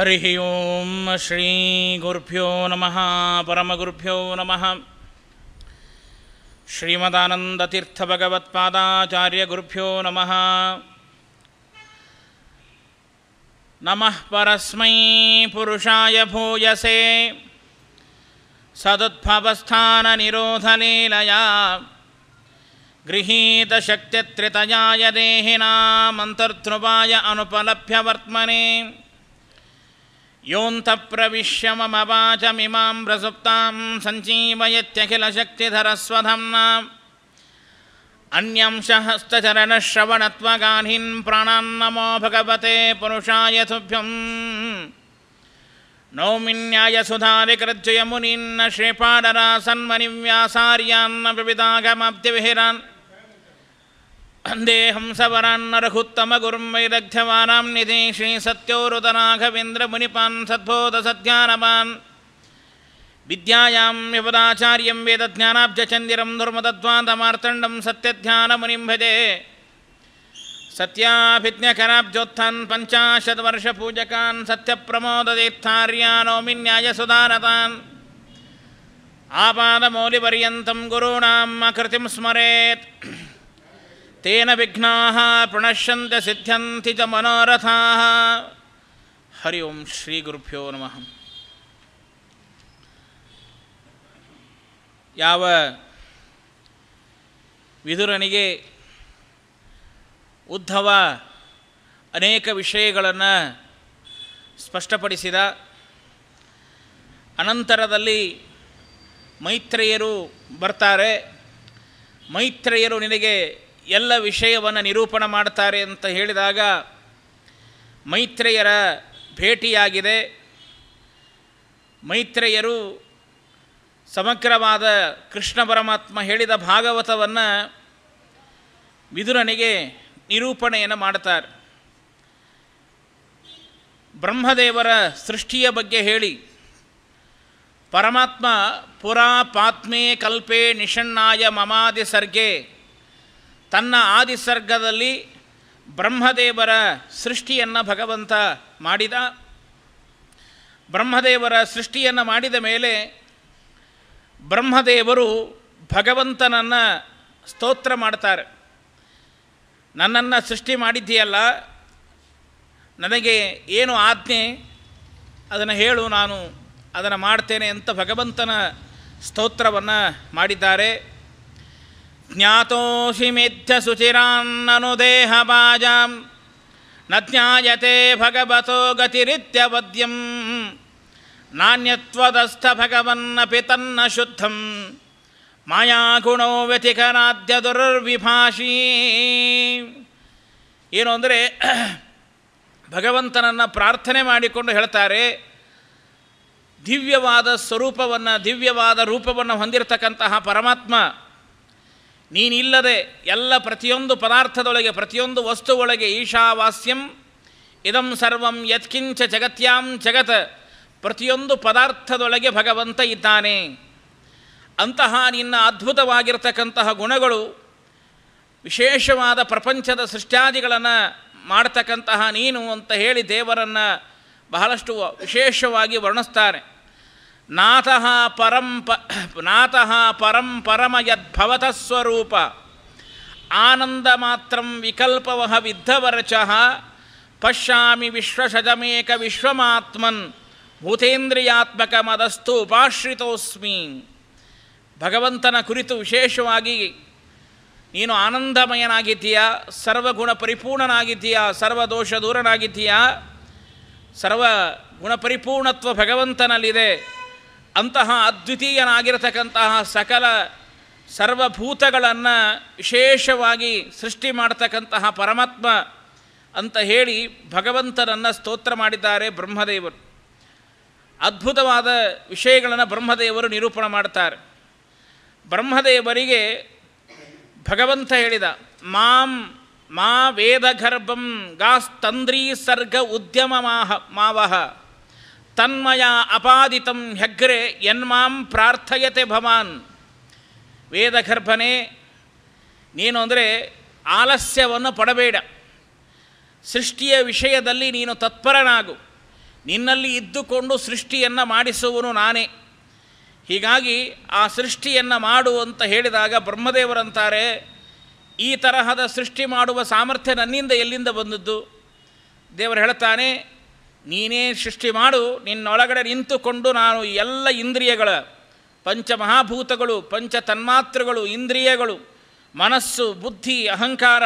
हरिः ओं श्रीगुरुभ्यो नमः परमगुरुभ्यो नमः। श्रीमदानन्दतीर्थभगवत्पादाचार्यगुरुभ्यो नमः। नमः परस्मै पुरुषाय भूयसे। सदुभवस्थाननिरोधनीलया गृहीतशक्तित्रितयाय देहिना अनुपलभ्यवर्त्मने। योऽन्तप्रविश्य योऽन्तप्रविश्यममवाचमिमां प्रसुप्तां सञ्जीवयत्यखिलशक्तिधरस्वधम्नाम् अन्यंशहस्तचरणश्रवणत्वगानिन् प्राणान्नमो भगवते पुरुषाय तुभ्यं नौमिन्याय सुधारिकृजयमुनीन् श्रेपाडरासन्मनिव्यासार्यान्न विविदागमाब्धविहिरान् देहंसवरान्नरघुत्तमगुर्मैदग्ध्यमानां निधे श्रीसत्योरुतनाघवेन्द्रमुनिपान् सद्बोधसत्यानपान् विद्यायां विपदाचार्यं वेदज्ञानाब्जचन्दिरं धर्मतत्त्वान्तमार्तण्डं सत्यध्यानमुनिं भजे। सत्याभिज्ञकराब्जोत्थान् पञ्चाशद्वर्षपूजकान् सत्यप्रमोदतीर्थार्यानोमिन्यायसुदानतान् आपादमौलिपर्यन्तं गुरूणाम् आकृतिं स्मरेत्। ತೇನ ವಿಘ್ನಾ ಪ್ರಣಶ್ಯಂತ ಸಿದ್ಧಂತಿ ಚ ಮನೋರಥಾ. ಹರಿ ಓಂ ಶ್ರೀ ಗುರುಭ್ಯೋ ನಮಃ. ಯಾವ ವಿದುರನಿಗೆ ಉದ್ಧವ ಅನೇಕ ವಿಷಯಗಳನ್ನು ಸ್ಪಷ್ಟಪಡಿಸಿದ ಅನಂತರದಲ್ಲಿ ಮೈತ್ರೇಯರು ಬರ್ತಾರೆ. ಮೈತ್ರೇಯರು ನಿನಗೆ ಎಲ್ಲ ವಿಷಯವನ್ನು ನಿರೂಪಣೆ ಮಾಡ್ತಾರೆ ಅಂತ ಹೇಳಿದಾಗ ಮೈತ್ರೇಯರ ಭೇಟಿಯಾಗಿದೆ. ಮೈತ್ರೇಯರು ಸಮಗ್ರವಾದ ಕೃಷ್ಣ ಪರಮಾತ್ಮ ಹೇಳಿದ ಭಾಗವತವನ್ನು ವಿದುರನಿಗೆ ನಿರೂಪಣೆಯನ್ನು ಮಾಡ್ತಾರೆ. ಬ್ರಹ್ಮದೇವರ ಸೃಷ್ಟಿಯ ಬಗ್ಗೆ ಹೇಳಿ. ಪರಮಾತ್ಮ ಪುರಾ ಪಾತ್ಮೇ ಕಲ್ಪೆ ನಿಷಣ್ಣಾಯ ಮಮಾದಿ ಸರ್ಗೆ ತನ್ನ ಆದಿಸರ್ಗದಲ್ಲಿ ಬ್ರಹ್ಮದೇವರ ಸೃಷ್ಟಿಯನ್ನು ಭಗವಂತ ಮಾಡಿದ. ಬ್ರಹ್ಮದೇವರ ಸೃಷ್ಟಿಯನ್ನು ಮಾಡಿದ ಮೇಲೆ ಬ್ರಹ್ಮದೇವರು ಭಗವಂತನನ್ನು ಸ್ತೋತ್ರ ಮಾಡ್ತಾರೆ. ನನ್ನನ್ನು ಸೃಷ್ಟಿ ಮಾಡಿದ್ದೀಯಲ್ಲ, ನನಗೆ ಏನು ಆಜ್ಞೆ? ಅದನ್ನು ಹೇಳು, ನಾನು ಅದನ್ನು ಮಾಡ್ತೇನೆ ಅಂತ ಭಗವಂತನ ಸ್ತೋತ್ರವನ್ನು ಮಾಡಿದ್ದಾರೆ. ಜ್ಞಾತೋಷಿ ಮೇಧ್ಯ ದೇಹ ಬಾಜಾಂ ನ ಜ್ಞಾಯತೆ ಭಗವತೋ ಗತಿರಿತ್ಯವದ್ಯಂ ನಾಣ್ಯತ್ವದಸ್ಥ ಭಗವನ್ನಪಿ ತನ್ನ ಶುದ್ಧಂ ಮಾಯಾಗುಣೋ ವ್ಯತಿಕರಾಧ್ಯ ದುರ್ವಿಭಾಷೀ ಏನು ಅಂದರೆ, ಭಗವಂತನನ್ನು ಪ್ರಾರ್ಥನೆ ಮಾಡಿಕೊಂಡು ಹೇಳ್ತಾರೆ, ದಿವ್ಯವಾದ ಸ್ವರೂಪವನ್ನು, ದಿವ್ಯವಾದ ರೂಪವನ್ನು ಹೊಂದಿರತಕ್ಕಂತಹ ಪರಮಾತ್ಮ ನೀನಿಲ್ಲದೆ ಎಲ್ಲ ಪ್ರತಿಯೊಂದು ಪದಾರ್ಥದೊಳಗೆ, ಪ್ರತಿಯೊಂದು ವಸ್ತುವೊಳಗೆ ಈಶಾವಾಸ್ಯಂ ಇದಂ ಸರ್ವಂ ಯತ್ಕಿಂಚ ಜಗತ್ಯಾಂ ಜಗತ್ ಪ್ರತಿಯೊಂದು ಪದಾರ್ಥದೊಳಗೆ ಭಗವಂತ ಇದ್ದಾನೆ. ಅಂತಹ ನಿನ್ನ ಅದ್ಭುತವಾಗಿರ್ತಕ್ಕಂತಹ ಗುಣಗಳು ವಿಶೇಷವಾದ ಪ್ರಪಂಚದ ಸೃಷ್ಟ್ಯಾದಿಗಳನ್ನು ಮಾಡ್ತಕ್ಕಂತಹ ನೀನು ಅಂತ ಹೇಳಿ ದೇವರನ್ನು ಬಹಳಷ್ಟು ವಿಶೇಷವಾಗಿ ವರ್ಣಿಸ್ತಾರೆ ನಾಥಃ ಪರಂಪ ಪರಂ ಪರಮ ಯದ್ಭವತಃ ಸ್ವರೂಪ. ಆನಂದ ಮಾತ್ರಂ ವಿಕಲ್ಪವಹ ವಿದ್ಧವರಚಃ. ಪಶ್ಯಾಮಿ ವಿಶ್ವಶತಮೇಕ ವಿಶ್ವಮಾತ್ಮನ್. ಭೂತೇಂದ್ರಿಯಾತ್ಮಕ ಮದಸ್ತು ಉಪಾಶ್ರಿತೋಸ್ಮಿ. ಭಗವಂತನ ಕುರಿತು ವಿಶೇಷವಾಗಿ, ನೀನು ಆನಂದಮಯನಾಗಿದ್ದೀಯಾ? ಸರ್ವಗುಣ ಪರಿಪೂರ್ಣನಾಗಿದ್ದೀಯಾ? ಸರ್ವದೋಷ ದೂರನಾಗಿದ್ದೀಯಾ? ಸರ್ವ ಗುಣಪರಿಪೂರ್ಣತ್ವ ಭಗವಂತನಲ್ಲಿದೆ. ಅಂತಹ ಅದ್ವಿತೀಯನಾಗಿರತಕ್ಕಂತಹ ಸಕಲ ಸರ್ವಭೂತಗಳನ್ನು ವಿಶೇಷವಾಗಿ ಸೃಷ್ಟಿ ಮಾಡತಕ್ಕಂತಹ ಪರಮಾತ್ಮ ಅಂತ ಹೇಳಿ ಭಗವಂತನನ್ನು ಸ್ತೋತ್ರ ಮಾಡಿದ್ದಾರೆ ಬ್ರಹ್ಮದೇವರು. ಅದ್ಭುತವಾದ ವಿಷಯಗಳನ್ನು ಬ್ರಹ್ಮದೇವರು ನಿರೂಪಣೆ ಮಾಡ್ತಾರೆ. ಬ್ರಹ್ಮದೇವರಿಗೆ ಭಗವಂತ ಹೇಳಿದ, ಮಾಂ ಮಾ ವೇದಗರ್ಭಂ ಗಾಸ್ತಂದ್ರೀ ಸರ್ಗ ಉದ್ಯಮ ಮಾಹ ಮಾವಹ. ತನ್ಮಯ ಅಪಾದಿತಂ ಹೆಗ್ರೆ ಯನ್ಮಾಂ ಪ್ರಾರ್ಥಯತೆ ಭವಾನ್. ವೇದಗರ್ಭನೆ, ನೀನು ಅಂದರೆ ಆಲಸ್ಯವನ್ನು ಪಡಬೇಡ. ಸೃಷ್ಟಿಯ ವಿಷಯದಲ್ಲಿ ನೀನು ತತ್ಪರನಾಗು. ನಿನ್ನಲ್ಲಿ ಇದ್ದುಕೊಂಡು ಸೃಷ್ಟಿಯನ್ನು ಮಾಡಿಸುವನು ನಾನೇ. ಹೀಗಾಗಿ ಆ ಸೃಷ್ಟಿಯನ್ನು ಮಾಡು ಅಂತ ಹೇಳಿದಾಗ ಬ್ರಹ್ಮದೇವರಂತಾರೆ, ಈ ತರಹದ ಸೃಷ್ಟಿ ಮಾಡುವ ಸಾಮರ್ಥ್ಯ ನನ್ನಿಂದ ಎಲ್ಲಿಂದ ಬಂದದ್ದು? ದೇವರು ಹೇಳ್ತಾನೆ ನೀನೇ ಸೃಷ್ಟಿ ಮಾಡು, ನಿನ್ನೊಳಗಡೆ ನಿಂತುಕೊಂಡು ನಾನು ಎಲ್ಲ ಇಂದ್ರಿಯಗಳ ಪಂಚಮಹಾಭೂತಗಳು ಪಂಚ ತನ್ಮಾತ್ರಗಳು ಇಂದ್ರಿಯಗಳು, ಮನಸ್ಸು, ಬುದ್ಧಿ, ಅಹಂಕಾರ,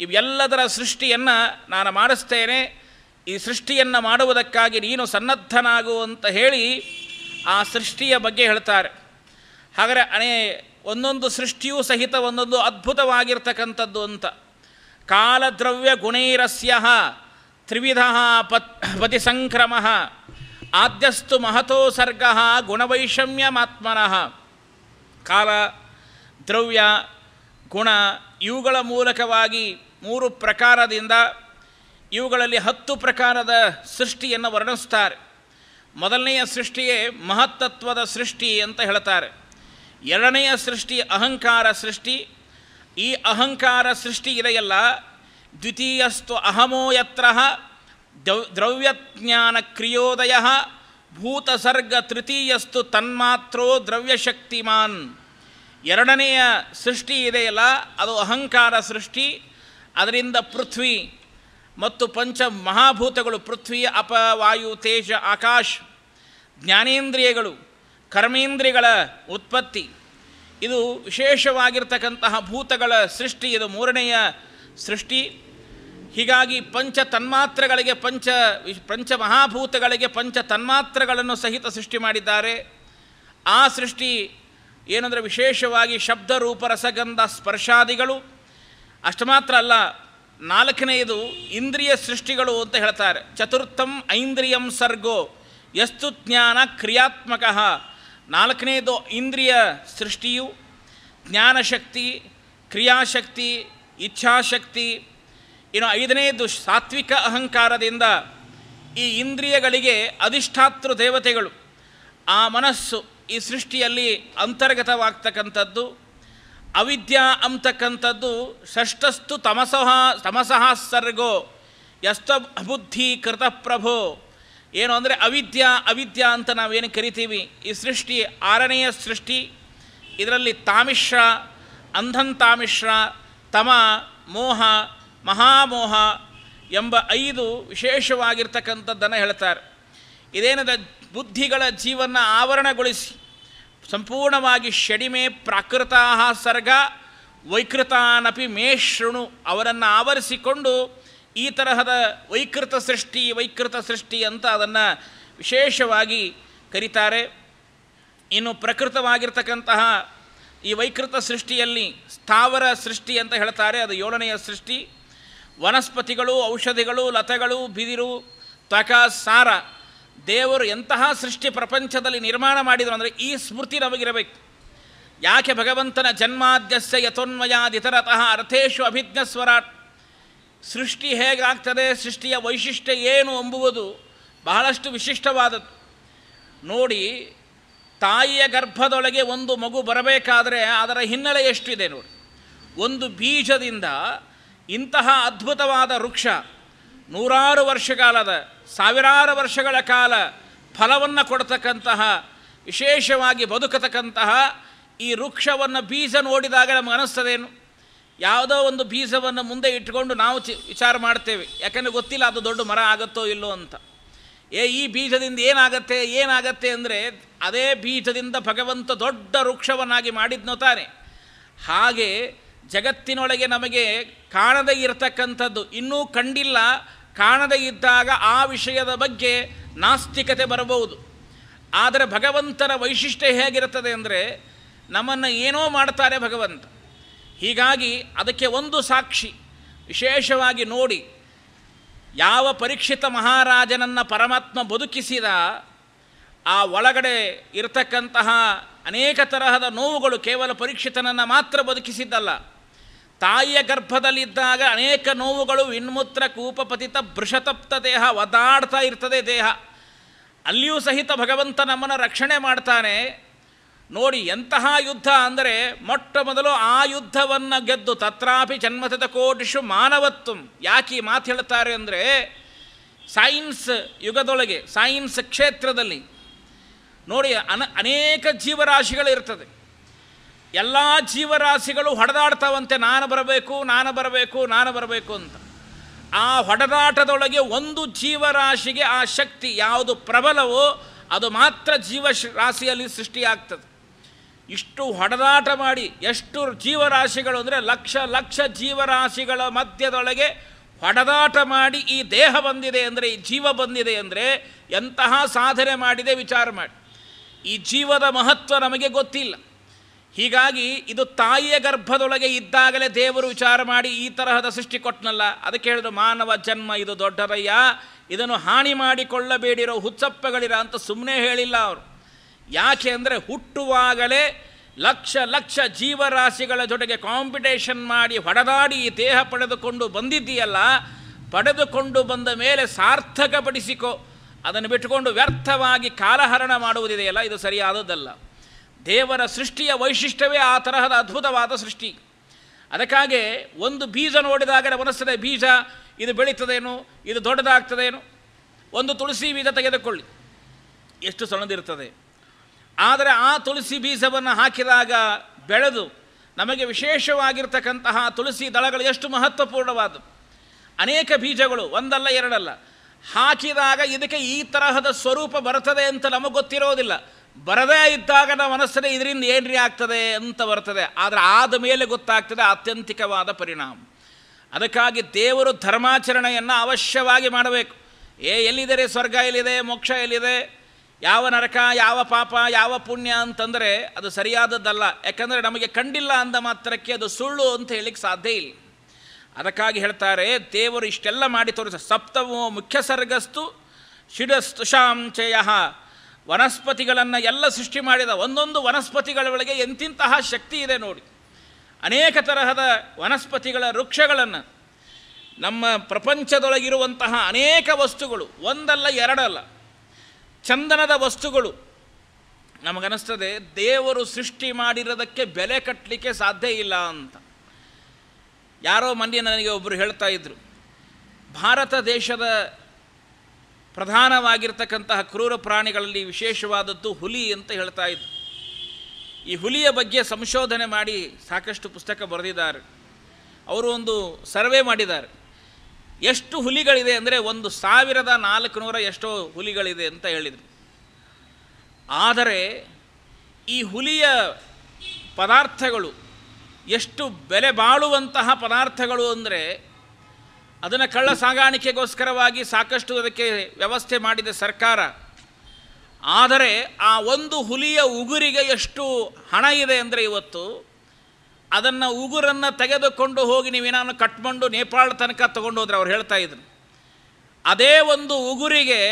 ಇವೆಲ್ಲದರ ಸೃಷ್ಟಿಯನ್ನು ನಾನು ಮಾಡಿಸ್ತೇನೆ. ಈ ಸೃಷ್ಟಿಯನ್ನು ಮಾಡುವುದಕ್ಕಾಗಿ ನೀನು ಸನ್ನದ್ಧನಾಗು ಅಂತ ಹೇಳಿ ಆ ಸೃಷ್ಟಿಯ ಬಗ್ಗೆ ಹೇಳ್ತಾರೆ. ಹಾಗಾದರೆ ಅನೇ ಒಂದೊಂದು ಸೃಷ್ಟಿಯೂ ಸಹಿತ ಒಂದೊಂದು ಅದ್ಭುತವಾಗಿರ್ತಕ್ಕಂಥದ್ದು ಅಂತ. ಕಾಲದ್ರವ್ಯ ಗುಣೈರಸ್ಯ ತ್ರಿವಿಧ ಪತ್, ಪತಿಸಂಕ್ರಮ. ಆದ್ಯಸ್ತು ಮಹತೋ ಸರ್ಗ ಗುಣವೈಷಮ್ಯಮಾತ್ಮನಃ. ಕಾಲ, ದ್ರವ್ಯ, ಗುಣ ಇವುಗಳ ಮೂಲಕವಾಗಿ ಮೂರು ಪ್ರಕಾರದಿಂದ ಇವುಗಳಲ್ಲಿ ಹತ್ತು ಪ್ರಕಾರದ ಸೃಷ್ಟಿಯನ್ನು ವರ್ಣಿಸ್ತಾರೆ. ಮೊದಲನೆಯ ಸೃಷ್ಟಿಯೇ ಮಹತ್ತತ್ವದ ಸೃಷ್ಟಿ ಅಂತ ಹೇಳ್ತಾರೆ. ಎರಡನೆಯ ಸೃಷ್ಟಿ ಅಹಂಕಾರ ಸೃಷ್ಟಿ. ಈ ಅಹಂಕಾರ ಸೃಷ್ಟಿ ಇದೆಯಲ್ಲ ದ್ವಿತೀಯಸ್ತು ಅಹಮೋ ಯತ್ರ ದ್ರವ್ ದ್ರವ್ಯಜ್ಞಾನ ಕ್ರಿಯೋದಯ ಭೂತಸರ್ಗ ತೃತೀಯಸ್ತು ತನ್ಮಾತ್ರೋ ದ್ರವ್ಯಶಕ್ತಿಮಾನ್. ಎರಡನೆಯ ಸೃಷ್ಟಿ ಇದೆಯಲ್ಲ ಅದು ಅಹಂಕಾರ ಸೃಷ್ಟಿ, ಅದರಿಂದ ಪೃಥ್ವಿ ಮತ್ತು ಪಂಚ ಮಹಾಭೂತಗಳು, ಪೃಥ್ವಿ, ಅಪ, ವಾಯು, ತೇಜ, ಆಕಾಶ್, ಜ್ಞಾನೇಂದ್ರಿಯಗಳು, ಕರ್ಮೇಂದ್ರಿಯಗಳ ಉತ್ಪತ್ತಿ. ಇದು ವಿಶೇಷವಾಗಿರ್ತಕ್ಕಂತಹ ಭೂತಗಳ ಸೃಷ್ಟಿ, ಇದು ಮೂರನೆಯ ಸೃಷ್ಟಿ. ಹೀಗಾಗಿ ಪಂಚ ತನ್ಮಾತ್ರಗಳಿಗೆ ಪಂಚ ಪಂಚ ಮಹಾಭೂತಗಳಿಗೆ ಪಂಚ ತನ್ಮಾತ್ರಗಳನ್ನು ಸಹಿತ ಸೃಷ್ಟಿ ಮಾಡಿದ್ದಾರೆ. ಆ ಸೃಷ್ಟಿ ಏನಂದರೆ ವಿಶೇಷವಾಗಿ ಶಬ್ದ ರೂಪ ರಸಗಂಧ ಸ್ಪರ್ಶಾದಿಗಳು. ಅಷ್ಟು ಮಾತ್ರ ಅಲ್ಲ, ನಾಲ್ಕನೆಯದು ಇಂದ್ರಿಯ ಸೃಷ್ಟಿಗಳು ಅಂತ ಹೇಳ್ತಾರೆ. ಚತುರ್ಥಂ ಐಂದ್ರಿಯಂ ಸರ್ಗೋ ಯಸ್ತು ಜ್ಞಾನ ಕ್ರಿಯಾತ್ಮಕ. ನಾಲ್ಕನೇದು ಇಂದ್ರಿಯ ಸೃಷ್ಟಿಯು, ಜ್ಞಾನಶಕ್ತಿ, ಕ್ರಿಯಾಶಕ್ತಿ, ಇಚ್ಛಾಶಕ್ತಿ ಇನ್ನು ಐದನೇದು ಸಾತ್ವಿಕ ಅಹಂಕಾರದಿಂದ ಈ ಇಂದ್ರಿಯಗಳಿಗೆ ಅಧಿಷ್ಠಾತೃ ದೇವತೆಗಳು. ಆ ಮನಸ್ಸು ಈ ಸೃಷ್ಟಿಯಲ್ಲಿ ಅಂತರ್ಗತವಾಗ್ತಕ್ಕಂಥದ್ದು, ಅವಿದ್ಯಾ ಅಂತಕ್ಕಂಥದ್ದು ಷಷ್ಠಸ್ತು ತಮಸಃ ತಮಸಃ ಸರ್ಗೋ ಎಸ್ತ ಬುದ್ಧಿ ಕೃತಪ್ರಭೋ ಏನು ಅಂದರೆ ಅವಿದ್ಯಾ ಅವಿದ್ಯಾ ಅಂತ ನಾವೇನು ಕರಿತೀವಿ? ಈ ಸೃಷ್ಟಿ ಆರನೆಯ ಸೃಷ್ಟಿ, ಇದರಲ್ಲಿ ತಾಮಿಶ್ರ, ಅಂಧಂತಾಮಿಶ್ರ, ತಮ, ಮೋಹ ಮಹಾಮೋಹ ಎಂಬ ಐದು ವಿಶೇಷವಾಗಿರ್ತಕ್ಕಂಥದ್ದನ್ನು ಹೇಳ್ತಾರೆ. ಇದೇನದ ಬುದ್ಧಿಗಳ ಜೀವನ ಆವರಣಗೊಳಿಸಿ, ಸಂಪೂರ್ಣವಾಗಿ ಷಡಿಮೆ ಪ್ರಾಕೃತಾ ಸರ್ಗ ವೈಕೃತಾನಪಿ ಮೇ ಅವರನ್ನು ಆವರಿಸಿಕೊಂಡು ಈ ತರಹದ ವೈಕೃತ ಸೃಷ್ಟಿ ವೈಕೃತ ಸೃಷ್ಟಿ ಅಂತ ಅದನ್ನು ವಿಶೇಷವಾಗಿ ಕರೀತಾರೆ. ಇನ್ನು ಪ್ರಕೃತವಾಗಿರ್ತಕ್ಕಂತಹ ಈ ವೈಕೃತ ಸೃಷ್ಟಿಯಲ್ಲಿ ಸ್ಥಾವರ ಸೃಷ್ಟಿ ಅಂತ ಹೇಳ್ತಾರೆ, ಅದು ಏಳನೆಯ ಸೃಷ್ಟಿ. ವನಸ್ಪತಿಗಳು, ಔಷಧಿಗಳು, ಲತೆಗಳು, ಬಿದಿರು, ತಕ, ಸಾರ. ದೇವರು ಎಂತಹ ಸೃಷ್ಟಿ ಪ್ರಪಂಚದಲ್ಲಿ ನಿರ್ಮಾಣ ಮಾಡಿದರು ಅಂದರೆ ಈ ಸ್ಮೃತಿ ನಮಗಿರಬೇಕು. ಯಾಕೆ ಭಗವಂತನ ಜನ್ಮಾದ್ಯಸ್ಯ ಯಥೋನ್ಮಯಾದಿತರತಃ ಅರ್ಥೇಶು ಅಭಿಜ್ಞ ಸ್ವರಾಟ್ ಸೃಷ್ಟಿ ಹೇಗಾಗ್ತದೆ, ಸೃಷ್ಟಿಯ ವೈಶಿಷ್ಟ್ಯ ಏನು ಎಂಬುವುದು ಬಹಳಷ್ಟು ವಿಶಿಷ್ಟವಾದದ್ದು. ನೋಡಿ, ತಾಯಿಯ ಗರ್ಭದೊಳಗೆ ಒಂದು ಮಗು ಬರಬೇಕಾದರೆ ಅದರ ಹಿನ್ನೆಲೆ ಎಷ್ಟಿದೆ ನೋಡಿ. ಒಂದು ಬೀಜದಿಂದ ಇಂತಹ ಅದ್ಭುತವಾದ ವೃಕ್ಷ ನೂರಾರು ವರ್ಷಕಾಲದ ಸಾವಿರಾರು ವರ್ಷಗಳ ಕಾಲ ಫಲವನ್ನು ಕೊಡ್ತಕ್ಕಂತಹ, ವಿಶೇಷವಾಗಿ ಬದುಕತಕ್ಕಂತಹ ಈ ವೃಕ್ಷವನ್ನು ಬೀಜ ನೋಡಿದಾಗ ನಮಗೆ ಅನಿಸ್ತದೇನು? ಯಾವುದೋ ಒಂದು ಬೀಜವನ್ನು ಮುಂದೆ ಇಟ್ಕೊಂಡು ನಾವು ಚಿ, ವಿಚಾರ ಮಾಡ್ತೇವೆ. ಯಾಕೆಂದರೆ ಗೊತ್ತಿಲ್ಲ ಅದು ದೊಡ್ಡ ಮರ ಆಗುತ್ತೋ ಇಲ್ಲೋ ಅಂತ. ಏ, ಈ ಬೀಜದಿಂದ ಏನಾಗತ್ತೆ ಏನಾಗತ್ತೆ ಅಂದರೆ ಅದೇ ಬೀಜದಿಂದ ಭಗವಂತ ದೊಡ್ಡ ವೃಕ್ಷವನ್ನಾಗಿ ಮಾಡಿದ್ನೋ ತಾನೆ. ಹಾಗೆ ಜಗತ್ತಿನೊಳಗೆ ನಮಗೆ ಕಾಣದೇ ಇರತಕ್ಕಂಥದ್ದು ಇನ್ನೂ ಕಂಡಿಲ್ಲ. ಕಾಣದೇ ಇದ್ದಾಗ ಆ ವಿಷಯದ ಬಗ್ಗೆ ನಾಸ್ತಿಕತೆ ಬರಬಹುದು. ಆದರೆ ಭಗವಂತನ ವೈಶಿಷ್ಟ್ಯ ಹೇಗಿರುತ್ತದೆ ಅಂದರೆ ನಮ್ಮನ್ನು ಏನೋ ಮಾಡ್ತಾರೆ ಭಗವಂತ. ಹೀಗಾಗಿ ಅದಕ್ಕೆ ಒಂದು ಸಾಕ್ಷಿ ವಿಶೇಷವಾಗಿ ನೋಡಿ, ಯಾವ ಪರೀಕ್ಷಿತ ಮಹಾರಾಜನನ್ನು ಪರಮಾತ್ಮ ಬದುಕಿಸಿದ ಆ ಒಳಗಡೆ ಇರತಕ್ಕಂತಹ ಅನೇಕ ತರಹದ ನೋವುಗಳು ಕೇವಲ ಪರೀಕ್ಷಿತನನ್ನು ಮಾತ್ರ ಬದುಕಿಸಿದ್ದಲ್ಲ. ತಾಯಿಯ ಗರ್ಭದಲ್ಲಿದ್ದಾಗ ಅನೇಕ ನೋವುಗಳು, ವಿನ್ಮೂತ್ರ, ಕೂಪಪತಿತ, ಬೃಷತಪ್ತ ದೇಹ ಒದಾಡ್ತಾ ಇರ್ತದೆ ದೇಹ. ಅಲ್ಲಿಯೂ ಸಹಿತ ಭಗವಂತ ನಮ್ಮನ್ನು ರಕ್ಷಣೆ ಮಾಡ್ತಾನೆ. ನೋಡಿ, ಎಂತಹ ಯುದ್ಧ ಅಂದರೆ ಮೊಟ್ಟ ಮೊದಲು ಆ ಯುದ್ಧವನ್ನು ಗೆದ್ದು ತತ್ರಾಪಿ ಜನ್ಮತದ ಕೋಟಿಷು ಮಾನವತ್ವ. ಯಾಕೆ ಮಾತು ಹೇಳ್ತಾರೆ ಅಂದರೆ ಸೈನ್ಸ್ ಯುಗದೊಳಗೆ, ಸೈನ್ಸ್ ಕ್ಷೇತ್ರದಲ್ಲಿ. ನೋಡಿ, ಅನ ಅನೇಕ ಜೀವರಾಶಿಗಳು ಇರ್ತದೆ ಎಲ್ಲ ಜೀವರಾಶಿಗಳು ಹೊಡೆದಾಡ್ತಾವಂತೆ, ನಾನು ಬರಬೇಕು ನಾನು ಬರಬೇಕು ನಾನು ಬರಬೇಕು ಅಂತ. ಆ ಹೊಡೆದಾಟದೊಳಗೆ ಒಂದು ಜೀವರಾಶಿಗೆ ಆ ಶಕ್ತಿ ಯಾವುದು ಪ್ರಬಲವೋ, ಅದು ಮಾತ್ರ ಜೀವ ರಾಶಿಯಲ್ಲಿ ಸೃಷ್ಟಿಯಾಗ್ತದೆ. ಇಷ್ಟು ಹೊಡೆದಾಟ ಮಾಡಿ, ಎಷ್ಟು ಜೀವರಾಶಿಗಳು ಅಂದರೆ ಲಕ್ಷ ಲಕ್ಷ ಜೀವರಾಶಿಗಳ ಮಧ್ಯದೊಳಗೆ ಹೊಡೆದಾಟ ಮಾಡಿ ಈ ದೇಹ ಬಂದಿದೆ ಅಂದರೆ, ಈ ಜೀವ ಬಂದಿದೆ ಅಂದರೆ, ಎಂತಹ ಸಾಧನೆ ಮಾಡಿದೆ ವಿಚಾರ ಮಾಡಿ. ಈ ಜೀವದ ಮಹತ್ವ ನಮಗೆ ಗೊತ್ತಿಲ್ಲ. ಹೀಗಾಗಿ ಇದು ತಾಯಿಯ ಗರ್ಭದೊಳಗೆ ಇದ್ದಾಗಲೇ ದೇವರು ವಿಚಾರ ಮಾಡಿ ಈ ತರಹದ ಸೃಷ್ಟಿ ಕೊಟ್ಟನಲ್ಲ ಅದಕ್ಕೆ ಹೇಳಿದ್ರು, ಮಾನವ ಜನ್ಮ ಇದು ದೊಡ್ಡದಯ್ಯ, ಇದನ್ನು ಹಾನಿ ಮಾಡಿಕೊಳ್ಳಬೇಡಿರೋ ಹುಚ್ಚಪ್ಪಗಳಿರ ಅಂತ ಸುಮ್ಮನೆ ಹೇಳಿಲ್ಲ ಅವರು. ಯಾಕೆ ಅಂದರೆ ಹುಟ್ಟುವಾಗಲೇ ಲಕ್ಷ ಲಕ್ಷ ಜೀವರಾಶಿಗಳ ಜೊತೆಗೆ ಕಾಂಪಿಟೇಷನ್ ಮಾಡಿ ಹೊಡೆದಾಡಿ ಈ ದೇಹ ಪಡೆದುಕೊಂಡು ಬಂದಿದ್ದೀಯಲ್ಲ, ಪಡೆದುಕೊಂಡು ಬಂದ ಮೇಲೆ ಸಾರ್ಥಕಪಡಿಸಿಕೋ, ಅದನ್ನು ಬಿಟ್ಟುಕೊಂಡು ವ್ಯರ್ಥವಾಗಿ ಕಾಲಹರಣ ಮಾಡುವುದಿದೆಯಲ್ಲ, ಇದು ಸರಿಯಾದದ್ದಲ್ಲ. ದೇವರ ಸೃಷ್ಟಿಯ ವೈಶಿಷ್ಟ್ಯವೇ ಆ ತರಹದ ಅದ್ಭುತವಾದ ಸೃಷ್ಟಿ. ಅದಕ್ಕಾಗಿ ಒಂದು ಬೀಜ ನೋಡಿದಾಗ ಮನಸ್ಸದೆ ಬೀಜ, ಇದು ಬೆಳೀತದೇನು, ಇದು ದೊಡ್ಡದಾಗ್ತದೇನು, ಒಂದು ತುಳಸಿ ಬೀಜ ತೆಗೆದುಕೊಳ್ಳಿ. ಎಷ್ಟು ಸಣ್ಣದಿರ್ತದೆ ಆದರೆ ಆ ತುಳಸಿ ಬೀಜವನ್ನು ಹಾಕಿದಾಗ ಬೆಳೆದು ನಮಗೆ ವಿಶೇಷವಾಗಿರ್ತಕ್ಕಂತಹ ತುಳಸಿ ದಳಗಳು ಎಷ್ಟು ಮಹತ್ವಪೂರ್ಣವಾದವು ಅನೇಕ ಬೀಜಗಳು, ಒಂದಲ್ಲ ಎರಡಲ್ಲ, ಹಾಕಿದಾಗ ಇದಕ್ಕೆ ಈ ತರಹದ ಸ್ವರೂಪ ಬರ್ತದೆ ಅಂತ ನಮಗೆ ಗೊತ್ತಿರೋದಿಲ್ಲ. ಬರದೇ ಇದ್ದಾಗ ನಮ್ಮ ಮನಸ್ಸಲ್ಲಿ ಇದರಿಂದ ಏನ್ರಿ ಆಗ್ತದೆ ಅಂತ ಬರ್ತದೆ. ಆದರೆ ಆದ ಮೇಲೆ ಗೊತ್ತಾಗ್ತದೆ ಆತ್ಯಂತಿಕವಾದ ಪರಿಣಾಮ. ಅದಕ್ಕಾಗಿ ದೇವರು ಧರ್ಮಾಚರಣೆಯನ್ನು ಅವಶ್ಯವಾಗಿ ಮಾಡಬೇಕು. ಏ, ಎಲ್ಲಿದೆ ಸ್ವರ್ಗ? ಎಲ್ಲಿದೆ? ಮೋಕ್ಷ ಎಲ್ಲಿದೆ? ಯಾವ ನರಕ, ಯಾವ ಪಾಪ, ಯಾವ ಪುಣ್ಯ ಅಂತಂದರೆ ಅದು ಸರಿಯಾದದ್ದಲ್ಲ. ಯಾಕಂದರೆ ನಮಗೆ ಕಂಡಿಲ್ಲ ಅಂದ ಮಾತ್ರಕ್ಕೆ ಅದು ಸುಳ್ಳು ಅಂತ ಹೇಳಲಿಕ್ಕೆ ಸಾಧ್ಯ ಇಲ್ಲ. ಅದಕ್ಕಾಗಿ ಹೇಳ್ತಾರೆ, ದೇವರು ಇಷ್ಟೆಲ್ಲ ಮಾಡಿ ತೋರಿಸ ಸಪ್ತಮೋ ಮುಖ್ಯ ಸರ್ಗಸ್ತು ಶಿಡಸ್ತುಷಾಂಚಯ ವನಸ್ಪತಿಗಳನ್ನು ಎಲ್ಲ ಸೃಷ್ಟಿ ಮಾಡಿದ ಒಂದೊಂದು ವನಸ್ಪತಿಗಳ ಒಳಗೆ ಎಂತಿಂತಹ ಶಕ್ತಿ ಇದೆ ನೋಡಿ. ಅನೇಕ ತರಹದ ವನಸ್ಪತಿಗಳ ವೃಕ್ಷಗಳನ್ನು ನಮ್ಮ ಪ್ರಪಂಚದೊಳಗಿರುವಂತಹ ಅನೇಕ ವಸ್ತುಗಳು, ಒಂದಲ್ಲ ಎರಡಲ್ಲ, ಚಂದನದ ವಸ್ತುಗಳು. ನಮಗನಿಸ್ತದೆ, ದೇವರು ಸೃಷ್ಟಿ ಮಾಡಿರೋದಕ್ಕೆ ಬೆಲೆ ಕಟ್ಟಲಿಕ್ಕೆ ಸಾಧ್ಯ ಇಲ್ಲ ಅಂತ. ಯಾರೋ ಮೊನ್ನೆ ನನಗೆ ಒಬ್ಬರು ಹೇಳ್ತಾ ಇದ್ದರು ಭಾರತ ದೇಶದ ಪ್ರಧಾನವಾಗಿರ್ತಕ್ಕಂತಹ ಕ್ರೂರ ಪ್ರಾಣಿಗಳಲ್ಲಿ ವಿಶೇಷವಾದದ್ದು ಹುಲಿ ಅಂತ ಹೇಳ್ತಾ ಇದ್ದರು ಈ ಹುಲಿಯ ಬಗ್ಗೆ ಸಂಶೋಧನೆ ಮಾಡಿ ಸಾಕಷ್ಟು ಪುಸ್ತಕ ಬರೆದಿದ್ದಾರೆ. ಅವರು ಒಂದು ಸರ್ವೆ ಮಾಡಿದ್ದಾರೆ. ಎಷ್ಟು ಹುಲಿಗಳಿದೆ ಅಂದರೆ ಒಂದು ಸಾವಿರದ ನಾಲ್ಕುನೂರ ಎಷ್ಟೋ ಹುಲಿಗಳಿದೆ ಅಂತ ಹೇಳಿದರು. ಆದರೆ ಈ ಹುಲಿಯ ಪದಾರ್ಥಗಳು ಎಷ್ಟು ಬೆಲೆ ಬಾಳುವಂತಹ ಪದಾರ್ಥಗಳು ಅಂದರೆ ಅದನ್ನು ಕಳ್ಳ ಸಾಗಾಣಿಕೆಗೋಸ್ಕರವಾಗಿ ಸಾಕಷ್ಟು ಅದಕ್ಕೆ ವ್ಯವಸ್ಥೆ ಮಾಡಿದೆ ಸರ್ಕಾರ. ಆದರೆ ಆ ಒಂದು ಹುಲಿಯ ಉಗುರಿಗೆ ಎಷ್ಟು ಹಣ ಇದೆ ಅಂದರೆ ಇವತ್ತು, ಅದನ್ನು ಉಗುರನ್ನು ತೆಗೆದುಕೊಂಡು ಹೋಗಿ ನೀವೇನಾನು ಕಟ್ಕೊಂಡು ನೇಪಾಳ ತನಕ ತೊಗೊಂಡು ಹೋದ್ರೆ ಅವ್ರು ಹೇಳ್ತಾ ಇದ್ರು. ಅದೇ ಒಂದು ಉಗುರಿಗೆ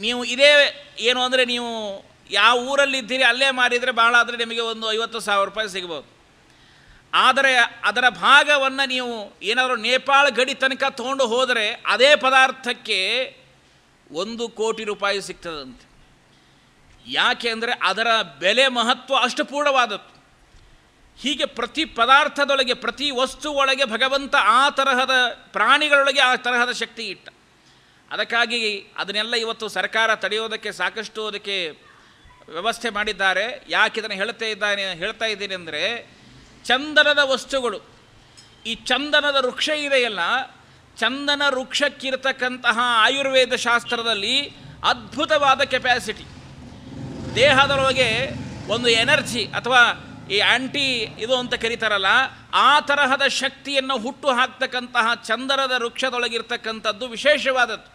ನೀವು ಇದೇ ಏನು ಅಂದರೆ ನೀವು ಯಾವ ಊರಲ್ಲಿದ್ದೀರಿ ಅಲ್ಲೇ ಮಾರಿದರೆ ಭಾಳ ಆದರೆ ನಿಮಗೆ ಒಂದು ಐವತ್ತು ಸಾವಿರ ರೂಪಾಯಿ ಸಿಗ್ಬೋದು. ಆದರೆ ಅದರ ಭಾಗವನ್ನು ನೀವು ಏನಾದರೂ ನೇಪಾಳ ಗಡಿ ತನಕ ತೊಗೊಂಡು ಹೋದರೆ ಅದೇ ಪದಾರ್ಥಕ್ಕೆ ಒಂದು ಕೋಟಿ ರೂಪಾಯಿ ಸಿಗ್ತದಂತೆ. ಯಾಕೆ ಅಂದರೆ ಅದರ ಬೆಲೆ ಮಹತ್ವ ಅಷ್ಟು ಪೂರ್ಣವಾದದ್ದು. ಹೀಗೆ ಪ್ರತಿ ಪದಾರ್ಥದೊಳಗೆ, ಪ್ರತಿ ವಸ್ತು ಒಳಗೆ ಭಗವಂತ ಆ ತರಹದ ಪ್ರಾಣಿಗಳೊಳಗೆ ಆ ತರಹದ ಶಕ್ತಿ ಇಟ್ಟ. ಅದಕ್ಕಾಗಿ ಅದನ್ನೆಲ್ಲ ಇವತ್ತು ಸರ್ಕಾರ ತಡೆಯೋದಕ್ಕೆ, ಸಾಕಷ್ಟು ಅದಕ್ಕೆ ವ್ಯವಸ್ಥೆ ಮಾಡಿದ್ದಾರೆ. ಯಾಕೆ ಇದನ್ನು ಹೇಳ್ತಾ ಇದ್ದಾನೆ, ಹೇಳ್ತಾ ಇದ್ದೀನಿ ಅಂದರೆ ಚಂದನದ ವಸ್ತುಗಳು. ಈ ಚಂದನದ ವೃಕ್ಷ ಇದೆಯಲ್ಲ, ಚಂದನ ವೃಕ್ಷಕ್ಕಿರ್ತಕ್ಕಂತಹ ಆಯುರ್ವೇದ ಶಾಸ್ತ್ರದಲ್ಲಿ ಅದ್ಭುತವಾದ ಕೆಪ್ಯಾಸಿಟಿ ದೇಹದೊಳಗೆ ಒಂದು ಎನರ್ಜಿ ಅಥವಾ ಈ ಆ್ಯಂಟಿ ಇದು ಅಂತ ಕರೀತಾರಲ್ಲ, ಆ ತರಹದ ಶಕ್ತಿಯನ್ನು ಹುಟ್ಟು ಹಾಕ್ತಕ್ಕಂತಹ ಚಂದನದ ವೃಕ್ಷದೊಳಗಿರ್ತಕ್ಕಂಥದ್ದು ವಿಶೇಷವಾದದ್ದು.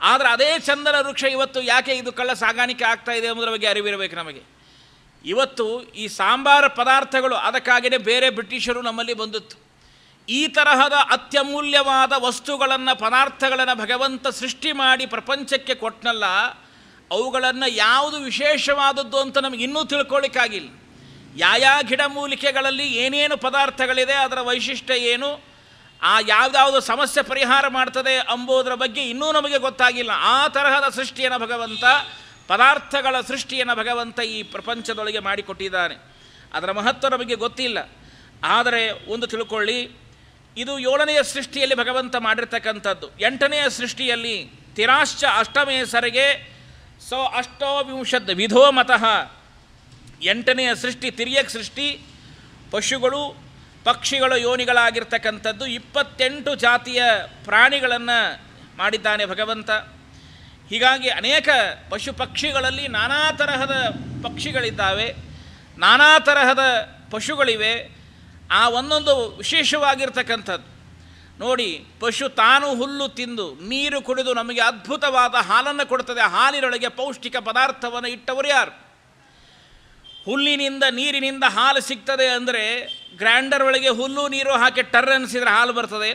ಆದರೆ ಅದೇ ಚಂದನ ವೃಕ್ಷ ಇವತ್ತು ಯಾಕೆ ಇದು ಕಳ್ಳ ಸಾಗಾಣಿಕೆ ಆಗ್ತಾ ಇದೆ ಎಂಬುದರ ಬಗ್ಗೆ ಅರಿವಿರಬೇಕು ನಮಗೆ. ಇವತ್ತು ಈ ಸಾಂಬಾರ ಪದಾರ್ಥಗಳು ಅದಕ್ಕಾಗಿಯೇ ಬೇರೆ ಬ್ರಿಟಿಷರು ನಮ್ಮಲ್ಲಿ ಬಂದಿತ್ತು. ಈ ತರಹದ ಅತ್ಯಮೂಲ್ಯವಾದ ವಸ್ತುಗಳನ್ನು, ಪದಾರ್ಥಗಳನ್ನು ಭಗವಂತ ಸೃಷ್ಟಿ ಮಾಡಿ ಪ್ರಪಂಚಕ್ಕೆ ಕೊಟ್ಟನಲ್ಲ ಅವುಗಳನ್ನು ಯಾವುದು ವಿಶೇಷವಾದದ್ದು ಅಂತ ನಮಗೆ ಇನ್ನೂ ತಿಳ್ಕೊಳ್ಳಿಕ್ಕಾಗಿಲ್ಲ ಯಾಯಾ ಗಿಡಮೂಲಿಕೆಗಳಲ್ಲಿ ಏನೇನು ಪದಾರ್ಥಗಳಿದೆ, ಅದರ ವೈಶಿಷ್ಟ್ಯ ಏನು, ಆ ಯಾವುದಾವುದು ಸಮಸ್ಯೆ ಪರಿಹಾರ ಮಾಡ್ತದೆ ಅಂಬೋದರ ಬಗ್ಗೆ ಇನ್ನೂ ನಮಗೆ ಗೊತ್ತಾಗಿಲ್ಲ. ಆ ತರಹದ ಸೃಷ್ಟಿಯನ್ನು ಭಗವಂತ ಪದಾರ್ಥಗಳ ಸೃಷ್ಟಿಯನ್ನು ಭಗವಂತ ಈ ಪ್ರಪಂಚದೊಳಗೆ ಮಾಡಿಕೊಟ್ಟಿದ್ದಾನೆ. ಅದರ ಮಹತ್ವ ನಮಗೆ ಗೊತ್ತಿಲ್ಲ. ಆದರೆ ಒಂದು ತಿಳ್ಕೊಳ್ಳಿ, ಇದು ಏಳನೆಯ ಸೃಷ್ಟಿಯಲ್ಲಿ ಭಗವಂತ ಮಾಡಿರ್ತಕ್ಕಂಥದ್ದು. ಎಂಟನೆಯ ಸೃಷ್ಟಿಯಲ್ಲಿ ತಿರಾಶ್ಚ ಅಷ್ಟಮೇ ಸರಿಗೆ ಸೊ ಅಷ್ಟೋವಿಂಶದ್ ವಿಧೋ ಮತಃ. ಎಂಟನೆಯ ಸೃಷ್ಟಿ ತಿರಿಯಕ್ ಸೃಷ್ಟಿ, ಪಶುಗಳು, ಪಕ್ಷಿಗಳು, ಯೋನಿಗಳಾಗಿರ್ತಕ್ಕಂಥದ್ದು ಇಪ್ಪತ್ತೆಂಟು ಜಾತಿಯ ಪ್ರಾಣಿಗಳನ್ನು ಮಾಡಿದ್ದಾನೆ ಭಗವಂತ. ಹೀಗಾಗಿ ಅನೇಕ ಪಶು ಪಕ್ಷಿಗಳಲ್ಲಿ ನಾನಾ ತರಹದ ಪಕ್ಷಿಗಳಿದ್ದಾವೆ, ನಾನಾ ತರಹದ ಪಶುಗಳಿವೆ. ಆ ಒಂದೊಂದು ವಿಶೇಷವಾಗಿರ್ತಕ್ಕಂಥದ್ದು. ನೋಡಿ, ಪಶು ತಾನು ಹುಲ್ಲು ತಿಂದು ನೀರು ಕುಡಿದು ನಮಗೆ ಅದ್ಭುತವಾದ ಹಾಲನ್ನು ಕೊಡ್ತದೆ ಹಾಲಿನೊಳಗೆ ಪೌಷ್ಟಿಕ ಪದಾರ್ಥವನ್ನು ಇಟ್ಟವರು ಯಾರು? ಹುಲ್ಲಿನಿಂದ ನೀರಿನಿಂದ ಹಾಲು ಸಿಗ್ತದೆ ಅಂದರೆ ಗ್ರ್ಯಾಂಡರ್ ಒಳಗೆ ಹುಲ್ಲು, ನೀರು ಹಾಕಿ ಟರ್ ಅನಿಸಿದರೆ ಹಾಲು ಬರ್ತದೆ.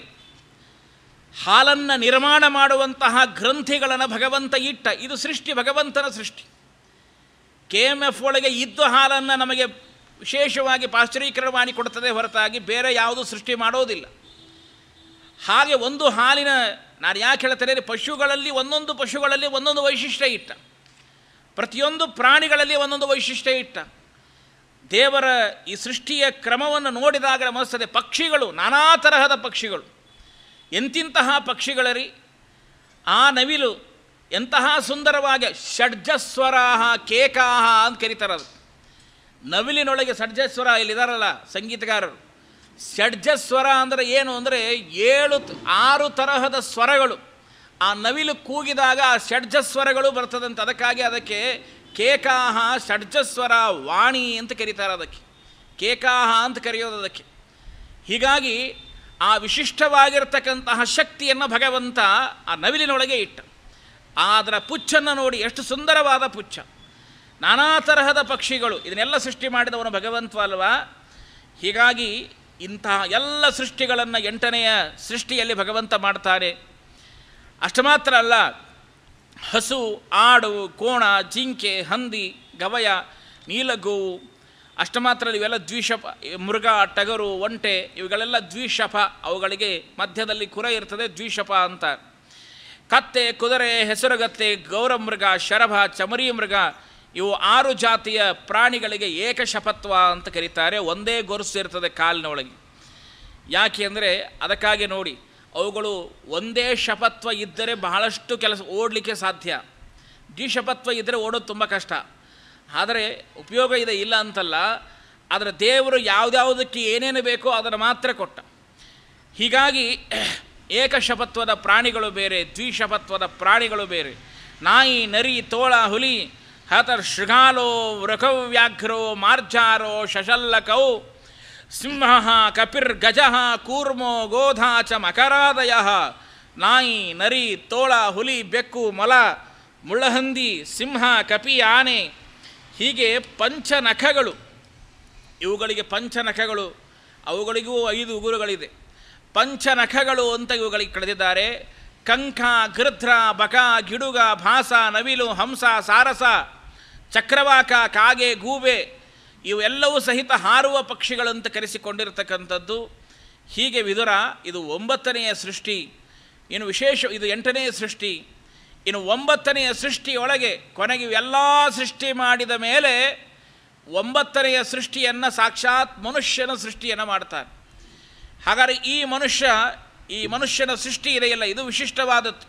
ಹಾಲನ್ನು ನಿರ್ಮಾಣ ಮಾಡುವಂತಹ ಗ್ರಂಥಿಗಳನ್ನು ಭಗವಂತ ಇಟ್ಟ. ಇದು ಸೃಷ್ಟಿ, ಭಗವಂತನ ಸೃಷ್ಟಿ. ಕೆ ಎಂ ಎಫ್ ಒಳಗೆ ಇದ್ದ ಹಾಲನ್ನು ನಮಗೆ ವಿಶೇಷವಾಗಿ ಪಾಶ್ಚರೀಕರಣ ಮಾಡಿ ಕೊಡ್ತದೆ ಹೊರತಾಗಿ ಬೇರೆ ಯಾವುದೂ ಸೃಷ್ಟಿ ಮಾಡೋದಿಲ್ಲ. ಹಾಗೆ ಒಂದು ಹಾಲಿನ, ನಾನು ಯಾಕೆ ಹೇಳ್ತೇನೆ ಪಶುಗಳಲ್ಲಿ ಒಂದೊಂದು ಪಶುಗಳಲ್ಲಿ ಒಂದೊಂದು ವೈಶಿಷ್ಟ್ಯ ಇಟ್ಟ. ಪ್ರತಿಯೊಂದು ಪ್ರಾಣಿಗಳಲ್ಲಿ ಒಂದೊಂದು ವೈಶಿಷ್ಟ್ಯ ಇಟ್ಟ. ದೇವರ ಈ ಸೃಷ್ಟಿಯ ಕ್ರಮವನ್ನು ನೋಡಿದಾಗ ನಮಸ್ತದೆ ಪಕ್ಷಿಗಳು, ನಾನಾ ತರಹದ ಪಕ್ಷಿಗಳು. ಎಂತಿಂತಹ ಪಕ್ಷಿಗಳರಿ? ಆ ನವಿಲು ಎಂತಹ ಸುಂದರವಾಗಿ ಷಡ್ಜಸ್ವರಾಹ ಕೇಕಾಹ ಅಂತ ಕರೀತಾರೆ ಅದು. ನವಿಲಿನೊಳಗೆ ಷಡ್ಜಸ್ವರ ಇಲ್ಲಿದಾರಲ್ಲ ಸಂಗೀತಗಾರರು? ಷಡ್ಜಸ್ವರ ಅಂದರೆ ಏನು ಅಂದರೆ ಏಳು ಆರು ತರಹದ ಸ್ವರಗಳು. ಆ ನವಿಲು ಕೂಗಿದಾಗ ಆ ಷಡ್ಜಸ್ವರಗಳು ಬರ್ತದಂತೆ, ಅದಕ್ಕಾಗಿ ಅದಕ್ಕೆ ಕೇಕಾಹ, ಷಡ್ಜಸ್ವರ, ವಾಣಿ ಅಂತ ಕರೀತಾರೆ ಅದಕ್ಕೆ. ಕೇಕಾಹ ಅಂತ ಕರೆಯೋದು ಅದಕ್ಕೆ. ಹೀಗಾಗಿ ಆ ವಿಶಿಷ್ಟವಾಗಿರ್ತಕ್ಕಂತಹ ಶಕ್ತಿಯನ್ನು ಭಗವಂತ ಆ ನವಿಲಿನೊಳಗೆ ಇಟ್ಟ. ಅದರ ಪುಚ್ಚನ್ನು ನೋಡಿ ಎಷ್ಟು ಸುಂದರವಾದ ಪುಚ್ಛ ನಾನಾ ತರಹದ ಪಕ್ಷಿಗಳು ಇದನ್ನೆಲ್ಲ ಸೃಷ್ಟಿ ಮಾಡಿದವನು ಭಗವಂತ ಅಲ್ವಾ? ಹೀಗಾಗಿ ಇಂತಹ ಎಲ್ಲ ಸೃಷ್ಟಿಗಳನ್ನು ಎಂಟನೆಯ ಸೃಷ್ಟಿಯಲ್ಲಿ ಭಗವಂತ ಮಾಡ್ತಾರೆ. ಅಷ್ಟು ಮಾತ್ರ ಅಲ್ಲ, ಹಸು, ಆಡು, ಕೋಣ, ಜಿಂಕೆ, ಹಂದಿ, ಗವಯ, ನೀಲಗೋವು ಅಷ್ಟು ಮಾತ್ರ ಇವೆಲ್ಲ ದ್ವಿಷಪ ಮೃಗ, ಟಗರು, ಒಂಟೆ, ಇವುಗಳೆಲ್ಲ ದ್ವಿಷಪ, ಅವುಗಳಿಗೆ ಮಧ್ಯದಲ್ಲಿ ಕುರ ಇರ್ತದೆ, ದ್ವಿಷಪ ಅಂತ. ಕತ್ತೆ, ಕುದುರೆ, ಹೆಸರುಗತ್ತೆ, ಗೌರಮೃಗ, ಶರಭ, ಚಮರಿ ಮೃಗ, ಇವು ಆರು ಜಾತಿಯ ಪ್ರಾಣಿಗಳಿಗೆ ಏಕಶಪತ್ವ ಅಂತ ಕರೀತಾರೆ, ಒಂದೇ ಗೊರಸು ಇರ್ತದೆ ಕಾಲಿನ ಒಳಗೆ ಯಾಕೆ ಅಂದರೆ, ಅದಕ್ಕಾಗಿ ನೋಡಿ, ಅವುಗಳು ಒಂದೇ ಶಪತ್ವ ಇದ್ದರೆ ಬಹಳಷ್ಟು ಕೆಲಸ ಓಡಲಿಕ್ಕೆ ಸಾಧ್ಯ. ದ್ವಿಶಪತ್ವ ಇದ್ದರೆ ಓಡೋದು ತುಂಬ ಕಷ್ಟ. ಆದರೆ ಉಪಯೋಗ ಇದೆ ಇಲ್ಲ ಅಂತಲ್ಲ, ಆದರೆ ದೇವರು ಯಾವುದ್ಯಾವುದಕ್ಕೆ ಏನೇನು ಬೇಕೋ ಅದನ್ನು ಮಾತ್ರ ಕೊಟ್ಟ. ಹೀಗಾಗಿ ಏಕಶಪತ್ವದ ಪ್ರಾಣಿಗಳು ಬೇರೆ ದ್ವಿಶಪತ್ವದ ಪ್ರಾಣಿಗಳು ಬೇರೆ. ನಾಯಿ, ನರಿ, ತೋಳ, ಹುಲಿ, ಹತರ್, ಶೃಗಾಲೋ ವೃಕವ್ಯಾಘ್ರೋ ಮಾರ್ಜಾರೋ, ಶಶಲ್ಲಕೌ, ಸಿಂಹ, ಕಪಿರ್, ಗಜ, ಕೂರ್ಮೋ, ಗೋಧಾ ಚ ಮಕರಾದಯ. ನಾಯಿ, ನರಿ, ತೋಳ, ಹುಲಿ, ಬೆಕ್ಕು, ಮೊಲ, ಮುಳ್ಳಹಂದಿ, ಸಿಂಹ, ಕಪಿ, ಆನೆ ಹೀಗೆ ಪಂಚನಖಗಳು, ಇವುಗಳಿಗೆ ಪಂಚನಖಗಳು, ಅವುಗಳಿಗೂ ಐದು ಉಗುರುಗಳಿದೆ. ಪಂಚನಖಗಳು ಅಂತ ಇವುಗಳಿಗೆ ಕಳೆದಿದ್ದಾರೆ. ಕಂಕ ಗೃಧ್ರ, ಬಕ, ಗಿಡುಗ, ಭಾಸ, ನವಿಲು, ಹಂಸ, ಸಾರಸ, ಚಕ್ರವಾಕ, ಕಾಗೆ, ಗೂಬೆ ಇವೆಲ್ಲವೂ ಸಹಿತ ಹಾರುವ ಪಕ್ಷಿಗಳಂತ ಕರೆಸಿಕೊಂಡಿರ್ತಕ್ಕಂಥದ್ದು. ಹೀಗೆ ವಿದುರ, ಇದು ಒಂಬತ್ತನೆಯ ಸೃಷ್ಟಿ. ಇನ್ನು ವಿಶೇಷ, ಇದು ಎಂಟನೆಯ ಸೃಷ್ಟಿ. ಇನ್ನು ಒಂಬತ್ತನೆಯ ಸೃಷ್ಟಿಯೊಳಗೆ ಕೊನೆಗೆ ಎಲ್ಲ ಸೃಷ್ಟಿ ಮಾಡಿದ ಮೇಲೆ ಒಂಬತ್ತನೆಯ ಸೃಷ್ಟಿಯನ್ನು ಸಾಕ್ಷಾತ್ ಮನುಷ್ಯನ ಸೃಷ್ಟಿಯನ್ನು ಮಾಡ್ತಾನೆ. ಹಾಗಾದರೆ ಈ ಮನುಷ್ಯ, ಈ ಮನುಷ್ಯನ ಸೃಷ್ಟಿ ಇದೆಯಲ್ಲ ಇದು ವಿಶಿಷ್ಟವಾದದ್ದು.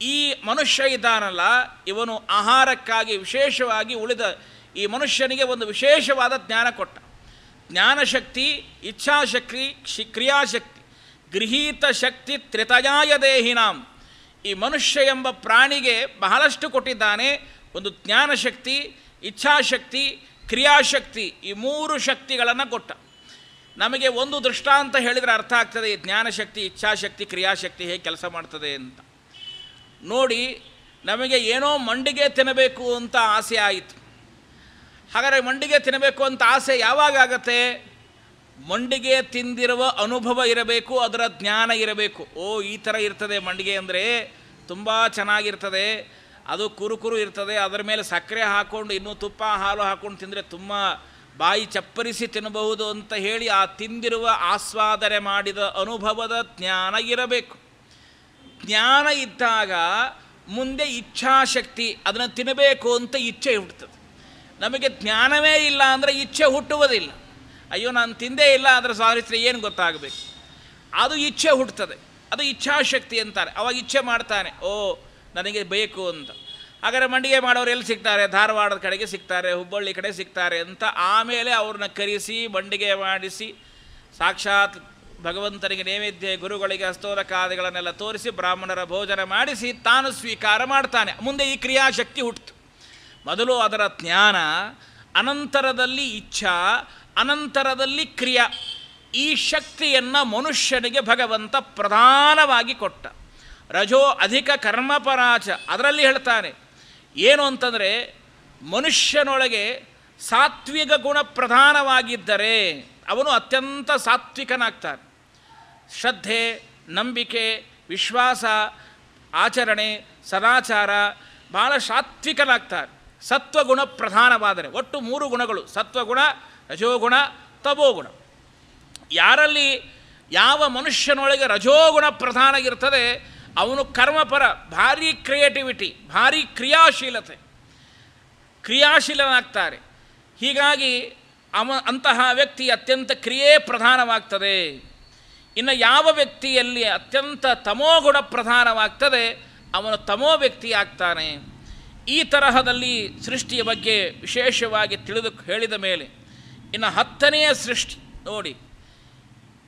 ಈ ಮನುಷ್ಯ ಇದ್ದಾನಲ್ಲ, ಇವನು ಆಹಾರಕ್ಕಾಗಿ ವಿಶೇಷವಾಗಿ ಉಳಿದ, ಈ ಮನುಷ್ಯನಿಗೆ ಒಂದು ವಿಶೇಷವಾದ ಜ್ಞಾನ ಕೊಟ್ಟ. ಜ್ಞಾನಶಕ್ತಿ, ಇಚ್ಛಾಶಕ್ತಿ ಕ್ರಿಯಾಶಕ್ತಿ, ಗೃಹೀತ ಶಕ್ತಿ ತ್ರಿತಯಾಯ ದೇಹಿನಾಂ ಈ ಮನುಷ್ಯ ಎಂಬ ಪ್ರಾಣಿಗೆ ಬಹಳಷ್ಟು ಕೊಟ್ಟಿದ್ದಾನೆ. ಒಂದು ಜ್ಞಾನಶಕ್ತಿ, ಇಚ್ಛಾಶಕ್ತಿ, ಕ್ರಿಯಾಶಕ್ತಿ ಈ ಮೂರು ಶಕ್ತಿಗಳನ್ನು ಕೊಟ್ಟ. ನಮಗೆ ಒಂದು ದೃಷ್ಟಾಂತ ಹೇಳಿದರೆ ಅರ್ಥ ಆಗ್ತದೆ, ಈ ಜ್ಞಾನಶಕ್ತಿ, ಇಚ್ಛಾಶಕ್ತಿ, ಕ್ರಿಯಾಶಕ್ತಿ ಹೇಗೆ ಕೆಲಸ ಮಾಡ್ತದೆ ಅಂತ. ನೋಡಿ, ನಮಗೆ ಏನೋ ಮಂಡಿಗೆ ತಿನ್ನಬೇಕು ಅಂತ ಆಸೆ ಆಯಿತು. ಹಾಗಾದರೆ ಮಂಡಿಗೆ ತಿನ್ನಬೇಕು ಅಂತ ಆಸೆ ಯಾವಾಗ ಆಗತ್ತೆ? ಮಂಡಿಗೆ ತಿಂದಿರುವ ಅನುಭವ ಇರಬೇಕು, ಅದರ ಜ್ಞಾನ ಇರಬೇಕು. ಓ, ಈ ಥರ ಇರ್ತದೆ ಮಂಡಿಗೆ ಅಂದರೆ ತುಂಬ ಚೆನ್ನಾಗಿರ್ತದೆ, ಅದು ಕುರುಕುರು ಇರ್ತದೆ, ಅದರ ಮೇಲೆ ಸಕ್ಕರೆ ಹಾಕ್ಕೊಂಡು ಇನ್ನೂ ತುಪ್ಪ, ಹಾಲು ಹಾಕ್ಕೊಂಡು ತಿಂದರೆ ತುಂಬ ಬಾಯಿ ಚಪ್ಪರಿಸಿ ತಿನ್ನಬಹುದು ಅಂತ ಹೇಳಿ ಆ ತಿಂದಿರುವ ಆಸ್ವಾದನೆ ಮಾಡಿದ ಅನುಭವದ ಜ್ಞಾನ ಇರಬೇಕು. ಜ್ಞಾನ ಇದ್ದಾಗ ಮುಂದೆ ಇಚ್ಛಾಶಕ್ತಿ, ಅದನ್ನು ತಿನ್ನಬೇಕು ಅಂತ ಇಚ್ಛೆ ಹುಟ್ಟುತ್ತದೆ. ನಮಗೆ ಜ್ಞಾನವೇ ಇಲ್ಲ ಅಂದರೆ ಇಚ್ಛೆ ಹುಟ್ಟುವುದಿಲ್ಲ. ಅಯ್ಯೋ, ನಾನು ತಿಂದೇ ಇಲ್ಲ ಅದರ ಸಾವಿತ್ರಿ ಏನು ಗೊತ್ತಾಗಬೇಕು? ಅದು ಇಚ್ಛೆ ಹುಟ್ಟುತ್ತದೆ ಅದು ಇಚ್ಛಾಶಕ್ತಿ ಅಂತಾರೆ. ಅವಾಗ ಇಚ್ಛೆ ಮಾಡ್ತಾನೆ. ಓ, ನನಗೆ ಬೇಕು ಅಂತ. ಹಾಗಾದರೆ ಮಂಡಿಗೆ ಮಾಡೋರು ಎಲ್ಲಿ ಸಿಗ್ತಾರೆ? ಧಾರವಾಡದ ಕಡೆಗೆ ಸಿಗ್ತಾರೆ, ಹುಬ್ಬಳ್ಳಿ ಕಡೆ ಸಿಗ್ತಾರೆ ಅಂತ ಆಮೇಲೆ ಅವ್ರನ್ನ ಕರೆಸಿ, ಮಂಡಿಗೆ ಮಾಡಿಸಿ, ಸಾಕ್ಷಾತ್ ಭಗವಂತನಿಗೆ ನೈವೇದ್ಯ, ಗುರುಗಳಿಗೆ ಹಸ್ತೋರಕಾದಿಗಳನ್ನೆಲ್ಲ ತೋರಿಸಿ, ಬ್ರಾಹ್ಮಣರ ಭೋಜನ ಮಾಡಿಸಿ, ತಾನು ಸ್ವೀಕಾರ ಮಾಡ್ತಾನೆ. ಮುಂದೆ ಈ ಕ್ರಿಯಾಶಕ್ತಿ ಹುಟ್ಟಿತು ಮೊದಲು ಅದರ ಜ್ಞಾನ, ಅನಂತರದಲ್ಲಿ ಇಚ್ಛಾ ಅನಂತರದಲ್ಲಿ ಕ್ರಿಯ. ಈ ಶಕ್ತಿಯನ್ನು ಮನುಷ್ಯನಿಗೆ ಭಗವಂತ ಪ್ರಧಾನವಾಗಿ ಕೊಟ್ಟ. ರಜೋ ಅಧಿಕ ಕರ್ಮಪರಾಚ, ಅದರಲ್ಲಿ ಹೇಳ್ತಾನೆ. ಏನು ಅಂತಂದರೆ, ಮನುಷ್ಯನೊಳಗೆ ಸಾತ್ವಿಕ ಗುಣ ಪ್ರಧಾನವಾಗಿದ್ದರೆ ಅವನು ಅತ್ಯಂತ ಸಾತ್ವಿಕನಾಗ್ತಾನೆ. ಶ್ರದ್ಧೆ, ನಂಬಿಕೆ, ವಿಶ್ವಾಸ, ಆಚರಣೆ, ಸದಾಚಾರ ಭಾಳ ಸಾತ್ವಿಕನಾಗ್ತಾರೆ ಸತ್ವಗುಣ ಪ್ರಧಾನವಾದರೆ, ಒಟ್ಟು ಮೂರು ಗುಣಗಳು. ಸತ್ವಗುಣ ರಜೋಗುಣ ತಮೋಗುಣ ಯಾರಲ್ಲಿ ಯಾವ ಮನುಷ್ಯನೊಳಗೆ ರಜೋಗುಣ ಪ್ರಧಾನ ಇರ್ತದೆ, ಅವನು ಕರ್ಮಪರ, ಭಾರಿ ಕ್ರಿಯೇಟಿವಿಟಿ, ಭಾರಿ ಕ್ರಿಯಾಶೀಲತೆ. ಕ್ರಿಯಾಶೀಲನಾಗ್ತಾರೆ. ಹೀಗಾಗಿ ಅವ ಅಂತಹ ವ್ಯಕ್ತಿ ಅತ್ಯಂತ ಕ್ರಿಯೆ ಪ್ರಧಾನವಾಗ್ತದೆ. ಇನ್ನು ಯಾವ ವ್ಯಕ್ತಿಯಲ್ಲಿ ಅತ್ಯಂತ ತಮೋಗುಣ ಪ್ರಧಾನವಾಗ್ತದೆ, ಅವನು ತಮೋ ವ್ಯಕ್ತಿ ಆಗ್ತಾನೆ. ಈ ತರಹದಲ್ಲಿ ಸೃಷ್ಟಿಯ ಬಗ್ಗೆ ವಿಶೇಷವಾಗಿ ತಿಳಿದು ಹೇಳಿದ ಮೇಲೆ ಇನ್ನು ಹತ್ತನೆಯ ಸೃಷ್ಟಿ, ನೋಡಿ,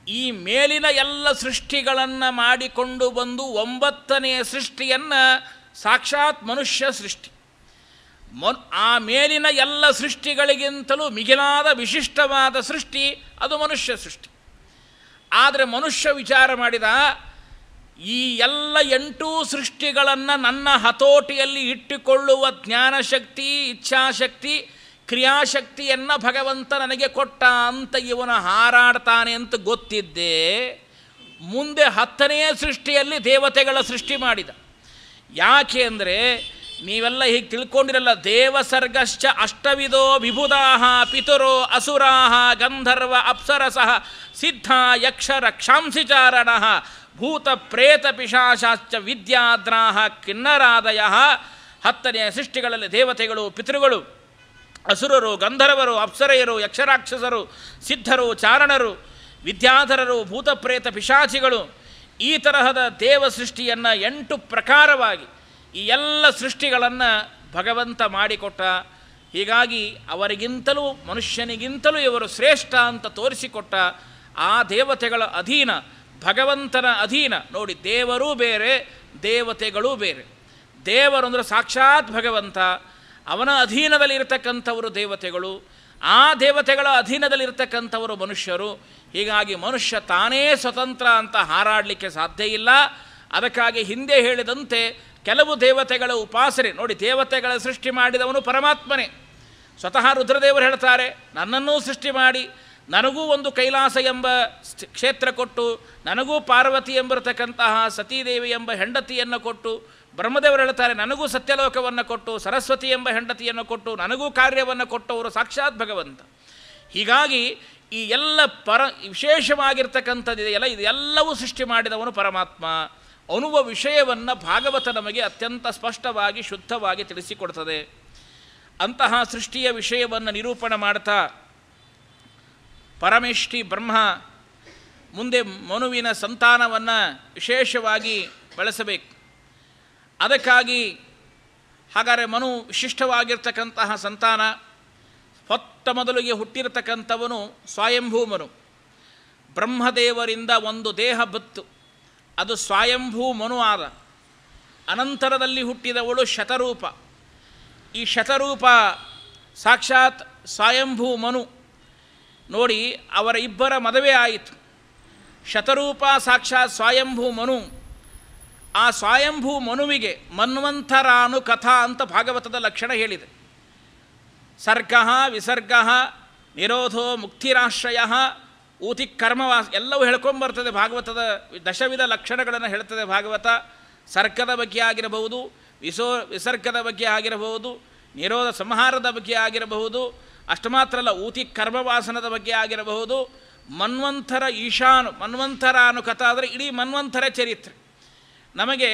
ಈ ಮೇಲಿನ ಎಲ್ಲ ಸೃಷ್ಟಿಗಳನ್ನು ಮಾಡಿಕೊಂಡು ಬಂದು ಒಂಬತ್ತನೆಯ ಸೃಷ್ಟಿಯನ್ನು ಸಾಕ್ಷಾತ್ ಮನುಷ್ಯ ಸೃಷ್ಟಿ. ಮೊನ್, ಆ ಮೇಲಿನ ಎಲ್ಲ ಸೃಷ್ಟಿಗಳಿಗಿಂತಲೂ ಮಿಗಿಲಾದ ವಿಶಿಷ್ಟವಾದ ಸೃಷ್ಟಿ, ಅದು ಮನುಷ್ಯ ಸೃಷ್ಟಿ. ಆದರೆ ಮನುಷ್ಯ ವಿಚಾರ ಮಾಡಿದ, ಈ ಎಲ್ಲ ಎಂಟೂ ಸೃಷ್ಟಿಗಳನ್ನು ನನ್ನ ಹತೋಟಿಯಲ್ಲಿ ಇಟ್ಟುಕೊಳ್ಳುವ ಜ್ಞಾನಶಕ್ತಿ, ಇಚ್ಛಾಶಕ್ತಿ ಕ್ರಿಯಾಶಕ್ತಿಯನ್ನು ಭಗವಂತ ನನಗೆ ಕೊಟ್ಟ ಅಂತ ಇವನು ಹಾರಾಡ್ತಾನೆ ಅಂತ ಗೊತ್ತಿದ್ದೆ, ಮುಂದೆ ಹತ್ತನೆಯ ಸೃಷ್ಟಿಯಲ್ಲಿ ದೇವತೆಗಳ ಸೃಷ್ಟಿ ಮಾಡಿದ. ಯಾಕೆ ಅಂದರೆ, ನೀವೆಲ್ಲ ಹೀಗೆ ತಿಳ್ಕೊಂಡಿರಲ್ಲ, ದೇವಸರ್ಗಶ್ಚ ಅಷ್ಟವಿದೋ ವಿಭುದಾಹ ಪಿತುರೋ ಅಸುರಾಹ ಗಂಧರ್ವ ಅಪ್ಸರಸಃ ಸಿದ್ಧ ಯಕ್ಷ ರಕ್ಷಾಂಸಿಚಾರಣ ಭೂತ ಪ್ರೇತ ಪಿಶಾಶಾಶ್ಚ ವಿದ್ಯಾದ್ರಾಹ ಕಿನ್ನರಾದಯ ಹತ್ತನೆಯ ಸೃಷ್ಟಿಗಳಲ್ಲಿ ದೇವತೆಗಳು ಪಿತೃಗಳು. ಅಸುರರು, ಗಂಧರ್ವರು, ಅಪ್ಸರೆಯರು, ಯಕ್ಷರಾಕ್ಷಸರು, ಸಿದ್ಧರು, ಚಾರಣರು, ವಿದ್ಯಾಧರರು, ಭೂತಪ್ರೇತ ಪಿಶಾಚಿಗಳು, ಈ ತರಹದ ದೇವ ಸೃಷ್ಟಿಯನ್ನು ಎಂಟು ಪ್ರಕಾರವಾಗಿ ಈ ಎಲ್ಲ ಸೃಷ್ಟಿಗಳನ್ನು ಭಗವಂತ ಮಾಡಿಕೊಟ್ಟ. ಹೀಗಾಗಿ ಅವರಿಗಿಂತಲೂ, ಮನುಷ್ಯನಿಗಿಂತಲೂ ಇವರು ಶ್ರೇಷ್ಠ ಅಂತ ತೋರಿಸಿಕೊಟ್ಟ ಆ ದೇವತೆಗಳ ಅಧೀನ, ಭಗವಂತನ ಅಧೀನ. ನೋಡಿ, ದೇವರೂ ಬೇರೆ, ದೇವತೆಗಳೂ ಬೇರೆ. ದೇವರು ಅಂದರೆ ಸಾಕ್ಷಾತ್ ಭಗವಂತ. ಅವನ ಅಧೀನದಲ್ಲಿ ಇರತಕ್ಕಂಥವರು ದೇವತೆಗಳು, ಆ ದೇವತೆಗಳ ಅಧೀನದಲ್ಲಿರ್ತಕ್ಕಂಥವರು ಮನುಷ್ಯರು. ಹೀಗಾಗಿ ಮನುಷ್ಯ ತಾನೇ ಸ್ವತಂತ್ರ ಅಂತ ಹಾರಾಡಲಿಕ್ಕೆ ಸಾಧ್ಯ ಇಲ್ಲ. ಅದಕ್ಕಾಗಿ ಹಿಂದೆ ಹೇಳಿದಂತೆ ಕೆಲವು ದೇವತೆಗಳ ಉಪಾಸನೆ, ನೋಡಿ ದೇವತೆಗಳ ಸೃಷ್ಟಿ ಮಾಡಿದವನು ಪರಮಾತ್ಮನೇ. ಸ್ವತಃ ರುದ್ರದೇವರು ಹೇಳ್ತಾರೆ, ನನ್ನನ್ನೂ ಸೃಷ್ಟಿ ಮಾಡಿ, ನನಗೂ ಒಂದು ಕೈಲಾಸ ಎಂಬ ಕ್ಷೇತ್ರ ಕೊಟ್ಟು, ನನಗೂ ಪಾರ್ವತಿ ಎಂಬಿರತಕ್ಕಂತಹ ಸತೀದೇವಿ ಎಂಬ ಹೆಂಡತಿಯನ್ನು ಕೊಟ್ಟು ಬ್ರಹ್ಮದೇವರು ಹೇಳ್ತಾರೆ, ನನಗೂ ಸತ್ಯಲೋಕವನ್ನು ಕೊಟ್ಟು, ಸರಸ್ವತಿ ಎಂಬ ಹೆಂಡತಿಯನ್ನು ಕೊಟ್ಟು, ನನಗೂ ಕಾರ್ಯವನ್ನು ಕೊಟ್ಟವರು ಸಾಕ್ಷಾತ್ ಭಗವಂತ. ಹೀಗಾಗಿ ಈ ಎಲ್ಲ ಪರ ವಿಶೇಷವಾಗಿರ್ತಕ್ಕಂಥದ್ದಿದೆಯಲ್ಲ ಇದೆಲ್ಲವೂ ಸೃಷ್ಟಿ ಮಾಡಿದವನು ಪರಮಾತ್ಮ. ಅನ್ನುವ ವಿಷಯವನ್ನು ಭಾಗವತ ನಮಗೆ ಅತ್ಯಂತ ಸ್ಪಷ್ಟವಾಗಿ, ಶುದ್ಧವಾಗಿ ತಿಳಿಸಿಕೊಡ್ತದೆ. ಅಂತಹ ಸೃಷ್ಟಿಯ ವಿಷಯವನ್ನು ನಿರೂಪಣೆ ಮಾಡ್ತಾ, ಪರಮೇಷ್ಠಿ ಬ್ರಹ್ಮ ಮುಂದೆ ಮನುವಿನ ಸಂತಾನವನ್ನು ವಿಶೇಷವಾಗಿ ಬೆಳೆಸಬೇಕು. ಅದಕ್ಕಾಗಿ ಹಾಗಾದರೆ ಮನು ವಿಶಿಷ್ಟವಾಗಿರ್ತಕ್ಕಂತಹ ಸಂತಾನ, ಹೊತ್ತ ಮೊದಲಿಗೆ ಹುಟ್ಟಿರತಕ್ಕಂಥವನು ಸ್ವಯಂಭೂಮನು. ಬ್ರಹ್ಮದೇವರಿಂದ ಒಂದು ದೇಹ ಬತ್ತು. ಅದು ಸ್ವಯಂಭೂ ಮನು ಆದ. ಅನಂತರದಲ್ಲಿ ಹುಟ್ಟಿದವಳು ಶತರೂಪ. ಈ ಶತರೂಪ ಸಾಕ್ಷಾತ್ ಸ್ವಯಂಭೂ ಮನು ನೋಡಿ, ಅವರ ಇಬ್ಬರ ಮದುವೆ ಆಯಿತು. ಶತರೂಪ ಸಾಕ್ಷಾತ್ ಸ್ವಯಂಭೂ ಮನು ಆ ಸ್ವಯಂಭೂ ಮನುವಿಗೆ ಮನ್ವಂಥರಾನು ಕಥಾ ಅಂತ ಭಾಗವತದ ಲಕ್ಷಣ ಹೇಳಿದೆ. ಸರ್ಗ, ವಿಸರ್ಗ, ನಿರೋಧೋ, ಮುಕ್ತಿರಾಶ್ರಯ, ಊತಿ ಕರ್ಮವಾಸ ಎಲ್ಲವೂ ಹೇಳ್ಕೊಂಬರ್ತದೆ ಭಾಗವತದ ದಶವಿಧ ಲಕ್ಷಣಗಳನ್ನು ಹೇಳ್ತದೆ ಭಾಗವತ. ಸರ್ಕದ ಬಗ್ಗೆ ಆಗಿರಬಹುದು, ವಿಸೋ ವಿಸರ್ಗದ ಬಗ್ಗೆ ಆಗಿರಬಹುದು, ನಿರೋಧ ಸಂಹಾರದ ಬಗ್ಗೆ ಆಗಿರಬಹುದು ಅಷ್ಟು ಮಾತ್ರ ಅಲ್ಲ ಊತಿ ಕರ್ಮವಾಸನದ ಬಗ್ಗೆ ಆಗಿರಬಹುದು. ಮನ್ವಂಥರ ಈಶಾನು ಮನ್ವಂತರ ಅನುಕಥ ಕಥಾ ಅಂದರೆ ಇಡೀ ಮನ್ವಂಥರ ಚರಿತ್ರೆ. ನಮಗೆ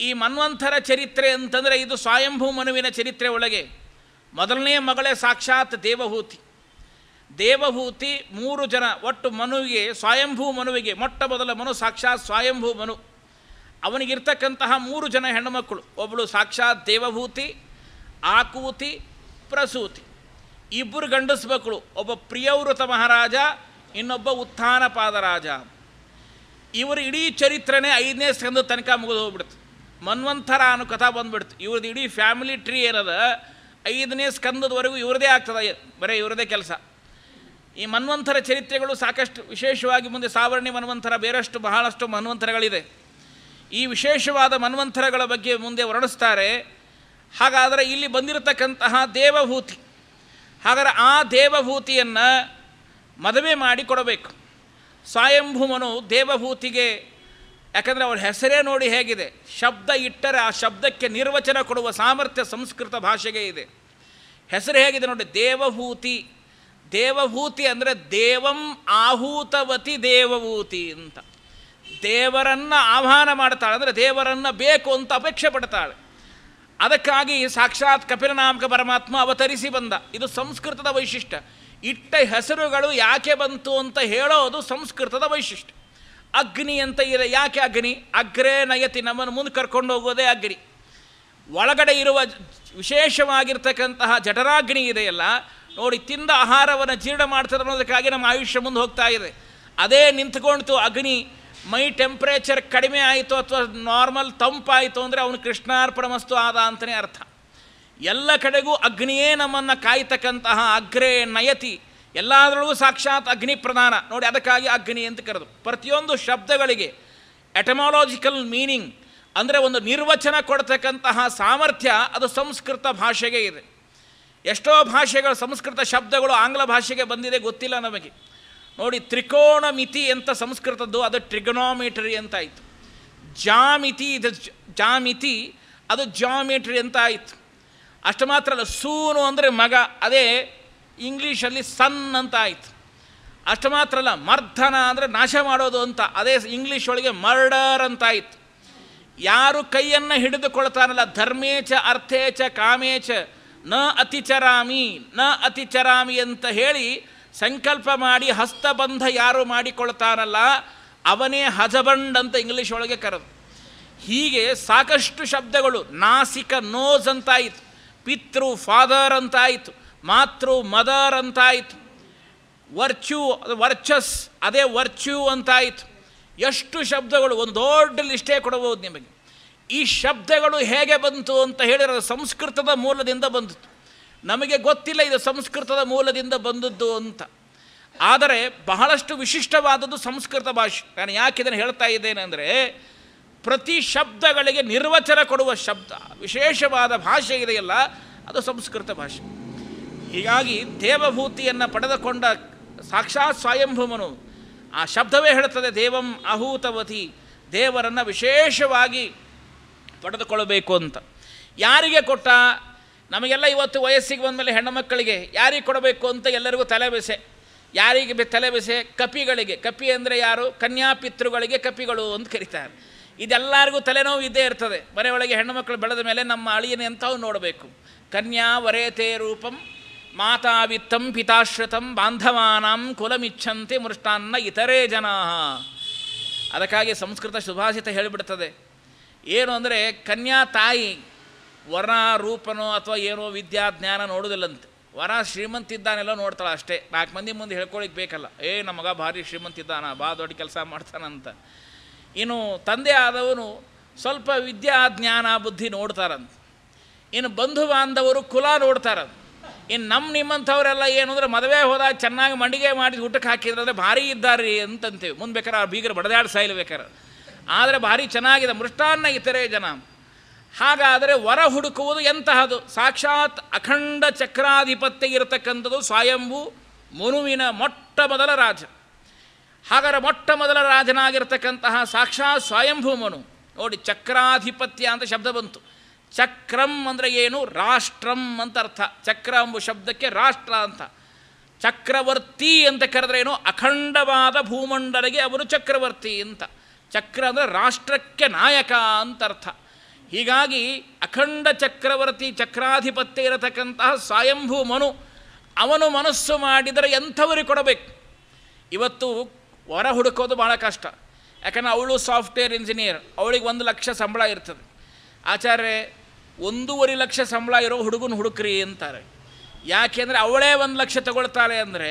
ಈ ಮನ್ವಂತರ ಚರಿತ್ರೆ ಅಂತಂದರೆ ಇದು ಸ್ವಯಂಭೂ ಮನುವಿನ ಚರಿತ್ರೆ ಒಳಗೆ. ಮೊದಲನೇ ಮಗಳೇ ಸಾಕ್ಷಾತ್ ದೇವಹೂತಿ. ದೇವಹೂತಿ ಮೂರು ಜನ, ಒಟ್ಟು ಮನುವಿಗೆ, ಸ್ವಯಂಭೂ ಮನುವಿಗೆ, ಮೊಟ್ಟ ಮೊದಲ ಮನು ಸಾಕ್ಷಾತ್ ಸ್ವಯಂಭೂ ಮನು. ಅವನಿಗಿರ್ತಕ್ಕಂತಹ ಮೂರು ಜನ ಹೆಣ್ಣುಮಕ್ಕಳು ಒಬ್ಬಳು ಸಾಕ್ಷಾತ್ ದೇವಭೂತಿ ಆಕೂತಿ, ಪ್ರಸೂತಿ. ಇಬ್ಬರು ಗಂಡಸು ಮಕ್ಕಳು, ಒಬ್ಬ ಪ್ರಿಯವೃತ ಮಹಾರಾಜ, ಇನ್ನೊಬ್ಬ ಉತ್ಥಾನ ಪಾದರಾಜ ಇವರ ಇಡೀ ಚರಿತ್ರೆನೇ ಐದನೇ ಸ್ಕಂದ ತನಕ ಮುಗಿದು ಹೋಗ್ಬಿಡ್ತು. ಮನ್ವಂಥರ ಅನ್ನೋ ಕಥಾ ಬಂದ್ಬಿಡ್ತು. ಇವ್ರದ್ದು ಇಡೀ ಫ್ಯಾಮಿಲಿ ಟ್ರೀ ಏನದ? ಐದನೇ ಸ್ಕಂದದವರೆಗೂ ಇವ್ರದೇ ಆಗ್ತದೆ ಬರೀ ಇವ್ರದೇ ಕೆಲಸ. ಈ ಮನ್ವಂಥರ ಚರಿತ್ರೆಗಳು ಸಾಕಷ್ಟು ವಿಶೇಷವಾಗಿ ಮುಂದೆ ಸಾವರ್ಣಿ ಮನ್ವಂಥರ ಬೇರಷ್ಟು ಬಹಳಷ್ಟು ಮನ್ವಂಥರಗಳಿದೆ ಈ ವಿಶೇಷವಾದ ಮನ್ವಂಥರಗಳ ಬಗ್ಗೆ ಮುಂದೆ ವರ್ಣಿಸ್ತಾರೆ. ಹಾಗಾದರೆ ಇಲ್ಲಿ ಬಂದಿರತಕ್ಕಂತಹ ದೇವಭೂತಿ, ಹಾಗಾದರೆ ಆ ದೇವಭೂತಿಯನ್ನು ಮದುವೆ ಮಾಡಿ ಕೊಡಬೇಕು ಸ್ವಯಂಭೂಮನು ದೇವಭೂತಿಗೆ, ಯಾಕಂದರೆ ಅವಳ ಹೆಸರೇ ನೋಡಿ ಹೇಗಿದೆ. ಶಬ್ದ ಇಟ್ಟರೆ ಆ ಶಬ್ದಕ್ಕೆ ನಿರ್ವಚನ ಕೊಡುವ ಸಾಮರ್ಥ್ಯ ಸಂಸ್ಕೃತ ಭಾಷೆಗೆ ಇದೆ. ಹೆಸರು ಹೇಗಿದೆ ನೋಡಿ, ದೇವಭೂತಿ. ದೇವಭೂತಿ ಅಂದರೆ ದೇವಂ ಆಹೂತವತಿ ದೇವಭೂತಿ ಅಂತ. ದೇವರನ್ನು ಆಹ್ವಾನ ಮಾಡ್ತಾಳೆ, ಅಂದರೆ ದೇವರನ್ನು ಬೇಕು ಅಂತ ಅಪೇಕ್ಷೆ ಪಡ್ತಾಳೆ. ಅದಕ್ಕಾಗಿ ಸಾಕ್ಷಾತ್ ಕಪಿಲನಾಮಕ ಪರಮಾತ್ಮ ಅವತರಿಸಿ ಬಂದ. ಇದು ಸಂಸ್ಕೃತದ ವೈಶಿಷ್ಟ್ಯ. ಇಟ್ಟ ಹೆಸರುಗಳು ಯಾಕೆ ಬಂತು ಅಂತ ಹೇಳೋದು ಸಂಸ್ಕೃತದ ವೈಶಿಷ್ಟ್ಯ. ಅಗ್ನಿ ಅಂತ ಇದೆ, ಯಾಕೆ ಅಗ್ನಿ? ಅಗ್ರೇ ನಯತಿ, ನಮ್ಮನ್ನು ಮುಂದೆ ಕರ್ಕೊಂಡು ಹೋಗೋದೇ ಅಗ್ನಿ. ಒಳಗಡೆ ಇರುವ ವಿಶೇಷವಾಗಿರ್ತಕ್ಕಂತಹ ಜಠರಾಗ್ನಿ ಇದೆಯಲ್ಲ, ನೋಡಿ ತಿಂದ ಆಹಾರವನ್ನು ಜೀರ್ಣ ಮಾಡ್ತದೆ ಅನ್ನೋದಕ್ಕಾಗಿ ನಮ್ಮ ಆಯುಷ್ಯ ಮುಂದೆ ಹೋಗ್ತಾ ಇದೆ. ಅದೇ ನಿಂತ್ಕೊಳ್ತು ಅಗ್ನಿ, ಮೈ ಟೆಂಪ್ರೇಚರ್ ಕಡಿಮೆ ಆಯಿತು ಅಥವಾ ನಾರ್ಮಲ್ ತಂಪಾಯಿತು ಅಂದರೆ ಅವನು ಕೃಷ್ಣಾರ್ಪಣ ಮಸ್ತು ಆದ ಅಂತಲೇ ಅರ್ಥ. ಎಲ್ಲ ಕಡೆಗೂ ಅಗ್ನಿಯೇ ನಮ್ಮನ್ನು ಕಾಯ್ತಕ್ಕಂತಹ ಅಗ್ರೇ ನಯತಿ. ಎಲ್ಲದರೊಳಗೂ ಸಾಕ್ಷಾತ್ ಅಗ್ನಿ ಪ್ರಧಾನ. ನೋಡಿ, ಅದಕ್ಕಾಗಿ ಅಗ್ನಿ ಅಂತ ಕರೆದು. ಪ್ರತಿಯೊಂದು ಶಬ್ದಗಳಿಗೆ ಎಟಮಾಲಜಿಕಲ್ ಮೀನಿಂಗ್ ಅಂದರೆ ಒಂದು ನಿರ್ವಚನ ಕೊಡ್ತಕ್ಕಂತಹ ಸಾಮರ್ಥ್ಯ ಅದು ಸಂಸ್ಕೃತ ಭಾಷೆಗೆ ಇದೆ. ಎಷ್ಟೋ ಭಾಷೆಗಳು, ಸಂಸ್ಕೃತ ಶಬ್ದಗಳು ಆಂಗ್ಲ ಭಾಷೆಗೆ ಬಂದಿದೆ ಗೊತ್ತಿಲ್ಲ ನಮಗೆ. ನೋಡಿ ತ್ರಿಕೋಣ ಮಿತಿ ಅಂತ ಸಂಸ್ಕೃತದ್ದು, ಅದು ಟ್ರಿಗನೋಮೀಟ್ರಿ ಅಂತ ಆಯಿತು ಜಾಮಿತಿ ಇದು ಜಾಮಿತಿ, ಅದು ಜಾಮಿಟ್ರಿ ಅಂತ ಆಯಿತು ಅಷ್ಟು ಮಾತ್ರ ಅಲ್ಲ, ಸೂನು ಅಂದರೆ ಮಗ, ಅದೇ ಇಂಗ್ಲೀಷಲ್ಲಿ ಸನ್ ಅಂತ ಆಯಿತು. ಅಷ್ಟು ಮಾತ್ರ ಅಲ್ಲ ಮರ್ಧನ ಅಂದರೆ ನಾಶ ಮಾಡೋದು ಅಂತ, ಅದೇ ಇಂಗ್ಲೀಷ್ ಒಳಗೆ ಮರ್ಡರ್ ಅಂತ ಆಯಿತು. ಯಾರು ಕೈಯನ್ನು ಹಿಡಿದುಕೊಳ್ತಾನಲ್ಲ, ಧರ್ಮೇಚ ಅರ್ಥೇಚ ಕಾಮೇಚ, ನ ಅತಿಚರಾಮಿ ನ ಅತಿಚರಾಮಿ ಅಂತ ಹೇಳಿ ಸಂಕಲ್ಪ ಮಾಡಿ ಹಸ್ತಬಂಧ ಯಾರು ಮಾಡಿಕೊಳ್ತಾನಲ್ಲ, ಅವನೇ ಹಜಬಂಡ್ ಅಂತ ಇಂಗ್ಲೀಷ್ ಒಳಗೆ ಕರೆದು. ಹೀಗೆ ಸಾಕಷ್ಟು ಶಬ್ದಗಳು, ನಾಸಿಕ ನೋಸ್ ಅಂತಾಯಿತು ಪಿತೃ ಫಾದರ್ ಅಂತಾಯಿತು, ಮಾತೃ ಮದರ್ ಅಂತಾಯಿತು ವರ್ಚ್ಯೂ ವರ್ಚಸ್, ಅದೇ ವರ್ಚ್ಯೂ ಅಂತಾಯಿತು. ಎಷ್ಟು ಶಬ್ದಗಳು, ಒಂದು ದೊಡ್ಡ ಲಿಸ್ಟೇ ಕೊಡಬಹುದು ನಿಮಗೆ. ಈ ಶಬ್ದಗಳು ಹೇಗೆ ಬಂತು ಅಂತ ಹೇಳಿದ್ರೆ ಸಂಸ್ಕೃತದ ಮೂಲದಿಂದ ಬಂದಿತ್ತು. ನಮಗೆ ಗೊತ್ತಿಲ್ಲ ಇದು ಸಂಸ್ಕೃತದ ಮೂಲದಿಂದ ಬಂದದ್ದು ಅಂತ. ಆದರೆ ಬಹಳಷ್ಟು ವಿಶಿಷ್ಟವಾದದ್ದು ಸಂಸ್ಕೃತ ಭಾಷೆ. ನಾನು ಯಾಕೆ ಇದನ್ನು ಹೇಳ್ತಾ ಇದ್ದೇನೆ ಅಂದರೆ ಪ್ರತಿ ಶಬ್ದಗಳಿಗೆ ನಿರ್ವಚನ ಕೊಡುವ ಶಬ್ದ, ವಿಶೇಷವಾದ ಭಾಷೆ ಇದೆಯಲ್ಲ, ಅದು ಸಂಸ್ಕೃತ ಭಾಷೆ. ಹೀಗಾಗಿ ದೇವಭೂತಿಯನ್ನು ಪಡೆದುಕೊಂಡ ಸಾಕ್ಷಾತ್ ಸ್ವಯಂಭೂಮನು ಆ ಶಬ್ದವೇ ಹೇಳುತ್ತದೆ, ದೇವಂ ಅಹೂತವತಿ, ದೇವರನ್ನು ವಿಶೇಷವಾಗಿ ಪಡೆದುಕೊಳ್ಳಬೇಕು ಅಂತ. ಯಾರಿಗೆ ಕೊಟ್ಟ? ನಮಗೆಲ್ಲ ಇವತ್ತು ವಯಸ್ಸಿಗೆ ಬಂದಮೇಲೆ ಹೆಣ್ಣು ಮಕ್ಕಳಿಗೆ ಯಾರಿಗೆ ಕೊಡಬೇಕು ಅಂತ ಎಲ್ಲರಿಗೂ ತಲೆಬೆಸೆ. ಯಾರಿಗೆ ತಲೆಬೆಸೆ? ಕಪಿಗಳಿಗೆ. ಕಪಿ ಅಂದರೆ ಯಾರು? ಕನ್ಯಾಪಿತೃಗಳಿಗೆ ಕಪಿಗಳು ಅಂತ ಕರೀತಾರೆ. ಇದೆಲ್ಲರಿಗೂ ತಲೆನೋವು ಇದ್ದೇ ಇರ್ತದೆ. ಮನೆಯೊಳಗೆ ಹೆಣ್ಣು ಮಕ್ಕಳು ಬೆಳೆದ ಮೇಲೆ ನಮ್ಮ ಅಳಿಯನ್ನು ಎಂಥವು ನೋಡಬೇಕು. ಕನ್ಯಾ ವರೇತೆ ರೂಪಂ ಮಾತಾವಿತ್ತಂ ಪಿತಾಶ್ರಿತಂ, ಬಾಂಧವಾನಂ ಕುಲಮಿಚ್ಛಂತೆ ಮೃಷ್ಟಾನ್ನ ಇತರೇ ಜನ. ಅದಕ್ಕಾಗಿ ಸಂಸ್ಕೃತ ಸುಭಾಷಿತ ಹೇಳಿಬಿಡ್ತದೆ. ಏನು ಅಂದರೆ ಕನ್ಯಾ ತಾಯಿ ವರ ರೂಪನೋ ಅಥವಾ ಏನೋ ವಿದ್ಯಾ ಜ್ಞಾನ ನೋಡೋದಿಲ್ಲಂತೆ ವರ ಶ್ರೀಮಂತ ಇದ್ದಾನೆಲ್ಲ ನೋಡ್ತಾಳೆ ಅಷ್ಟೇ. ನಾಲ್ಕು ಮಂದಿ ಮುಂದೆ ಹೇಳ್ಕೊಳ್ಳಿಕ್ಕೆ ಬೇಕಲ್ಲ. ಏ, ನಮ್ಮ ಮಗ ಭಾರಿ ಶ್ರೀಮಂತಿದ್ದಾನ ಭಾಳ ದೊಡ್ಡ ಕೆಲಸ ಮಾಡ್ತಾನಂತ. ಇನ್ನು ತಂದೆ ಆದವನು ಸ್ವಲ್ಪ ವಿದ್ಯಾ ಜ್ಞಾನ ಬುದ್ಧಿ ನೋಡ್ತಾರಂತ. ಇನ್ನು ಬಂಧು ಬಾಂಧವರು ಕುಲ ನೋಡ್ತಾರಂತ. ಇನ್ನು ನಮ್ಮ ನಿಮ್ಮಂಥವರೆಲ್ಲ ಏನು ಅಂದರೆ ಮದುವೆ ಹೋದಾಗ ಚೆನ್ನಾಗಿ ಮಂಡಿಗೆ ಮಾಡಿ ಊಟಕ್ಕೆ ಹಾಕಿದ್ರೆ ಭಾರಿ ಇದ್ದಾರೆ ಅಂತಂತೀವಿ. ಮುಂದೆ ಬೇಕಾರೆ ಆ ಬೀಗರು ಬಡದಾಡಿ ಬೇಕಾರೆ. ಆದರೆ ಭಾರಿ ಚೆನ್ನಾಗಿದೆ, ಮೃಷ್ಟಾನ್ನ ಇತರೆ ಜನ. ಹಾಗಾದರೆ ವರ ಹುಡುಕುವುದು ಎಂತಹದು? ಸಾಕ್ಷಾತ್ ಅಖಂಡ ಚಕ್ರಾಧಿಪತ್ಯ ಇರತಕ್ಕಂಥದ್ದು ಸ್ವಯಂಭೂ ಮನುವಿನ ಮೊಟ್ಟ ಮೊದಲ ರಾಜ. ಹಾಗಾದರೆ ಮೊಟ್ಟ ಮೊದಲ ರಾಜನಾಗಿರ್ತಕ್ಕಂತಹ ಸಾಕ್ಷಾತ್ ಸ್ವಯಂಭೂಮನು. ನೋಡಿ, ಚಕ್ರಾಧಿಪತ್ಯ ಅಂತ ಶಬ್ದ ಬಂತು. ಚಕ್ರಂ ಅಂದರೆ ಏನು? ರಾಷ್ಟ್ರಂ ಅಂತ ಅರ್ಥ. ಚಕ್ರ ಎಂಬ ಶಬ್ದಕ್ಕೆ ರಾಷ್ಟ್ರ ಅಂತ. ಚಕ್ರವರ್ತಿ ಅಂತ ಕರೆದ್ರೇನು ಅಖಂಡವಾದ ಭೂಮಂಡಲಿಗೆ ಅವರು ಚಕ್ರವರ್ತಿ ಅಂತ. ಚಕ್ರ ಅಂದರೆ ರಾಷ್ಟ್ರಕ್ಕೆ ನಾಯಕ ಅಂತ ಅರ್ಥ. ಹೀಗಾಗಿ ಅಖಂಡ ಚಕ್ರವರ್ತಿ ಚಕ್ರಾಧಿಪತ್ಯ ಇರತಕ್ಕಂತಹ ಸ್ವಯಂಭೂ ಮನು ಅವನು ಮನಸ್ಸು ಮಾಡಿದರೆ ಎಂಥವರಿಗೆ ಕೊಡಬೇಕು? ಇವತ್ತು ಹೊರ ಹುಡುಕೋದು ಭಾಳ ಕಷ್ಟ. ಯಾಕಂದರೆ ಅವಳು ಸಾಫ್ಟ್ವೇರ್ ಇಂಜಿನಿಯರ್ ಅವಳಿಗೆ ಒಂದು ಲಕ್ಷ ಸಂಬಳ ಇರ್ತದೆ. ಆಚಾರ್ಯ ಒಂದೂವರೆ ಲಕ್ಷ ಸಂಬಳ ಇರೋ ಹುಡುಗನ ಹುಡುಕ್ರಿ ಅಂತಾರೆ. ಯಾಕೆಂದರೆ ಅವಳೇ ಒಂದು ಲಕ್ಷ ತಗೊಳ್ತಾಳೆ ಅಂದರೆ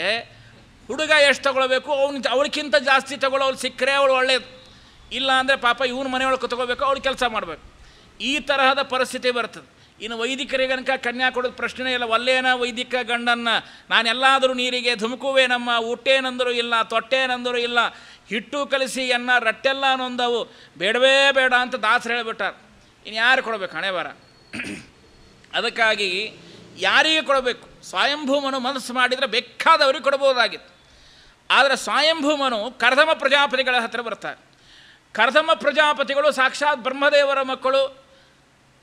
ಹುಡುಗ ಎಷ್ಟು ತಗೊಳ್ಬೇಕು, ಅವ್ನು ಅವಳಿಗಿಂತ ಜಾಸ್ತಿ ತಗೊಳ್ಳೋಳು ಸಿಕ್ಕರೆ ಅವಳು ಒಳ್ಳೇದು. ಇಲ್ಲ ಅಂದರೆ ಪಾಪ ಇವನ ಮನೆಯೊಳಗೆ ತಗೋಬೇಕು ಅವಳು ಕೆಲಸ ಮಾಡಬೇಕು. ಈ ತರಹದ ಪರಿಸ್ಥಿತಿ ಬರ್ತದೆ. ಇನ್ನು ವೈದಿಕರಿಗನಕ ಕನ್ಯಾ ಕೊಡೋದು ಪ್ರಶ್ನೆ ಇಲ್ಲ. ಒಲ್ಲೇನ ವೈದಿಕ ಗಂಡನ್ನ ನಾನೆಲ್ಲಾದರೂ ನೀರಿಗೆ ಧುಮುಕುವೇನಮ್ಮ ಊಟೇನಂದರೂ ಇಲ್ಲ, ತೊಟ್ಟೇನಂದರೂ ಇಲ್ಲ. ಹಿಟ್ಟು ಕಲಿಸಿ ಎನ್ನ ರಟ್ಟೆಲ್ಲ ನೊಂದವು. ಬೇಡವೇ ಬೇಡ ಅಂತ ದಾಸರು ಹೇಳಿಬಿಟ್ಟಾರ. ಇನ್ನು ಯಾರು ಕೊಡಬೇಕು ಹಣೆ ಬರ ಅದಕ್ಕಾಗಿ ಯಾರಿಗೆ ಕೊಡಬೇಕು? ಸ್ವಯಂಭೂಮನು ಮನಸ್ಸು ಮಾಡಿದರೆ ಬೇಕಾದವರಿಗೆ ಕೊಡಬಹುದಾಗಿತ್ತು ಆದರೆ ಸ್ವಯಂಭೂಮನು ಕರ್ಧಮ ಪ್ರಜಾಪತಿಗಳ ಹತ್ತಿರ ಬರ್ತಾರೆ. ಕರ್ಧಮ ಪ್ರಜಾಪತಿಗಳು ಸಾಕ್ಷಾತ್ ಬ್ರಹ್ಮದೇವರ ಮಕ್ಕಳು.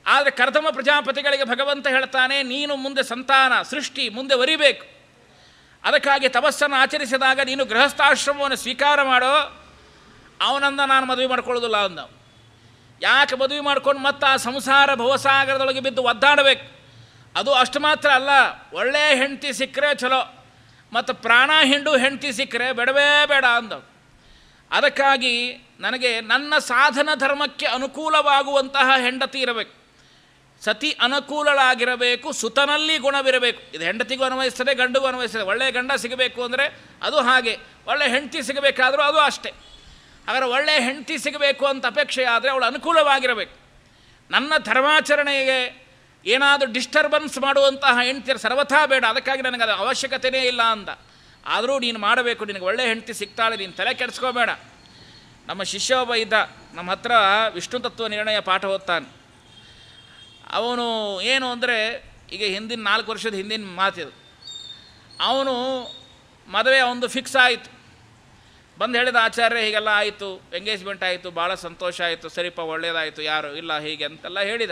ಆದರೆ ಕರ್ದಮ ಪ್ರಜಾಪತಿಗಳಿಗೆ ಭಗವಂತ ಹೇಳ್ತಾನೆ, ನೀನು ಮುಂದೆ ಸಂತಾನ, ಸೃಷ್ಟಿ, ಮುಂದೆ ವರಿಬೇಕು. ಅದಕ್ಕಾಗಿ ತಪಸ್ಸನ್ನು ಆಚರಿಸಿದಾಗ ನೀನು ಗೃಹಸ್ಥಾಶ್ರಮವನ್ನು ಸ್ವೀಕಾರ ಮಾಡೋ ಅವನಂದ ನಾನು ಮದುವೆ ಮಾಡ್ಕೊಳ್ಳೋದಿಲ್ಲ ಅಂದ. ಯಾಕೆ ಮದುವೆ ಮಾಡ್ಕೊಂಡು ಮತ್ತೆ ಆ ಸಂಸಾರ ಭವಸಾಗರದೊಳಗೆ ಬಿದ್ದು ಒದ್ದಾಡಬೇಕು? ಅದು ಅಷ್ಟು ಮಾತ್ರ ಅಲ್ಲ ಒಳ್ಳೆಯ ಹೆಂಡತಿ ಸಿಕ್ಕರೆ ಚಲೋ, ಮತ್ತು ಪ್ರಾಣ ಹಿಂಡು ಹೆಂಡತಿ ಸಿಕ್ಕರೆ ಬೇಡವೇ ಬೇಡ ಅಂದ. ಅದಕ್ಕಾಗಿ ನನಗೆ ನನ್ನ ಸಾಧನ ಧರ್ಮಕ್ಕೆ ಅನುಕೂಲವಾಗುವಂತಹ ಹೆಂಡತಿ ಇರಬೇಕು. ಸತಿ ಅನುಕೂಲಳಾಗಿರಬೇಕು, ಸುತನಲ್ಲಿ ಗುಣವಿರಬೇಕು. ಇದು ಹೆಂಡತಿಗೂ ಅನ್ವಯಿಸ್ತದೆ, ಗಂಡಿಗೂ ಅನ್ವಯಿಸ್ತದೆ. ಒಳ್ಳೆಯ ಗಂಡ ಸಿಗಬೇಕು ಅಂದರೆ ಅದು ಹಾಗೆ. ಒಳ್ಳೆಯ ಹೆಂಡತಿ ಸಿಗಬೇಕಾದರೂ ಅದು ಅಷ್ಟೇ. ಹಾಗಾದ್ರೆ ಒಳ್ಳೆಯ ಹೆಂಡತಿ ಸಿಗಬೇಕು ಅಂತ ಅಪೇಕ್ಷೆ ಆದರೆ ಅವಳು ಅನುಕೂಲವಾಗಿರಬೇಕು. ನನ್ನ ಧರ್ಮಾಚರಣೆಗೆ ಏನಾದರೂ ಡಿಸ್ಟರ್ಬೆನ್ಸ್ ಮಾಡುವಂತಹ ಹೆಂಡತಿಯರು ಸರ್ವಥಾ ಬೇಡ. ಅದಕ್ಕಾಗಿ ನನಗೆ ಅದು ಅವಶ್ಯಕತೆಯೇ ಇಲ್ಲ ಅಂದ ಆದರೂ ನೀನು ಮಾಡಬೇಕು. ನಿನಗೆ ಒಳ್ಳೆಯ ಹೆಂಡತಿ ಸಿಗ್ತಾಳೆ. ನೀನು ತಲೆ ಕೆಡಿಸ್ಕೋಬೇಡ. ನಮ್ಮ ಶಿಷ್ಯ ಒಬ್ಬ ಇದ್ದ. ನಮ್ಮ ಹತ್ರ ವಿಷ್ಣು ತತ್ವ ನಿರ್ಣಯ ಪಾಠ ಓದ್ತಾನೆ. ಅವನು ಏನು ಅಂದರೆ, ಈಗ ಹಿಂದಿನ ನಾಲ್ಕು ವರ್ಷದ ಹಿಂದಿನ ಮಾತಿದು ಅವನು ಮದುವೆ ಒಂದು ಫಿಕ್ಸ್ ಆಯಿತು. ಬಂದು ಹೇಳಿದ ಆಚಾರ್ಯ, ಹೀಗೆಲ್ಲ ಆಯಿತು ಎಂಗೇಜ್ಮೆಂಟ್ ಆಯಿತು, ಭಾಳ ಸಂತೋಷ ಆಯಿತು, ಸರಿಪ ಒಳ್ಳೆಯದಾಯಿತು ಯಾರು ಇಲ್ಲ ಹೀಗೆ ಅಂತೆಲ್ಲ ಹೇಳಿದ.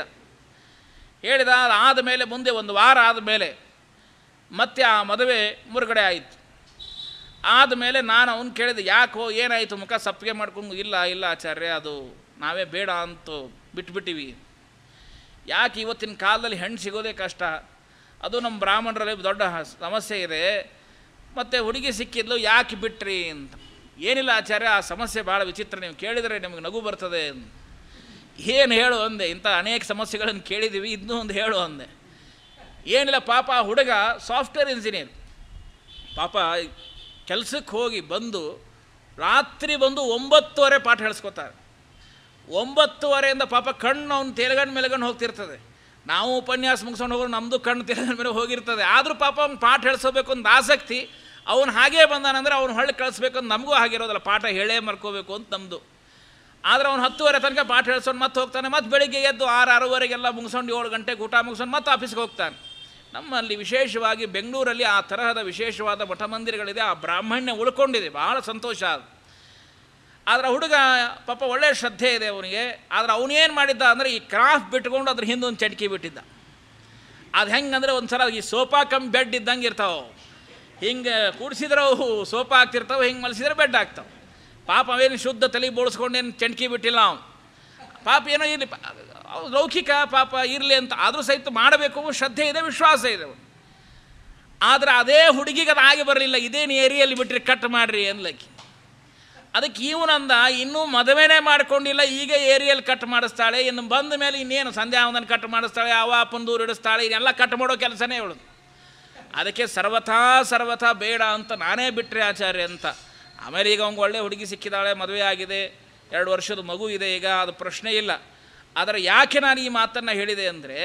ಹೇಳಿದ ಆದಮೇಲೆ ಮುಂದೆ ಒಂದು ವಾರ ಆದಮೇಲೆ ಮತ್ತೆ ಆ ಮದುವೆ ಮುರುಗಡೆ ಆಯಿತು. ಆದಮೇಲೆ ನಾನು ಅವನು ಕೇಳಿದೆ, ಯಾಕೋ, ಏನಾಯಿತು? ಮುಖ ಸಪ್ಪಿಗೆ ಮಾಡ್ಕೊಂಡು ಇಲ್ಲ ಇಲ್ಲ ಆಚಾರ್ಯ, ಅದು ನಾವೇ ಬೇಡ ಅಂತ ಬಿಟ್ಬಿಟ್ಟಿವಿ. ಯಾಕೆ ಇವತ್ತಿನ ಕಾಲದಲ್ಲಿ ಹೆಣ್ಣು ಸಿಗೋದೇ ಕಷ್ಟ? ಅದು ನಮ್ಮ ಬ್ರಾಹ್ಮಣರಲ್ಲಿ ದೊಡ್ಡ ಸಮಸ್ಯೆ ಇದೆ. ಮತ್ತು ಹುಡುಗಿ ಸಿಕ್ಕಿದ್ಲು, ಯಾಕೆ ಬಿಟ್ರಿ? ಅಂತ. ಏನಿಲ್ಲ ಆಚಾರ್ಯ, ಆ ಸಮಸ್ಯೆ ಭಾಳ ವಿಚಿತ್ರ. ನೀವು ಕೇಳಿದರೆ ನಿಮಗೆ ನಗು ಬರ್ತದೆ ಏನು ಹೇಳು ಅಂದೆ. ಇಂಥ ಅನೇಕ ಸಮಸ್ಯೆಗಳನ್ನು ಕೇಳಿದ್ದೀವಿ, ಇನ್ನೂ ಒಂದು ಹೇಳು ಅಂದೆ. ಏನಿಲ್ಲ, ಪಾಪ ಆ ಹುಡುಗ ಸಾಫ್ಟ್ವೇರ್ ಇಂಜಿನಿಯರ್. ಪಾಪ ಕೆಲಸಕ್ಕೆ ಹೋಗಿ ಬಂದು, ರಾತ್ರಿ ಬಂದು ಒಂಬತ್ತುವರೆ ಪಾಠ ಹೇಳಿಸ್ಕೊತಾರೆ. ಒಂಬತ್ತುವರೆಯಿಂದ ಪಾಪ ಕಣ್ಣು ಅವ್ನು ತೇಲಗಂಡು ಮೇಲ್ಗಂಡು ಹೋಗ್ತಿರ್ತದೆ. ನಾವು ಉಪನ್ಯಾಸ ಮುಗಿಸ್ಕೊಂಡು ಹೋಗೋರು ನಮ್ಮದು ಕಣ್ಣು ತೇಲಗಂಡು ಮೇಲೆ ಹೋಗಿರ್ತದೆ. ಆದರೂ ಪಾಪ ಅವ್ನು ಪಾಠ ಹೇಳಿಸೋಬೇಕು ಅಂತ ಆಸಕ್ತಿ, ಅವನು ಹಾಗೇ ಬಂದಾನಂದರೆ ಅವ್ನು ಹೊಳ್ಳಿ ಕಳಿಸ್ಬೇಕು ಅಂತ ನಮಗೂ ಹಾಗಿರೋದಲ್ಲ ಪಾಠ ಹೇಳೇ ಮರ್ಕೋಬೇಕು ಅಂತ ನಮ್ಮದು ಆದರೆ ಅವ್ನು ಹತ್ತುವರೆ ತನಕ ಪಾಠ ಹೇಳ್ಸೋನು ಮತ್ತೆ ಹೋಗ್ತಾನೆ, ಮತ್ತೆ ಬೆಳಿಗ್ಗೆ ಎದ್ದು ಆರು ಆರೂವರೆಗೆಲ್ಲ ಮುಗಿಸ್ಕೊಂಡು ಏಳು ಗಂಟೆಗೆ ಊಟ ಮುಗಿಸ್ಕೊಂಡು ಮತ್ತೆ ಆಫೀಸ್ಗೆ ಹೋಗ್ತಾನೆ. ನಮ್ಮಲ್ಲಿ ವಿಶೇಷವಾಗಿ ಬೆಂಗಳೂರಲ್ಲಿ ಆ ತರಹದ ವಿಶೇಷವಾದ ಮಠ ಮಂದಿರಗಳಿದೆ ಆ ಬ್ರಾಹ್ಮಣ್ಯ ಉಳ್ಕೊಂಡಿದೆ. ಭಾಳ ಸಂತೋಷ ಅದು. ಆದರೆ ಹುಡುಗ ಪಾಪ ಒಳ್ಳೆಯ ಶ್ರದ್ಧೆ ಇದೆ ಅವನಿಗೆ. ಆದರೆ ಅವನೇನು ಮಾಡಿದ್ದ ಅಂದರೆ ಈ ಕ್ರಾಫ್ಟ್ ಬಿಟ್ಕೊಂಡು ಅದ್ರ ಹಿಂದೆ ಒಂದು ಚಟ್ಕಿ ಬಿಟ್ಟಿದ್ದ. ಅದು ಹೆಂಗಂದ್ರೆ ಒಂದು ಸಲ ಈ ಸೋಫಾ ಕಮ್ಮಿ ಬೆಡ್ ಇದ್ದಂಗೆ ಇರ್ತಾವೆ. ಹಿಂಗೆ ಕೂಡಿಸಿದ್ರೆ ಅವು ಸೋಫಾ ಆಗ್ತಿರ್ತಾವೆ, ಹಿಂಗೆ ಮಲಸಿದ್ರೆ ಬೆಡ್ ಆಗ್ತಾವೆ. ಪಾಪ ಅವೇನು ಶುದ್ಧ ತಲೆ ಬೋಳಿಸ್ಕೊಂಡೇನು ಚಟ್ಕಿ ಬಿಟ್ಟಿಲ್ಲ ಅವನು ಪಾಪ ಏನೋ ಇರಲಿ ಲೌಕಿಕ ಪಾಪ ಇರಲಿ ಅಂತ ಆದರೂ ಸಹಿತ ಮಾಡಬೇಕು, ಶ್ರದ್ಧೆ ಇದೆ, ವಿಶ್ವಾಸ ಇದೆ ಆದರೆ ಅದೇ ಹುಡುಗಿಗೆ ಅದು ಆಗಿ ಬರಲಿಲ್ಲ, ಇದೇನು ಏರಿಯಲ್ಲಿ ಬಿಟ್ಟರೆ ಕಟ್ ಮಾಡಿರಿ ಅನ್ಲಕ್ಕಿ ಅದಕ್ಕೆ ಇವನಂದ ಇನ್ನೂ ಮದುವೆನೇ ಮಾಡ್ಕೊಂಡಿಲ್ಲ ಈಗ ಏರಿಯಲ್ಲಿ ಕಟ್ ಮಾಡಿಸ್ತಾಳೆ, ಇನ್ನು ಬಂದ ಮೇಲೆ ಇನ್ನೇನು ಸಂಧ್ಯಾವಂದನ ಕಟ್ ಮಾಡಿಸ್ತಾಳೆ, ಅವ ಅಪ್ಪನ ದೂರ ಇಡಿಸ್ತಾಳೆ ಇನ್ನೆಲ್ಲ ಕಟ್ ಮಾಡೋ ಕೆಲಸನೇ ಇವಳು ಅದಕ್ಕೆ ಸರ್ವಥಾ ಸರ್ವಥಾ ಬೇಡ ಅಂತ ನಾನೇ ಬಿಟ್ಟರೆ ಆಚಾರ್ಯ ಅಂತ. ಆಮೇಲೆ ಈಗ ಅವ್ನಿಗೆ ಒಳ್ಳೆ ಹುಡುಗಿ ಸಿಕ್ಕಿದಾಳೆ, ಮದುವೆ ಆಗಿದೆ, ಎರಡು ವರ್ಷದ ಮಗು ಇದೆ ಈಗ, ಅದು ಪ್ರಶ್ನೆ ಇಲ್ಲ. ಆದರೆ ಯಾಕೆ ನಾನು ಈ ಮಾತನ್ನು ಹೇಳಿದೆ ಅಂದರೆ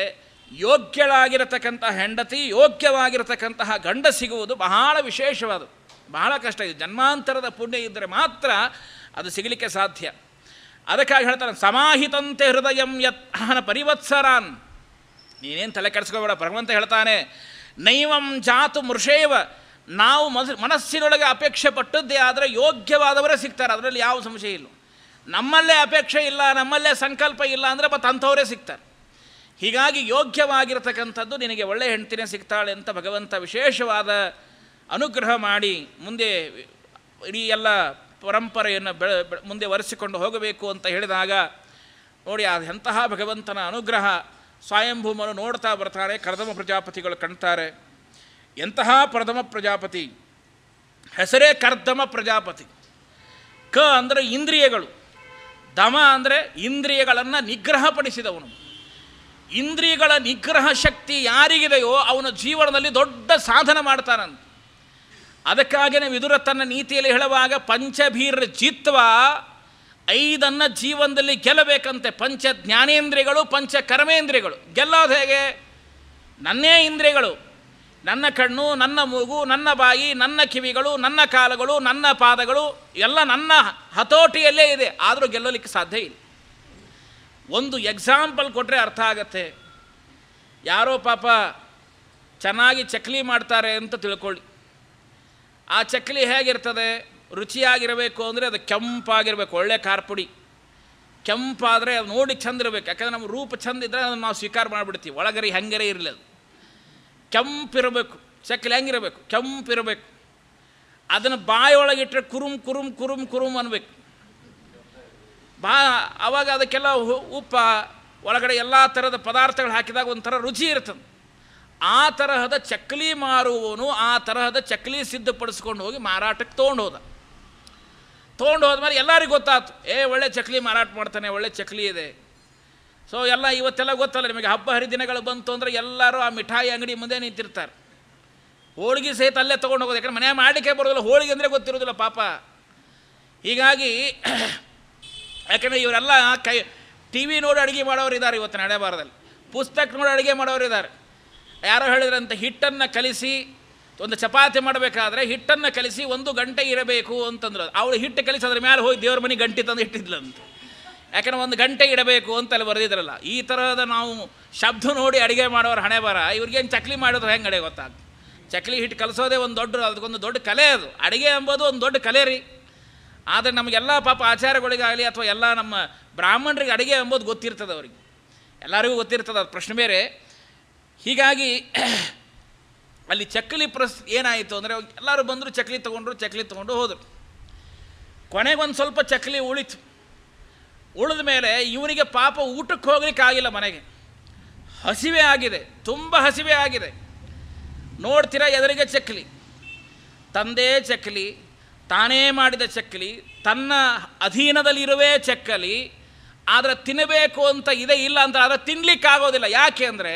ಯೋಗ್ಯಳಾಗಿರತಕ್ಕಂಥ ಹೆಂಡತಿ ಯೋಗ್ಯವಾಗಿರತಕ್ಕಂತಹ ಗಂಡ ಸಿಗುವುದು ಬಹಳ ವಿಶೇಷವಾದ ಬಹಳ ಕಷ್ಟ ಇದೆ. ಜನ್ಮಾಂತರದ ಪುಣ್ಯ ಇದ್ದರೆ ಮಾತ್ರ ಅದು ಸಿಗಲಿಕ್ಕೆ ಸಾಧ್ಯ. ಅದಕ್ಕಾಗಿ ಹೇಳ್ತಾರೆ ಸಮಾಹಿತಂತೆ ಹೃದಯಂ ಯತ್ ಪರಿವತ್ಸರಾನ್. ನೀನೇನು ತಲೆ ಕೆಡಿಸ್ಕೋಬೇಡ, ಭಗವಂತ ಹೇಳ್ತಾನೆ, ನೈವಂ ಜಾತು ಮೃಷೇವ, ನಾವು ಮನಸ್, ಮನಸ್ಸಿನೊಳಗೆ ಅಪೇಕ್ಷೆ ಪಟ್ಟದ್ದೇ ಆದರೆ ಯೋಗ್ಯವಾದವರೇ ಸಿಗ್ತಾರೆ, ಅದರಲ್ಲಿ ಯಾವ ಸಂಶಯ ಇಲ್ಲ. ನಮ್ಮಲ್ಲೇ ಅಪೇಕ್ಷೆ ಇಲ್ಲ, ನಮ್ಮಲ್ಲೇ ಸಂಕಲ್ಪ ಇಲ್ಲ ಅಂದರೆ ಮತ್ತು ಅಂಥವರೇ ಸಿಗ್ತಾರೆ. ಹೀಗಾಗಿ ಯೋಗ್ಯವಾಗಿರತಕ್ಕಂಥದ್ದು ನಿನಗೆ ಒಳ್ಳೆಯ ಹೆಂಡ್ತಿನೇ ಸಿಗ್ತಾಳೆ ಅಂತ ಭಗವಂತ ವಿಶೇಷವಾದ ಅನುಗ್ರಹ ಮಾಡಿ ಮುಂದೆ ಇಡೀ ಎಲ್ಲ ಪರಂಪರೆಯನ್ನು ಬೆಳೆ ಮುಂದೆ ಒರೆಸಿಕೊಂಡು ಹೋಗಬೇಕು ಅಂತ ಹೇಳಿದಾಗ ನೋಡಿ ಅದು ಎಂತಹ ಭಗವಂತನ ಅನುಗ್ರಹ ಸ್ವಯಂಭೂಮನು ನೋಡ್ತಾ ಬರ್ತಾರೆ, ಕರ್ದಮ ಪ್ರಜಾಪತಿಗಳು ಕಾಣ್ತಾರೆ. ಎಂತಹ ಪ್ರಥಮ ಪ್ರಜಾಪತಿ? ಹೆಸರೇ ಕರ್ದಮ ಪ್ರಜಾಪತಿ. ಕ ಅಂದರೆ ಇಂದ್ರಿಯಗಳು. ದಮ ಅಂದರೆ ಇಂದ್ರಿಯಗಳನ್ನು ನಿಗ್ರಹಪಡಿಸಿದವನು. ಇಂದ್ರಿಯಗಳ ನಿಗ್ರಹ ಶಕ್ತಿ ಯಾರಿಗಿದೆಯೋ ಅವನ ಜೀವನದಲ್ಲಿ ದೊಡ್ಡ ಸಾಧನ ಮಾಡ್ತಾನಂತ. ಅದಕ್ಕಾಗಿಯೇ ವಿದುರ ತನ್ನ ನೀತಿಯಲ್ಲಿ ಹೇಳುವಾಗ ಪಂಚಭೀರ ಜಿತ್ವ ಐದನ್ನು ಜೀವನದಲ್ಲಿ ಗೆಲ್ಲಬೇಕಂತೆ. ಪಂಚ ಜ್ಞಾನೇಂದ್ರಿಯಗಳು, ಪಂಚ ಕರ್ಮೇಂದ್ರಿಯಗಳು. ಗೆಲ್ಲೋದು ಹೇಗೆ? ನನ್ನೇ ಇಂದ್ರಿಯಗಳು. ನನ್ನ ಕಣ್ಣು, ನನ್ನ ಮೂಗು, ನನ್ನ ಬಾಯಿ, ನನ್ನ ಕಿವಿಗಳು, ನನ್ನ ಕಾಲುಗಳು, ನನ್ನ ಪಾದಗಳು, ಎಲ್ಲ ನನ್ನ ಹತೋಟಿಯಲ್ಲೇ ಇದೆ. ಆದರೂ ಗೆಲ್ಲಲಿಕ್ಕೆ ಸಾಧ್ಯ ಇಲ್ಲ. ಒಂದು ಎಕ್ಸಾಂಪಲ್ ಕೊಟ್ಟರೆ ಅರ್ಥ ಆಗತ್ತೆ. ಯಾರೋ ಪಾಪ ಚೆನ್ನಾಗಿ ಚಕ್ಲಿ ಮಾಡ್ತಾರೆ ಅಂತ ತಿಳ್ಕೊಳ್ಳಿ. ಆ ಚಕ್ಲಿ ಹೇಗಿರ್ತದೆ? ರುಚಿಯಾಗಿರಬೇಕು ಅಂದರೆ ಅದು ಕೆಂಪಾಗಿರಬೇಕು, ಒಳ್ಳೆ ಖಾರಪುಡಿ ಕೆಂಪಾದರೆ ಅದು ನೋಡಿ ಚಂದ ಇರಬೇಕು. ಯಾಕಂದರೆ ನಮ್ಮ ರೂಪ ಚಂದ ಇದ್ದರೆ ಅದನ್ನು ನಾವು ಸ್ವೀಕಾರ ಮಾಡಿಬಿಡ್ತೀವಿ. ಒಳಗರಿ ಹೆಂಗರೇ ಇರಲಿ ಅದು. ಕೆಂಪಿರಬೇಕು. ಚಕ್ಲಿ ಹೆಂಗಿರಬೇಕು? ಕೆಂಪಿರಬೇಕು. ಅದನ್ನು ಬಾಯೊಳಗಿಟ್ಟರೆ ಕುರುಮ್ ಕುರುಮ್ ಕುರುಮ್ ಕುರುಮ್ ಅನ್ಬೇಕು. ಬಾ ಆವಾಗ ಅದಕ್ಕೆಲ್ಲ ಉಪ್ಪ, ಒಳಗಡೆ ಎಲ್ಲ ಥರದ ಪದಾರ್ಥಗಳು ಹಾಕಿದಾಗ ಒಂಥರ ರುಚಿ ಇರ್ತದೆ. ಆ ತರಹದ ಚಕ್ಲಿ ಮಾರುವವನು ಆ ತರಹದ ಚಕ್ಲಿ ಸಿದ್ಧಪಡಿಸ್ಕೊಂಡು ಹೋಗಿ ಮಾರಾಟಕ್ಕೆ ತೊಗೊಂಡು ಹೋದ. ತೊಗೊಂಡು ಹೋದ್ಮೇಲೆ ಎಲ್ಲರಿಗೂ ಗೊತ್ತಾಯ್ತು. ಏ, ಒಳ್ಳೆ ಚಕ್ಲಿ ಮಾರಾಟ ಮಾಡ್ತಾನೆ, ಒಳ್ಳೆ ಚಕ್ಲಿ ಇದೆ. ಸೊ ಎಲ್ಲ ಇವತ್ತೆಲ್ಲ ಗೊತ್ತಲ್ಲ ನಿಮಗೆ, ಹಬ್ಬ ಹರಿದಿನಗಳು ಬಂತು ಅಂದರೆ ಎಲ್ಲರೂ ಆ ಮಿಠಾಯಿ ಅಂಗಡಿ ಮುಂದೆ ನಿಂತಿರ್ತಾರೆ. ಹೋಳಿಗೆ ಸಹಿತ ಅಲ್ಲೇ ತೊಗೊಂಡು ಹೋಗೋದು, ಯಾಕಂದ್ರೆ ಮನೆ ಮಾಡಲಿಕ್ಕೆ ಬರೋದಿಲ್ಲ ಹೋಳಿಗೆ ಅಂದರೆ ಗೊತ್ತಿರೋದಿಲ್ಲ ಪಾಪ. ಹೀಗಾಗಿ, ಯಾಕಂದರೆ ಇವರೆಲ್ಲ ಕೈ ಟಿ ವಿ ನೋಡಿ ಅಡುಗೆ ಮಾಡೋರು ಇದ್ದಾರೆ ಇವತ್ತು ಹಣೆ ಪುಸ್ತಕ ನೋಡಿ ಅಡುಗೆ ಮಾಡೋರು ಇದ್ದಾರೆ ಯಾರೋ ಹೇಳಿದ್ರಂತೆ, ಹಿಟ್ಟನ್ನು ಕಲಿಸಿ, ಒಂದು ಚಪಾತಿ ಮಾಡಬೇಕಾದ್ರೆ ಹಿಟ್ಟನ್ನು ಕಲಿಸಿ ಒಂದು ಗಂಟೆ ಇರಬೇಕು ಅಂತಂದ್ರು. ಅವಳು ಹಿಟ್ಟು ಕಲಿಸಿ ಅದ್ರ ಮೇಲೆ ಹೋಗಿ ದೇವ್ರ ಮನೆ ಗಂಟೆ ತಂದು ಇಟ್ಟಿದ್ಲಂತೆ. ಯಾಕಂದ್ರೆ ಒಂದು ಗಂಟೆ ಇಡಬೇಕು ಅಂತಲ್ಲಿ ಬರೆದಿದ್ರಲ್ಲ, ಈ ಥರದ ನಾವು ಶಬ್ದ ನೋಡಿ ಅಡುಗೆ ಮಾಡೋರು ಹಣೆ ಬರ, ಇವ್ರಿಗೇನು ಚಕ್ಲಿ ಮಾಡಿದ್ರೆ ಹೆಂಗೆ ಅಡುಗೆ ಗೊತ್ತಾಗ್ತದೆ ಚಕ್ಲಿ ಹಿಟ್ಟು ಕಲಿಸೋದೇ ಒಂದು ದೊಡ್ಡ, ಅದಕ್ಕೊಂದು ದೊಡ್ಡ ಕಲೆ ಅದು. ಅಡುಗೆ ಎಂಬುದು ಒಂದು ದೊಡ್ಡ ಕಲೆ ರೀ. ಆದರೆ ನಮಗೆಲ್ಲ ಪಾಪ ಆಚಾರಗಳಿಗಾಗಲಿ ಅಥವಾ ಎಲ್ಲ ನಮ್ಮ ಬ್ರಾಹ್ಮಣರಿಗೆ ಅಡುಗೆ ಎಂಬುದು ಗೊತ್ತಿರ್ತದೆ ಅವ್ರಿಗೆ. ಎಲ್ಲರಿಗೂ ಗೊತ್ತಿರ್ತದೆ, ಅದು ಪ್ರಶ್ನೆ ಬೇರೆ. ಹೀಗಾಗಿ ಅಲ್ಲಿ ಚಕ್ಕಲಿ ಪ್ರಸ್ ಏನಾಯಿತು ಅಂದರೆ ಎಲ್ಲರೂ ಬಂದರು ಚಕ್ಲಿ ತೊಗೊಂಡ್ರು ಚಕ್ಕಲಿ ತೊಗೊಂಡು ಹೋದರು. ಕೊನೆಗೊಂದು ಸ್ವಲ್ಪ ಚಕ್ಕಲಿ ಉಳಿತು. ಉಳಿದ ಮೇಲೆ ಇವನಿಗೆ ಪಾಪ ಊಟಕ್ಕೆ ಹೋಗ್ಲಿಕ್ಕೆ ಆಗಿಲ್ಲ ಮನೆಗೆ. ಹಸಿವೆ ಆಗಿದೆ, ತುಂಬ ಹಸಿವೆ ಆಗಿದೆ. ನೋಡ್ತೀರಾ ಎದುರಿಗೆ ಚಕ್ಲಿ. ತಂದೆ ಚಕ್ಲಿ, ತಾನೇ ಮಾಡಿದ ಚಕ್ಕಲಿ ತನ್ನ ಅಧೀನದಲ್ಲಿರುವೇ ಚಕ್ಕಲಿ ಆದರೆ ತಿನ್ನಬೇಕು ಅಂತ ಇದೆ ಇಲ್ಲ ಅಂತ ಆದರೆ ತಿನ್ನಲಿಕ್ಕಾಗೋದಿಲ್ಲ ಯಾಕೆ ಅಂದರೆ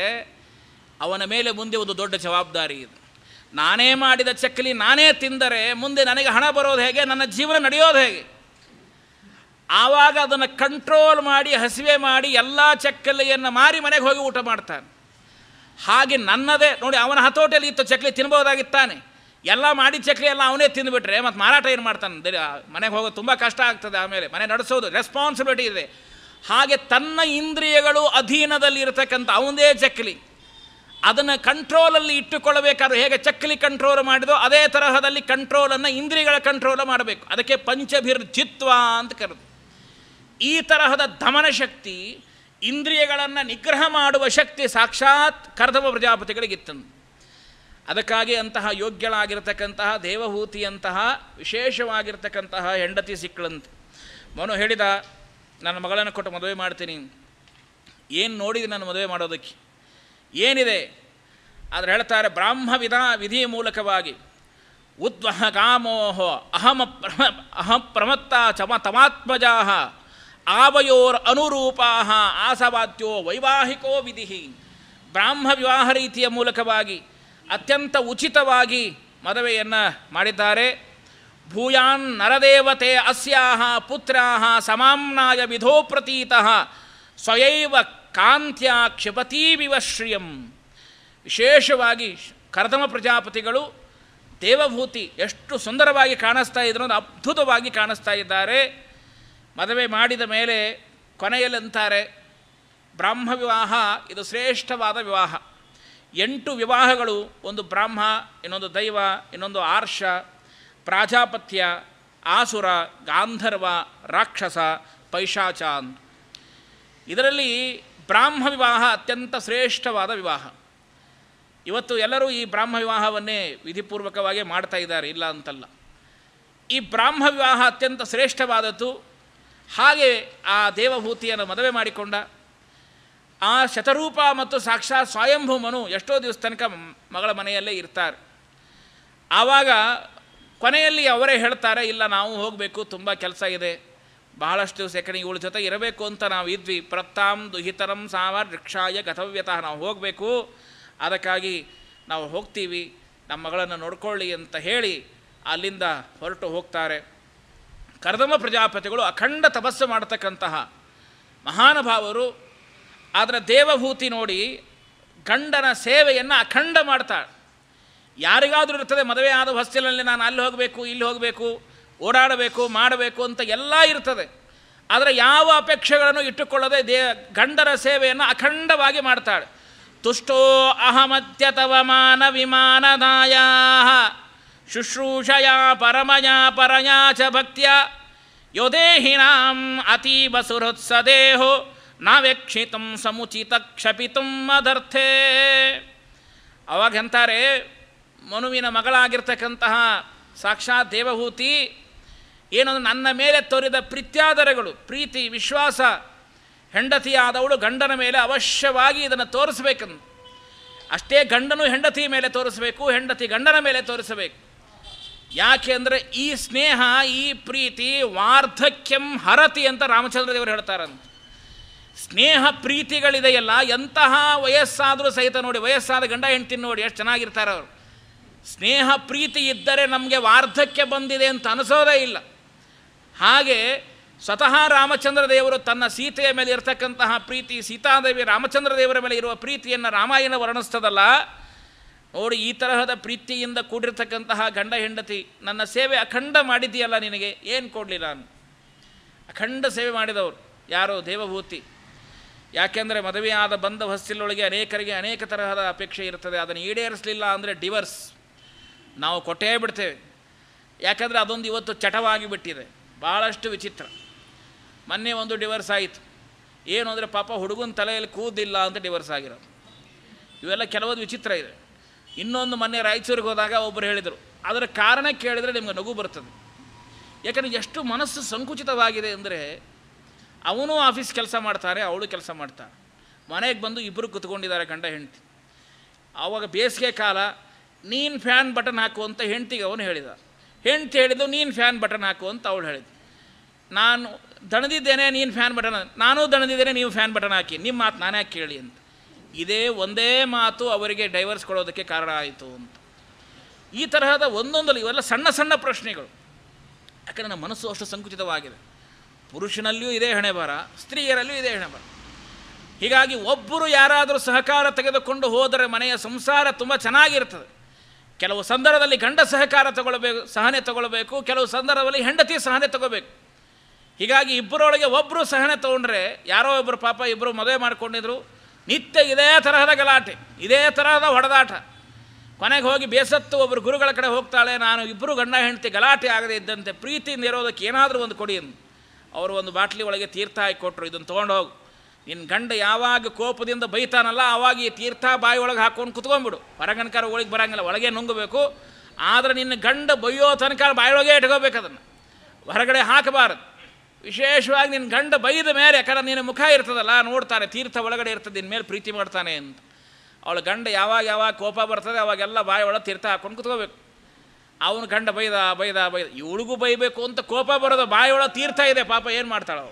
ಅವನ ಮೇಲೆ ಮುಂದೆ ಒಂದು ದೊಡ್ಡ ಜವಾಬ್ದಾರಿ ಇದೆ. ನಾನೇ ಮಾಡಿದ ಚಕ್ಕಲಿ ನಾನೇ ತಿಂದರೆ ಮುಂದೆ ನನಗೆ ಹಣ ಬರೋದು ಹೇಗೆ, ನನ್ನ ಜೀವನ ನಡೆಯೋದು ಹೇಗೆ? ಆವಾಗ ಅದನ್ನು ಕಂಟ್ರೋಲ್ ಮಾಡಿ, ಹಸಿವೆ ಮಾಡಿ, ಎಲ್ಲ ಚಕ್ಕಲಿಯನ್ನು ಮಾರಿ ಮನೆಗೆ ಹೋಗಿ ಊಟ ಮಾಡ್ತಾನೆ. ಹಾಗೆ ನನ್ನದೇ, ನೋಡಿ ಅವನ ಹತೋಟಿಯಲ್ಲಿ ಇತ್ತು, ಚಕ್ಲಿ ತಿನ್ಬೋದಾಗಿತ್ತಾನೆ. ಎಲ್ಲ ಮಾಡಿ ಚಕ್ಲಿ ಎಲ್ಲ ಅವನೇ ತಿಂದುಬಿಟ್ರೆ, ಮತ್ತು ಮಾರಾಟ ಏನು ಮಾಡ್ತಾನೆ? ಮನೆಗೆ ಹೋಗೋದು ತುಂಬ ಕಷ್ಟ ಆಗ್ತದೆ ಆಮೇಲೆ, ಮನೆ ನಡೆಸೋದು ರೆಸ್ಪಾನ್ಸಿಬಿಲಿಟಿ ಇದೆ. ಹಾಗೆ ತನ್ನ ಇಂದ್ರಿಯಗಳು ಅಧೀನದಲ್ಲಿ ಇರತಕ್ಕಂಥ ಅವನದೇ ಚಕ್ಲಿ. ಅದನ್ನು ಕಂಟ್ರೋಲಲ್ಲಿ ಇಟ್ಟುಕೊಳ್ಳಬೇಕಾದ್ರೆ ಹೇಗೆ ಚಕ್ಕಲಿ ಕಂಟ್ರೋಲ್ ಮಾಡಿದೋ ಅದೇ ತರಹದಲ್ಲಿ ಕಂಟ್ರೋಲನ್ನು ಇಂದ್ರಿಯಗಳ ಕಂಟ್ರೋಲ್ ಮಾಡಬೇಕು. ಅದಕ್ಕೆ ಪಂಚಭಿರ್ಜಿತ್ವ ಅಂತ ಕರೆದು. ಈ ತರಹದ ದಮನ ಶಕ್ತಿ ಇಂದ್ರಿಯಗಳನ್ನು ನಿಗ್ರಹ ಮಾಡುವ ಶಕ್ತಿ ಸಾಕ್ಷಾತ್ ಕರ್ದವ ಪ್ರಜಾಪತಿಗಳಿಗಿತ್ತಂದು ಅದಕ್ಕಾಗಿ ಅಂತಹ ಯೋಗ್ಯಳಾಗಿರ್ತಕ್ಕಂತಹ ದೇವಹೂತಿಯಂತಹ ವಿಶೇಷವಾಗಿರ್ತಕ್ಕಂತಹ ಹೆಂಡತಿ ಸಿಕ್ಕಳಂತೆ. ಮನು ಹೇಳಿದ, ನನ್ನ ಮಗಳನ್ನು ಕೊಟ್ಟು ಮದುವೆ ಮಾಡ್ತೀನಿ. ಏನು ನೋಡಿದೆ ನಾನು ಮದುವೆ ಮಾಡೋದಕ್ಕೆ? ಏನಿದೆ? ಆದರೆ ಹೇಳ್ತಾರೆ ಬ್ರಾಹ್ಮ ವಿಧ ಮೂಲಕವಾಗಿ. ಉದ್ವಹ ಕಾಮೋಹೋ ಅಹಮ ಅಹಂ ಪ್ರಮತ್ತ ಚಮ ತಮಾತ್ಮಜಾ ಆವಯೋರ್ ಅನುರೂಪಾ ಆಸವಾದ್ಯೋ ವೈವಾಹಿಕೋ ವಿಧಿ ಬ್ರಾಹ್ಮ ವಿವಾಹ ರೀತಿಯ ಮೂಲಕವಾಗಿ ಅತ್ಯಂತ ಉಚಿತವಾಗಿ ಮದುವೆಯನ್ನು ಮಾಡಿದ್ದಾರೆ. ಭೂಯಾನ್ ನರದೇವತೆ ಅಸ್ಯಾಹ ಪುತ್ರಾಹ ಸಮಾಮ್ನಾಯ ವಿಧೋ ಪ್ರತೀತಃ ಸ್ವಯೈವ ಕಾಂತ್ಯ ಕ್ಷಿಪತೀವಿವ ಶ್ರಿಯಂ. ವಿಶೇಷವಾಗಿ ಕರದಮ ಪ್ರಜಾಪತಿಗಳು ದೇವಭೂತಿ ಎಷ್ಟು ಸುಂದರವಾಗಿ ಕಾಣಿಸ್ತಾ ಇದ್ರು ಅಂತ ಅದ್ಭುತವಾಗಿ ಕಾಣಿಸ್ತಾ ಇದ್ದಾರೆ. ಮದುವೆ ಮಾಡಿದ ಮೇಲೆ ಕೊನೆಯಲ್ಲಿ ಅಂತಾರೆ, ಬ್ರಾಹ್ಮ ವಿವಾಹ, ಇದು ಶ್ರೇಷ್ಠವಾದ ವಿವಾಹ. ಎಂಟು ವಿವಾಹಗಳು, ಒಂದು ಬ್ರಾಹ್ಮ, ಇನ್ನೊಂದು ದೈವ, ಇನ್ನೊಂದು ಆರ್ಷ, ಪ್ರಾಜಾಪತ್ಯ, ಆಸುರ, ಗಾಂಧರ್ವ, ರಾಕ್ಷಸ ಪೈಶಾಚ ಅಂತ ಇದರಲ್ಲಿ ಬ್ರಾಹ್ಮ ವಿವಾಹ ಅತ್ಯಂತ ಶ್ರೇಷ್ಠವಾದ ವಿವಾಹ. ಇವತ್ತು ಎಲ್ಲರೂ ಈ ಬ್ರಾಹ್ಮ ವಿವಾಹವನ್ನೇ ವಿಧಿಪೂರ್ವಕವಾಗಿ ಮಾಡ್ತಾ ಇದ್ದಾರೆ, ಇಲ್ಲ ಅಂತಲ್ಲ. ಈ ಬ್ರಾಹ್ಮ ವಿವಾಹ ಅತ್ಯಂತ ಶ್ರೇಷ್ಠವಾದದ್ದು, ಹಾಗೆ ಆ ದೇವಭೂತಿಯನ್ನು ಮದುವೆ ಮಾಡಿಕೊಂಡ, ಆ ಶತರೂಪ ಮತ್ತು ಸಾಕ್ಷಾತ್ ಸ್ವಯಂಭೂಮನು ಎಷ್ಟೋ ದಿವಸ ತನಕ ಮಗಳ ಮನೆಯಲ್ಲೇ ಇರ್ತಾರೆ. ಆವಾಗ ಕೊನೆಯಲ್ಲಿ ಅವರೇ ಹೇಳ್ತಾರೆ, ಇಲ್ಲ, ನಾವು ಹೋಗಬೇಕು, ತುಂಬ ಕೆಲಸ ಇದೆ. ಬಹಳಷ್ಟು ಸೆಕಣಿ ಇವಳ ಜೊತೆ ಇರಬೇಕು ಅಂತ ನಾವು ಇದ್ವಿ. ಪ್ರತ್ತಾಂ ದುಹಿತರಂ ಸಾಮಾರ್ ರಿಕ್ಷಾಯ ಗತವ್ಯತಃ ನಾವು ಹೋಗಬೇಕು. ಅದಕ್ಕಾಗಿ ನಾವು ಹೋಗ್ತೀವಿ. ನಮ್ಮ ಮಗಳನ್ನು ನೋಡ್ಕೊಳ್ಳಿ ಅಂತ ಹೇಳಿ ಅಲ್ಲಿಂದ ಹೊರಟು ಹೋಗ್ತಾರೆ. ಕರ್ದಮ ಪ್ರಜಾಪತಿಗಳು ಅಖಂಡ ತಪಸ್ಸು ಮಾಡತಕ್ಕಂತಹ ಮಹಾನುಭಾವರು ಆದರೆ ದೇವಭೂತಿ ನೋಡಿ ಗಂಡನ ಸೇವೆಯನ್ನು ಅಖಂಡ ಮಾಡ್ತಾಳೆ ಯಾರಿಗಾದರೂ ಇರ್ತದೆ ಮದುವೆ ಆದ ಹೊಸ್ತಿಲಲ್ಲಿ ನಾನು ಅಲ್ಲಿ ಹೋಗಬೇಕು, ಇಲ್ಲಿ ಹೋಗಬೇಕು. ಓಡಾಡಬೇಕು, ಮಾಡಬೇಕು ಅಂತ ಎಲ್ಲ ಇರ್ತದೆ. ಆದರೆ ಯಾವ ಅಪೇಕ್ಷೆಗಳನ್ನು ಇಟ್ಟುಕೊಳ್ಳದೆ ದೇ, ಗಂಡರ ಸೇವೆಯನ್ನು ಅಖಂಡವಾಗಿ ಮಾಡ್ತಾಳೆ. ತುಷ್ಟೋ ಅಹಮತ್ಯ ತವ ಮಾನ ವಿಮಾನದಾಯ ಶುಶ್ರೂಷಯ ಪರಮಯ ಪರಯಾ ಚ ಭಕ್ತ್ಯ. ಯೋದೇಹಿನಾಂ ಅತೀವ ಸುಹೃತ್ಸದೇಹೋ ನಾವ್ಯಕ್ಷಿತಂ ಸಮುಚಿತ ಕ್ಷಪಿತಂ ಮದರ್ಥೇ ಅವಾಗ ಅಂತಾರೆ ಮನುವಿನ ಮಗಳಾಗಿರ್ತಕ್ಕಂತಹ ಸಾಕ್ಷಾತ್ ದೇವಹೂತಿ ಏನಂದ್ರೆ ನನ್ನ ಮೇಲೆ ತೋರಿದ ಪ್ರೀತ್ಯಾದರಗಳು, ಪ್ರೀತಿ, ವಿಶ್ವಾಸ, ಹೆಂಡತಿಯಾದವಳು ಗಂಡನ ಮೇಲೆ ಅವಶ್ಯವಾಗಿ ಇದನ್ನು ತೋರಿಸ್ಬೇಕಂತ ಅಷ್ಟೇ ಗಂಡನು ಹೆಂಡತಿ ಮೇಲೆ ತೋರಿಸಬೇಕು, ಹೆಂಡತಿ ಗಂಡನ ಮೇಲೆ ತೋರಿಸಬೇಕು. ಯಾಕೆ ಅಂದರೆ ಈ ಸ್ನೇಹ, ಈ ಪ್ರೀತಿ ವಾರ್ಧಕ್ಯಂ ಹರತಿ ಅಂತ ರಾಮಚಂದ್ರ ದೇವರು ಹೇಳ್ತಾರಂತ. ಸ್ನೇಹ ಪ್ರೀತಿಗಳಿದೆಯಲ್ಲ, ಎಂತಹ ವಯಸ್ಸಾದರೂ ಸಹಿತ ನೋಡಿ, ವಯಸ್ಸಾದ ಗಂಡ ಹೆಂಡತಿ ನೋಡಿ ಎಷ್ಟು ಚೆನ್ನಾಗಿರ್ತಾರೆ ಅವರು ಸ್ನೇಹ ಪ್ರೀತಿ ಇದ್ದರೆ ನಮಗೆ ವಾರ್ಧಕ್ಯ ಬಂದಿದೆ ಅಂತ ಅನಿಸೋದೇ ಇಲ್ಲ. ಹಾಗೆ ಸ್ವತಃ ರಾಮಚಂದ್ರ ದೇವರು ತನ್ನ ಸೀತೆಯ ಮೇಲೆ ಇರತಕ್ಕಂತಹ ಪ್ರೀತಿ ಸೀತಾದೇವಿ ರಾಮಚಂದ್ರ ದೇವರ ಮೇಲೆ ಇರುವ ಪ್ರೀತಿಯನ್ನು ರಾಮಾಯಣ ವರ್ಣಿಸ್ತದಲ್ಲ, ನೋಡಿ ಈ ತರಹದ ಪ್ರೀತಿಯಿಂದ ಕೂಡಿರ್ತಕ್ಕಂತಹ ಗಂಡ ಹೆಂಡತಿ, ನನ್ನ ಸೇವೆ ಅಖಂಡ ಮಾಡಿದ್ದೀಯಲ್ಲ ನಿನಗೆ, ಏನು ಕೊಡಲಿಲ್ಲ ನಾನು? ಅಖಂಡ ಸೇವೆ ಮಾಡಿದವರು ಯಾರೋ ದೇವಭೂತಿ. ಯಾಕೆಂದರೆ ಮದುವೆಯಾದ ಬಂದ ಹೊಸ್ತಿಲೊಳಗೆ ಅನೇಕರಿಗೆ ಅನೇಕ ತರಹದ ಅಪೇಕ್ಷೆ ಇರ್ತದೆ ಅದನ್ನು ಈಡೇರಿಸಲಿಲ್ಲ ಅಂದರೆ ಡಿವರ್ಸ್. ನಾವು ಕೊಟ್ಟೇ ಬಿಡ್ತೇವೆ. ಯಾಕಂದರೆ ಅದೊಂದು ಇವತ್ತು ಚಟವಾಗಿ ಬಿಟ್ಟಿದೆ. ಭಾಳಷ್ಟು ವಿಚಿತ್ರ. ಮೊನ್ನೆ ಒಂದು ಡಿವರ್ಸ್ ಆಯಿತು. ಏನು ಅಂದರೆ ಪಾಪ ಹುಡುಗನ ತಲೆಯಲ್ಲಿ ಕೂದಿಲ್ಲ ಅಂತ ಡಿವರ್ಸ್ ಆಗಿರೋದು. ಇವೆಲ್ಲ ಕೆಲವೊಂದು ವಿಚಿತ್ರ ಇದೆ. ಇನ್ನೊಂದು ಮೊನ್ನೆ ರಾಯಚೂರಿಗೆ ಹೋದಾಗ ಒಬ್ಬರು ಹೇಳಿದರು. ಅದರ ಕಾರಣ ಕೇಳಿದರೆ ನಿಮಗೆ ನಗು ಬರ್ತದೆ. ಯಾಕಂದರೆ ಎಷ್ಟು ಮನಸ್ಸು ಸಂಕುಚಿತವಾಗಿದೆ ಅಂದರೆ ಅವನು ಆಫೀಸ್ ಕೆಲಸ ಮಾಡ್ತಾರೆ ಅವಳು ಕೆಲಸ ಮಾಡ್ತಾರೆ ಮನೆಗೆ ಬಂದು ಇಬ್ಬರು ಕುತ್ಕೊಂಡಿದ್ದಾರೆ ಗಂಡ ಹೆಂಡತಿ. ಆವಾಗ ಬೇಸಿಗೆ ಕಾಲ, ನೀನು ಫ್ಯಾನ್ ಬಟನ್ ಹಾಕು ಅಂತ ಹೆಂಡ್ತಿಗೆ ಅವನು ಹೇಳಿದ. ಹೆಂಡ್ತಿ ಹೇಳಿದ್ದು, ನೀನು ಫ್ಯಾನ್ ಬಟನ್ ಹಾಕು ಅಂತ ಅವಳು ಹೇಳಿದ್ದು. ನಾನು ದಣದಿದ್ದೇನೆ, ನೀನು ಫ್ಯಾನ್ ಬಟನ್ ನಾನು ದಣದಿದ್ದೇನೆ, ನೀವು ಫ್ಯಾನ್ ಬಟನ್ ಹಾಕಿ. ನಿಮ್ಮ ಮಾತು ನಾನೇ ಕೇಳಿ ಅಂತ. ಇದೇ ಒಂದೇ ಮಾತು ಅವರಿಗೆ ಡೈವರ್ಸ್ ಕೊಡೋದಕ್ಕೆ ಕಾರಣ ಆಯಿತು ಅಂತ. ಈ ತರಹದ ಒಂದೊಂದಲ್ಲ, ಇವೆಲ್ಲ ಸಣ್ಣ ಸಣ್ಣ ಪ್ರಶ್ನೆಗಳು. ಯಾಕಂದರೆ ನಮ್ಮ ಮನಸ್ಸು ಅಷ್ಟು ಸಂಕುಚಿತವಾಗಿದೆ. ಪುರುಷನಲ್ಲಿಯೂ ಇದೇ ಹಣೆ ಬರ ಸ್ತ್ರೀಯರಲ್ಲಿಯೂ ಇದೇ ಹಣೆ ಬರ ಹೀಗಾಗಿ ಒಬ್ಬರು ಯಾರಾದರೂ ಸಹಕಾರ ತೆಗೆದುಕೊಂಡು ಹೋದರೆ ಮನೆಯ ಸಂಸಾರ ತುಂಬ ಚೆನ್ನಾಗಿರ್ತದೆ ಕೆಲವು ಸಂದರ್ಭದಲ್ಲಿ ಗಂಡ ಸಹಕಾರ ತಗೊಳ್ಬೇಕು, ಸಹನೆ ತಗೊಳ್ಬೇಕು, ಕೆಲವು ಸಂದರ್ಭದಲ್ಲಿ ಹೆಂಡತಿ ಸಹನೆ ತಗೋಬೇಕು. ಹೀಗಾಗಿ ಇಬ್ಬರೊಳಗೆ ಒಬ್ಬರು ಸಹನೆ ತೊಗೊಂಡ್ರೆ ಯಾರೋ ಒಬ್ಬರು ಪಾಪ ಇಬ್ಬರು ಮದುವೆ ಮಾಡ್ಕೊಂಡಿದ್ರು, ನಿತ್ಯ ಇದೇ ತರಹದ ಗಲಾಟೆ, ಇದೇ ತರಹದ ಹೊಡೆದಾಟ. ಕೊನೆಗೆ ಹೋಗಿ ಬೇಸತ್ತು ಒಬ್ಬರು ಗುರುಗಳ ಕಡೆ ಹೋಗ್ತಾಳೆ, ನಾನು ಇಬ್ಬರು ಗಂಡ ಹೆಂಡತಿ ಗಲಾಟೆ ಆಗದೆ ಇದ್ದಂತೆ ಪ್ರೀತಿಯಿಂದ ಇರೋದಕ್ಕೆ ಏನಾದರೂ ಒಂದು ಕೊಡಿ ಅಂದು ಅವರು ಒಂದು ಬಾಟ್ಲಿ ಒಳಗೆ ತೀರ್ಥ ಹಾಕಿ ಕೊಟ್ಟರು ಇದನ್ನು ತೊಗೊಂಡು ಹೋಗು. ನಿನ್ನ ಗಂಡ ಯಾವಾಗ ಕೋಪದಿಂದ ಬೈತಾನಲ್ಲ ಆವಾಗ ಈ ತೀರ್ಥ ಬಾಯಿ ಒಳಗೆ ಹಾಕ್ಕೊಂಡು ಕುತ್ಕೊಂಡ್ಬಿಡು. ಹೊರಗನಕಾರ ಒಳಗೆ ಬರೋಂಗಿಲ್ಲ, ಒಳಗೆ ನುಂಗಬೇಕು. ಆದರೆ ನಿನ್ನ ಗಂಡ ಬೈಯೋ ತನಕ ಬಾಯೊಳಗೆ ಇಟ್ಕೋಬೇಕು ಅದನ್ನು. ಹೊರಗಡೆ ಹಾಕಬಾರದು. ವಿಶೇಷವಾಗಿ ನಿನ್ನ ಗಂಡ ಬೈದ ಮೇಲೆ ಯಾಕಂದ್ರೆ ನಿನ್ನ ಮುಖ ಇರ್ತದಲ್ಲ, ನೋಡ್ತಾನೆ, ತೀರ್ಥ ಒಳಗಡೆ ಇರ್ತದೆ ನಿನ್ನ ಮೇಲೆ ಪ್ರೀತಿ ಮಾಡ್ತಾನೆ ಅಂತ. ಅವಳ ಗಂಡ ಯಾವಾಗ ಯಾವಾಗ ಕೋಪ ಬರ್ತದೆ, ಅವಾಗೆಲ್ಲ ಬಾಯಿ ಒಳಗೆ ತೀರ್ಥ ಹಾಕೊಂಡು ಕುತ್ಕೋಬೇಕು. ಅವನು ಗಂಡ ಬೈದ ಬೈದ ಬೈದ, ಇವಳಿಗೂ ಬೈಬೇಕು ಅಂತ ಕೋಪ ಬರೋದು ಬಾಯಿ ಒಳಗೆ ತೀರ್ಥ ಇದೆ, ಪಾಪ ಏನು ಮಾಡ್ತಾಳೆ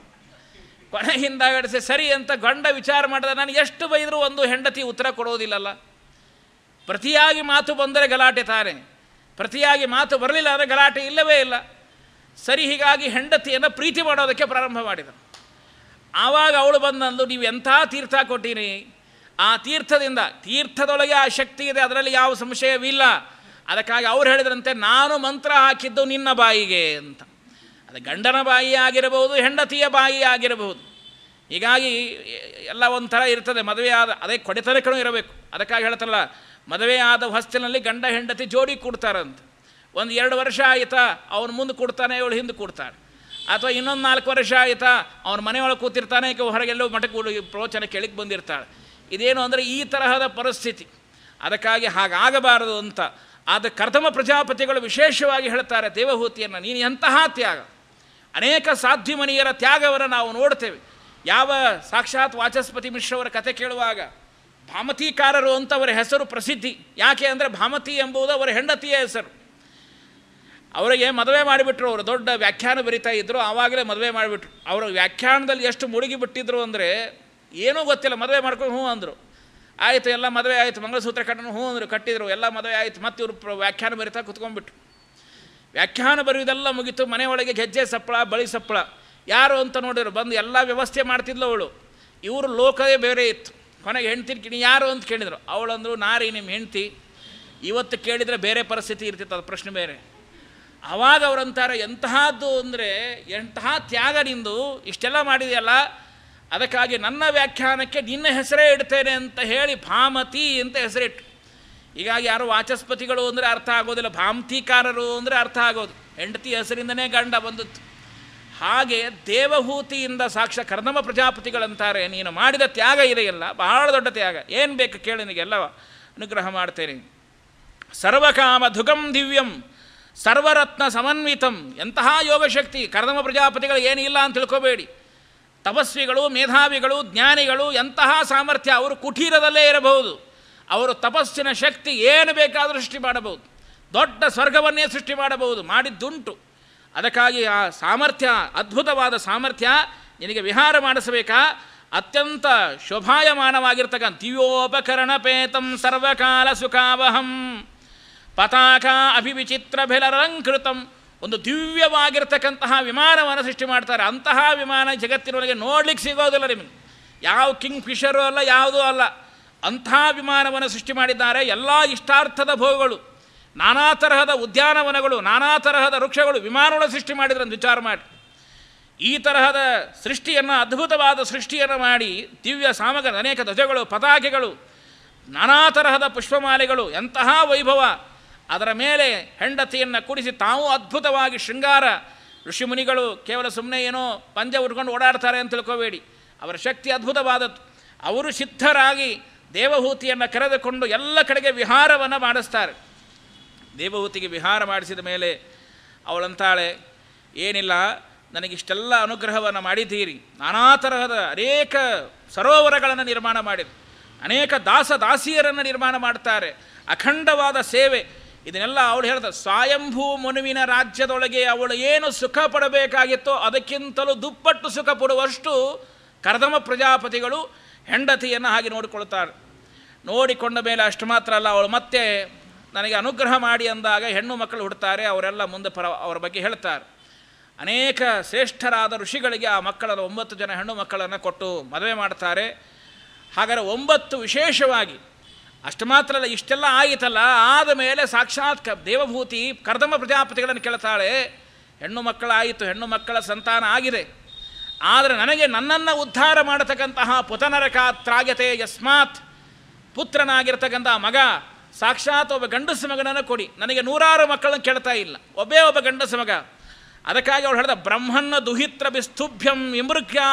ಕೊನೆ ಹಿಂದಾಗಡಿಸಿ ಸರಿ ಅಂತ ಗಂಡ ವಿಚಾರ ಮಾಡಿದ, ನಾನು ಎಷ್ಟು ಬೈದರೂ ಒಂದು ಹೆಂಡತಿ ಉತ್ತರ ಕೊಡೋದಿಲ್ಲಲ್ಲ. ಪ್ರತಿಯಾಗಿ ಮಾತು ಬಂದರೆ ಗಲಾಟೆ ತಾನೆ. ಪ್ರತಿಯಾಗಿ ಮಾತು ಬರಲಿಲ್ಲ ಅಂದರೆ ಗಲಾಟೆ ಇಲ್ಲವೇ ಇಲ್ಲ. ಸರಿ, ಹೀಗಾಗಿ ಹೆಂಡತಿಯನ್ನು ಪ್ರೀತಿ ಮಾಡೋದಕ್ಕೆ ಪ್ರಾರಂಭ ಮಾಡಿದ ಆವಾಗ ಅವಳು ಬಂದಂದು, ನೀವು ಎಂಥ ತೀರ್ಥ ಕೊಟ್ಟೀರಿ? ಆ ತೀರ್ಥದಿಂದ, ತೀರ್ಥದೊಳಗೆ ಆ ಶಕ್ತಿ ಇದೆ, ಅದರಲ್ಲಿ ಯಾವ ಸಂಶಯವಿಲ್ಲ. ಅದಕ್ಕಾಗಿ ಅವ್ರು ಹೇಳಿದ್ರಂತೆ, ನಾನು ಮಂತ್ರ ಹಾಕಿದ್ದು ನಿನ್ನ ಬಾಯಿಗೆ ಅಂತ. ಅದು ಗಂಡನ ಬಾಯಿ ಆಗಿರಬಹುದು, ಹೆಂಡತಿಯ ಬಾಯಿ ಆಗಿರಬಹುದು. ಹೀಗಾಗಿ ಎಲ್ಲ ಒಂಥರ ಇರ್ತದೆ, ಮದುವೆ ಆದ, ಅದೇ ಕೊಡೆತನಕನೂ ಇರಬೇಕು. ಅದಕ್ಕಾಗಿ ಹೇಳ್ತಾರಲ್ಲ, ಮದುವೆ ಆದ ಹೊಸ್ತಿನಲ್ಲಿ ಗಂಡ ಹೆಂಡತಿ ಜೋಡಿ ಕೊಡ್ತಾರಂತ. ಒಂದು ಎರಡು ವರ್ಷ ಆಯಿತಾ, ಅವನು ಮುಂದೆ ಕೊಡ್ತಾನೆ, ಇವಳು ಹಿಂದೆ ಕೊಡ್ತಾಳೆ. ಅಥವಾ ಇನ್ನೊಂದು ನಾಲ್ಕು ವರ್ಷ ಆಯಿತಾ, ಅವನ ಮನೆಯೊಳಗೆ ಕೂತಿರ್ತಾನೆ ಈಗ ಹೊರಗೆಲ್ಲೋ ಮಠಕ್ಕೆ ಪ್ರವಚನ ಕೆಳಗೆ ಬಂದಿರ್ತಾಳೆ. ಇದೇನು ಅಂದರೆ ಈ ತರಹದ ಪರಿಸ್ಥಿತಿ. ಅದಕ್ಕಾಗಿ ಹಾಗಾಗಬಾರದು ಅಂತ. ಆದ ಕರ್ತಮ ಪ್ರಜಾಪತಿಗಳು ವಿಶೇಷವಾಗಿ ಹೇಳ್ತಾರೆ, ದೇವಹೂತಿಯನ್ನು, ನೀನು ಎಂತಹ ತ್ಯಾಗ? ಅನೇಕ ಸಾಧ್ಯಮನಿಯರ ತ್ಯಾಗವನ್ನು ನಾವು ನೋಡ್ತೇವೆ. ಯಾವ ಸಾಕ್ಷಾತ್ ವಾಚಸ್ಪತಿ ಮಿಶ್ರವರ ಕತೆ ಕೇಳುವಾಗ, ಭಾಮತೀಕಾರರು ಅಂತ ಅವರ ಹೆಸರು ಪ್ರಸಿದ್ಧಿ. ಯಾಕೆ ಅಂದರೆ ಭಾಮತಿ ಎಂಬುದು ಅವರ ಹೆಂಡತಿಯ ಹೆಸರು. ಅವರಿಗೆ ಮದುವೆ ಮಾಡಿಬಿಟ್ರು, ಅವರು ದೊಡ್ಡ ವ್ಯಾಖ್ಯಾನ ಬರಿತಾ ಇದ್ದರು ಆವಾಗಲೇ ಮದುವೆ ಮಾಡಿಬಿಟ್ರು. ಅವರು ವ್ಯಾಖ್ಯಾನದಲ್ಲಿ ಎಷ್ಟು ಮುಳುಗಿ ಬಿಟ್ಟಿದ್ರು ಅಂದರೆ, ಏನೂ ಗೊತ್ತಿಲ್ಲ, ಮದುವೆ ಮಾಡ್ಕೊಂಡು ಹ್ಞೂ ಅಂದರು. ಆಯಿತು, ಎಲ್ಲ ಮದುವೆ ಆಯಿತು, ಮಂಗಳಸೂತ್ರ ಕಟ್ಟನು ಹ್ಞೂ ಅಂದರು, ಕಟ್ಟಿದರು, ಎಲ್ಲ ಮದುವೆ ಆಯಿತು, ಮತ್ತು ಇವರು ವ್ಯಾಖ್ಯಾನ ಬರಿತಾ ಕುತ್ಕೊಂಡ್ಬಿಟ್ರು. ವ್ಯಾಖ್ಯಾನ ಬರೆಯುವುದೆಲ್ಲ ಮುಗೀತು, ಮನೆ ಒಳಗೆ ಗೆಜ್ಜೆ ಸಪ್ಪಳ, ಬಳಿ ಸಪ್ಪಳ. ಯಾರು ಅಂತ ನೋಡಿದ್ರು, ಬಂದು ಎಲ್ಲ ವ್ಯವಸ್ಥೆ ಮಾಡ್ತಿದ್ಲು ಅವಳು. ಇವರು ಲೋಕವೇ ಬೇರೆ ಇತ್ತು. ಕೊನೆಗೆ ಹೆಂಡ್ತಿನ ಕಿಣಿ ಯಾರು ಅಂತ ಕೇಳಿದರು. ಅವಳಂದ್ರು, ನಾರಿ ನಿಮ್ಮ ಹೆಂಡ್ತಿ. ಇವತ್ತು ಕೇಳಿದರೆ ಬೇರೆ ಪರಿಸ್ಥಿತಿ ಇರ್ತಿತ್ತು, ಅದು ಪ್ರಶ್ನೆ ಬೇರೆ. ಆವಾಗ ಅವರಂತಾರೆ, ಎಂತಹದ್ದು ಅಂದರೆ, ಎಂತಹ ತ್ಯಾಗ ನಿಂದು, ಇಷ್ಟೆಲ್ಲ ಮಾಡಿದೆಯಲ್ಲ, ಅದಕ್ಕಾಗಿ ನನ್ನ ವ್ಯಾಖ್ಯಾನಕ್ಕೆ ನಿನ್ನ ಹೆಸರೇ ಇಡ್ತೇನೆ ಅಂತ ಹೇಳಿ ಭಾಮತಿ ಅಂತ ಹೆಸರಿಟ್ಟು ಹೀಗಾಗಿ ಯಾರು ವಾಚಸ್ಪತಿಗಳು ಅಂದರೆ ಅರ್ಥ ಆಗೋದಿಲ್ಲ, ಭಾಮತಿಕಾರರು ಅಂದರೆ ಅರ್ಥ ಆಗೋದು. ಹೆಂಡತಿ ಹೆಸರಿಂದನೇ ಗಂಡ ಬಂದಿತ್ತು ಹಾಗೆ ದೇವಹೂತಿಯಿಂದ ಸಾಕ್ಷ ಕರ್ದಮ ಪ್ರಜಾಪತಿಗಳಂತಾರೆ, ನೀನು ಮಾಡಿದ ತ್ಯಾಗ ಇದೆಯಲ್ಲ, ಬಹಳ ದೊಡ್ಡ ತ್ಯಾಗ. ಏನು ಬೇಕು ಕೇಳಿ ನಿನಗೆಲ್ಲ ಅನುಗ್ರಹ ಮಾಡ್ತೇನೆ. ಸರ್ವಕಾಮ ಧುಗಂ ದಿವ್ಯಂ. ಸರ್ವರತ್ನ ಸಮನ್ವಿತಂ. ಎಂತಹ ಯೋಗಶಕ್ತಿ, ಕರ್ದಮ ಪ್ರಜಾಪತಿಗಳು ಏನಿಲ್ಲ ಅಂತ ತಿಳ್ಕೋಬೇಡಿ. ತಪಸ್ವಿಗಳು, ಮೇಧಾವಿಗಳು, ಜ್ಞಾನಿಗಳು, ಎಂತಹ ಸಾಮರ್ಥ್ಯ ಅವರು ಕುಟೀರದಲ್ಲೇ ಇರಬಹುದು. ಅವರು ತಪಸ್ಸಿನ ಶಕ್ತಿ ಏನು ಬೇಕಾದರೂ ಸೃಷ್ಟಿ ಮಾಡಬಹುದು. ದೊಡ್ಡ ಸ್ವರ್ಗವನ್ನೇ ಸೃಷ್ಟಿ ಮಾಡಬಹುದು. ಮಾಡಿದ್ದುಂಟು. ಅದಕ್ಕಾಗಿ ಆ ಸಾಮರ್ಥ್ಯ, ಅದ್ಭುತವಾದ ಸಾಮರ್ಥ್ಯ ನಿನಗೆ ವಿಹಾರ ಮಾಡಿಸಬೇಕಾ? ಅತ್ಯಂತ ಶೋಭಾಯಮಾನವಾಗಿರ್ತಕ್ಕಂಥ ದಿವ್ಯೋಪಕರಣಪೇತಂ ಸರ್ವಕಾಲ ಸುಖಾವಹಂ ಪತಾಕ ಅಭಿವಿಚಿತ್ರ ಬೆಲರಂಕೃತಂ ಒಂದು ದಿವ್ಯವಾಗಿರ್ತಕ್ಕಂತಹ ವಿಮಾನವನ್ನು ಸೃಷ್ಟಿ ಮಾಡ್ತಾರೆ. ಅಂತಹ ವಿಮಾನ ಜಗತ್ತಿನೊಳಗೆ ನೋಡ್ಲಿಕ್ಕೆ ಸಿಗೋದಿಲ್ಲ ನಿಮಗೆ. ಯಾವ ಕಿಂಗ್ ಫಿಶರು ಅಲ್ಲ, ಯಾವುದೂ ಅಲ್ಲ. ಅಂತಹ ವಿಮಾನವನ್ನು ಸೃಷ್ಟಿ ಮಾಡಿದ್ದಾರೆ. ಎಲ್ಲ ಇಷ್ಟಾರ್ಥದ ಭೋಗಗಳು, ನಾನಾ ತರಹದ ಉದ್ಯಾನವನಗಳು, ನಾನಾ ತರಹದ ವೃಕ್ಷಗಳು ವಿಮಾನಗಳ ಸೃಷ್ಟಿ ಮಾಡಿದ್ರೆ ವಿಚಾರ ಮಾಡಿ. ಈ ತರಹದ ಸೃಷ್ಟಿಯನ್ನು, ಅದ್ಭುತವಾದ ಸೃಷ್ಟಿಯನ್ನು ಮಾಡಿ, ದಿವ್ಯ ಸಾಮಗ್ರ, ಅನೇಕ ಧ್ವಜಗಳು, ಪತಾಕೆಗಳು, ನಾನಾ ತರಹದ ಪುಷ್ಪಮಾಲೆಗಳು, ಎಂತಹ ವೈಭವ ಅದರ ಮೇಲೆ ಹೆಂಡತಿಯನ್ನು ಕೂಡಿಸಿ ತಾವು ಅದ್ಭುತವಾಗಿ ಶೃಂಗಾರ. ಋಷಿಮುನಿಗಳು ಕೇವಲ ಸುಮ್ಮನೆ ಏನೋ ಪಂಜ ಉಟ್ಕೊಂಡು ಓಡಾಡ್ತಾರೆ ಅಂತ ತಿಳ್ಕೋಬೇಡಿ. ಅವರ ಶಕ್ತಿ ಅದ್ಭುತವಾದದ್ದು. ಅವರು ಸಿದ್ಧರಾಗಿ ದೇವಹೂತಿಯನ್ನು ಕರೆದುಕೊಂಡು ಎಲ್ಲ ಕಡೆಗೆ ವಿಹಾರವನ್ನು ಮಾಡಿಸ್ತಾರೆ. ದೇವಹೂತಿಗೆ ವಿಹಾರ ಮಾಡಿಸಿದ ಮೇಲೆ ಅವಳಂತಾಳೆ, ಏನಿಲ್ಲ ನನಗಿಷ್ಟೆಲ್ಲ ಅನುಗ್ರಹವನ್ನು ಮಾಡಿದ್ದೀರಿ. ನಾನಾ ತರಹದ ಅನೇಕ ಸರೋವರಗಳನ್ನು ನಿರ್ಮಾಣ ಮಾಡಿದೆ. ಅನೇಕ ದಾಸ ದಾಸಿಯರನ್ನು ನಿರ್ಮಾಣ ಮಾಡ್ತಾರೆ. ಅಖಂಡವಾದ ಸೇವೆ. ಇದನ್ನೆಲ್ಲ ಅವಳು ಹೇಳ್ದ ಸ್ವಯಂಭೂ ಮನುವಿನ ರಾಜ್ಯದೊಳಗೆ ಅವಳು ಏನು ಸುಖ ಪಡಬೇಕಾಗಿತ್ತೋ ಅದಕ್ಕಿಂತಲೂ ದುಪ್ಪಟ್ಟು ಸುಖ ಪಡುವಷ್ಟು ಕರ್ದಮ ಪ್ರಜಾಪತಿಗಳು ಹೆಂಡತಿಯನ್ನು ಹಾಗೆ ನೋಡಿಕೊಳ್ತಾರೆ ನೋಡಿಕೊಂಡ ಮೇಲೆ ಅಷ್ಟು ಮಾತ್ರ ಅಲ್ಲ, ಅವಳು ಮತ್ತೆ ನನಗೆ ಅನುಗ್ರಹ ಮಾಡಿ ಅಂದಾಗ ಹೆಣ್ಣು ಮಕ್ಕಳು ಹುಡ್ತಾರೆ, ಅವರೆಲ್ಲ ಮುಂದೆ ಪರ, ಅವರ ಬಗ್ಗೆ ಹೇಳ್ತಾರೆ. ಅನೇಕ ಶ್ರೇಷ್ಠರಾದ ಋಷಿಗಳಿಗೆ ಆ ಮಕ್ಕಳ ಒಂಬತ್ತು ಜನ ಹೆಣ್ಣು ಮಕ್ಕಳನ್ನು ಕೊಟ್ಟು ಮದುವೆ ಮಾಡ್ತಾರೆ. ಹಾಗಾದರೆ ಒಂಬತ್ತು ವಿಶೇಷವಾಗಿ ಅಷ್ಟು ಮಾತ್ರ ಅಲ್ಲ ಇಷ್ಟೆಲ್ಲ ಆಯಿತಲ್ಲ, ಆದ ಮೇಲೆ ಸಾಕ್ಷಾತ್ ಕ ದೇವಭೂತಿ, ಕರ್ದಮ ಪ್ರಜಾಪತಿಗಳನ್ನು ಕೇಳ್ತಾಳೆ, ಹೆಣ್ಣು ಮಕ್ಕಳಾಯಿತು, ಹೆಣ್ಣು ಮಕ್ಕಳ ಸಂತಾನ ಆಗಿದೆ. ಆದರೆ ನನಗೆ ನನ್ನನ್ನು ಉದ್ಧಾರ ಮಾಡತಕ್ಕಂತಹ ಪುತನರಕಾತ್ರಾಗ್ಯತೆ ಯಸ್ಮಾತ್ ಪುತ್ರನಾಗಿರ್ತಕ್ಕಂಥ ಮಗ, ಸಾಕ್ಷಾತ್ ಒಬ್ಬ ಗಂಡಸು ಮಗನನ್ನು ಕೊಡಿ. ನನಗೆ ನೂರಾರು ಮಕ್ಕಳನ್ನು ಕೇಳ್ತಾ ಇಲ್ಲ. ಒಬ್ಬೇ ಒಬ್ಬ ಗಂಡಸು ಮಗ. ಅದಕ್ಕಾಗಿ ಅವಳು ಹೇಳಿದ ಬ್ರಹ್ಮನ್ನ ದುಹಿತ್ರ ಬಿಸ್ತುಭ್ಯಂ ವಿಮೃಗ್ಯಾ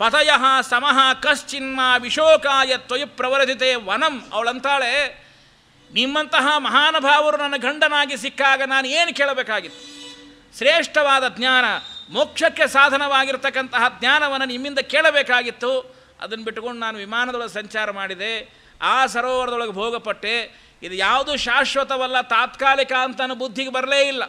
ಪತಯ ಸಮಃ ಕಶ್ಚಿನ್ಮ ವಿಶೋಕಾಯ ತ್ವಯಿ ಪ್ರವರ್ಧಿತೆ ವನಂ. ಅವಳಂತಾಳೆ, ನಿಮ್ಮಂತಹ ಮಹಾನುಭಾವರು ನನ್ನ ಗಂಡನಾಗಿ ಸಿಕ್ಕಾಗ ನಾನು ಏನು ಕೇಳಬೇಕಾಗಿತ್ತು? ಶ್ರೇಷ್ಠವಾದ ಜ್ಞಾನ, ಮೋಕ್ಷಕ್ಕೆ ಸಾಧನವಾಗಿರ್ತಕ್ಕಂತಹ ಜ್ಞಾನವನ್ನು ನಿಮ್ಮಿಂದ ಕೇಳಬೇಕಾಗಿತ್ತು. ಅದನ್ನು ಬಿಟ್ಟುಕೊಂಡು ನಾನು ವಿಮಾನದೊಳಗೆ ಸಂಚಾರ ಮಾಡಿದೆ. ಆ ಸರೋವರದೊಳಗೆ ಭೋಗಪಟ್ಟೆ. ಇದು ಯಾವುದು ಶಾಶ್ವತವಲ್ಲ, ತಾತ್ಕಾಲಿಕ ಅಂತ ಬುದ್ಧಿಗೆ ಬರಲೇ ಇಲ್ಲ.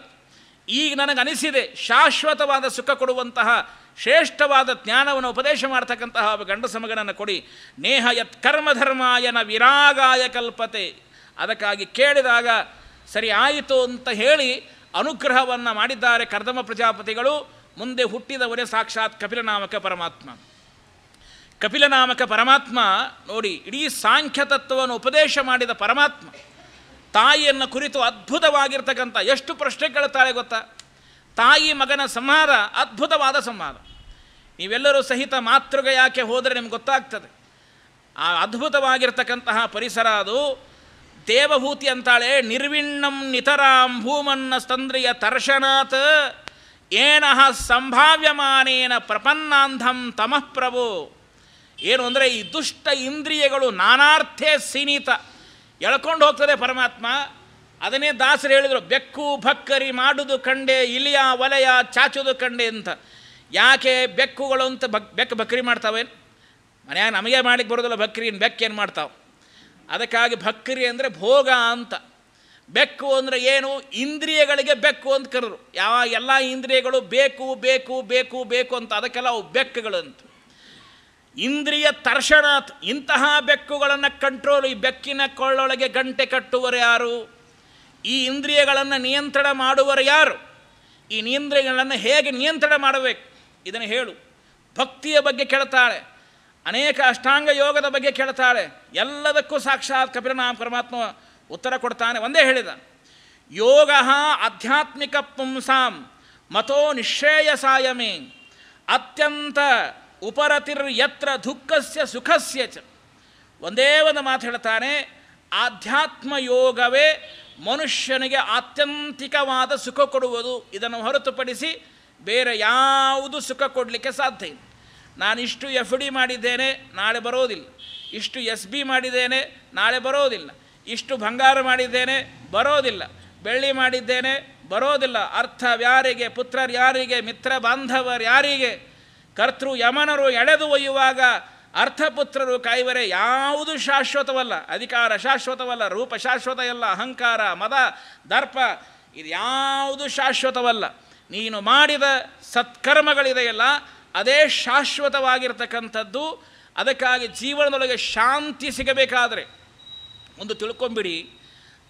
ಈಗ ನನಗೆ ಅನಿಸಿದೆ ಶಾಶ್ವತವಾದ ಸುಖ ಕೊಡುವಂತಹ ಶ್ರೇಷ್ಠವಾದ ಜ್ಞಾನವನ್ನು ಉಪದೇಶ ಮಾಡ್ತಕ್ಕಂತಹ ಗಂಡ ಗಂಡಸ ಮಗನನ್ನು ಕೊಡಿ. ನೇಹ ಯತ್ ಕರ್ಮಧರ್ಮಾಯನ ವಿರಾಗಾಯ ಕಲ್ಪತೆ. ಅದಕ್ಕಾಗಿ ಕೇಳಿದಾಗ, ಸರಿ ಆಯಿತು ಅಂತ ಹೇಳಿ ಅನುಗ್ರಹವನ್ನು ಮಾಡಿದ್ದಾರೆ ಕರ್ದಮ ಪ್ರಜಾಪತಿಗಳು. ಮುಂದೆ ಹುಟ್ಟಿದವರೇ ಸಾಕ್ಷಾತ್ ಕಪಿಲನಾಮಕ ಪರಮಾತ್ಮ. ಕಪಿಲನಾಮಕ ಪರಮಾತ್ಮ ನೋಡಿ, ಇಡೀ ಸಾಂಖ್ಯ ತತ್ವವನ್ನು ಉಪದೇಶ ಮಾಡಿದ ಪರಮಾತ್ಮ. ತಾಯಿಯನ್ನು ಕುರಿತು ಅದ್ಭುತವಾಗಿರ್ತಕ್ಕಂಥ ಎಷ್ಟು ಪ್ರಶ್ನೆ ಕೇಳ್ತಾಳೆ ಗೊತ್ತಾ? ತಾಯಿ ಮಗನ ಸಂಹಾರ, ಅದ್ಭುತವಾದ ಸಂಹಾರ. ನೀವೆಲ್ಲರೂ ಸಹಿತ ಮಾತೃಗೆ ಯಾಕೆ ಹೋದರೆ ನಿಮ್ಗೆ ಗೊತ್ತಾಗ್ತದೆ. ಆ ಅದ್ಭುತವಾಗಿರ್ತಕ್ಕಂತಹ ಪರಿಸರ ಅದು. ದೇವಭೂತಿ ಅಂತಾಳೆ, ನಿರ್ವಿಣ್ಣಂ ನಿತರಾಂ ಭೂಮನ್ನ ಸ್ತಂದ್ರಿಯ ತರ್ಶನಾತ್. ಏನಹ ಸಂಭಾವ್ಯಮಾನೇನ ಪ್ರಪನ್ನಾಂಧಂ ತಮಃ ಪ್ರಭು. ಏನು ಅಂದರೆ ಈ ದುಷ್ಟ ಇಂದ್ರಿಯಗಳು ನಾನಾರ್ಥೇ ಸೀನಿತ. ಎಳ್ಕೊಂಡು ಹೋಗ್ತದೆ ಪರಮಾತ್ಮ. ಅದನ್ನೇ ದಾಸರು ಹೇಳಿದರು, ಬೆಕ್ಕು ಭಕ್ಕರಿ ಮಾಡುವುದು ಕಂಡೆ, ಇಲಿಯ ವಲಯ ಚಾಚುವುದು ಕಂಡೆ ಅಂತ. ಯಾಕೆ ಬೆಕ್ಕುಗಳು ಅಂತ ಬಕ್ ಬೆಕ್ಕು ಬಕ್ರಿ ಮಾಡ್ತಾವೇನು? ಮನೆಯಾಗ ನಮಗೆ ಮಾಡಲಿಕ್ಕೆ ಬರೋದಿಲ್ಲ ಬಕ್ರಿ ಬೆಕ್ಕೇನು ಮಾಡ್ತಾವೆ? ಅದಕ್ಕಾಗಿ ಬಕ್ರಿ ಅಂದರೆ ಭೋಗ ಅಂತ. ಬೆಕ್ಕು ಅಂದರೆ ಏನು? ಇಂದ್ರಿಯಗಳಿಗೆ ಬೆಕ್ಕು ಅಂತ ಕರೆದ್ರು. ಯಾವ ಎಲ್ಲ ಇಂದ್ರಿಯಗಳು ಬೇಕು ಬೇಕು ಬೇಕು ಬೇಕು ಅಂತ ಅದಕ್ಕೆಲ್ಲ ಅವು ಬೆಕ್ಕುಗಳು ಇಂದ್ರಿಯ ತರ್ಷಣಾತ್ ಇಂತಹ ಬೆಕ್ಕುಗಳನ್ನು ಕಂಟ್ರೋಲ್ ಈ ಬೆಕ್ಕಿನ ಕೊಳ್ಳೊಳಗೆ ಗಂಟೆ ಕಟ್ಟುವರು ಯಾರು? ಈ ಇಂದ್ರಿಯಗಳನ್ನು ನಿಯಂತ್ರಣ ಮಾಡುವರು ಯಾರು? ಈ ಇಂದ್ರಿಯಗಳನ್ನು ಹೇಗೆ ನಿಯಂತ್ರಣ ಮಾಡಬೇಕು? ಇದನ್ನು ಹೇಳು. ಭಕ್ತಿಯ ಬಗ್ಗೆ ಕೇಳ್ತಾಳೆ. ಅನೇಕ ಅಷ್ಟಾಂಗ ಯೋಗದ ಬಗ್ಗೆ ಕೇಳ್ತಾಳೆ. ಎಲ್ಲದಕ್ಕೂ ಸಾಕ್ಷಾತ್ ಕಪಿಲನಾಮ ಪರಮಾತ್ಮ ಉತ್ತರ ಕೊಡ್ತಾನೆ. ಒಂದೇ ಹೇಳಿದ. ಯೋಗ ಆಧ್ಯಾತ್ಮಿಕ ಪುಂಸಾಂ ಮತೋ ನಿಶ್ರೇಯಸಾಯಮೇ ಅತ್ಯಂತ ಉಪರತಿರ್ ಯತ್ರ ದುಃಖಸ್ಯ ಸುಖಸ್ಯ ಚ. ಒಂದೇ ಒಂದು ಮಾತು ಹೇಳ್ತಾನೆ. ಆಧ್ಯಾತ್ಮ ಯೋಗವೇ ಮನುಷ್ಯನಿಗೆ ಆತ್ಯಂತಿಕವಾದ ಸುಖ ಕೊಡುವುದು ಇದನ್ನು ಹೊರತುಪಡಿಸಿ ಬೇರೆ ಯಾವುದು ಸುಖ ಕೊಡಲಿಕ್ಕೆ ಸಾಧ್ಯ ಇಲ್ಲ. ನಾನು ಇಷ್ಟು ಎಫ್ ಡಿ ಮಾಡಿದ್ದೇನೆ, ನಾಳೆ ಬರೋದಿಲ್ಲ. ಇಷ್ಟು ಎಸ್ ಬಿ ಮಾಡಿದ್ದೇನೆ, ನಾಳೆ ಬರೋದಿಲ್ಲ. ಇಷ್ಟು ಬಂಗಾರ ಮಾಡಿದ್ದೇನೆ, ಬರೋದಿಲ್ಲ. ಬೆಳ್ಳಿ ಮಾಡಿದ್ದೇನೆ, ಬರೋದಿಲ್ಲ. ಅರ್ಥ ಯಾರಿಗೆ, ಪುತ್ರರು ಯಾರಿಗೆ ಮಿತ್ರ ಬಾಂಧವರು ಯಾರಿಗೆ? ಕರ್ತೃ ಯಮನರು ಎಳೆದು ಒಯ್ಯುವಾಗ ಅರ್ಥಪುತ್ರರು ಕಾಯುವರೆ ಯಾವುದು ಶಾಶ್ವತವಲ್ಲ, ಅಧಿಕಾರ ಶಾಶ್ವತವಲ್ಲ, ರೂಪ ಶಾಶ್ವತ ಎಲ್ಲ, ಅಹಂಕಾರ, ಮದ, ದರ್ಪ, ಇದು ಯಾವುದು ಶಾಶ್ವತವಲ್ಲ. ನೀನು ಮಾಡಿದ ಸತ್ಕರ್ಮಗಳಿದೆಯಲ್ಲ, ಅದೇ ಶಾಶ್ವತವಾಗಿರ್ತಕ್ಕಂಥದ್ದು, ಅದಕ್ಕಾಗಿ ಜೀವನದೊಳಗೆ ಶಾಂತಿ ಸಿಗಬೇಕಾದರೆ. ಒಂದು ತಿಳ್ಕೊಂಬಿಡಿ,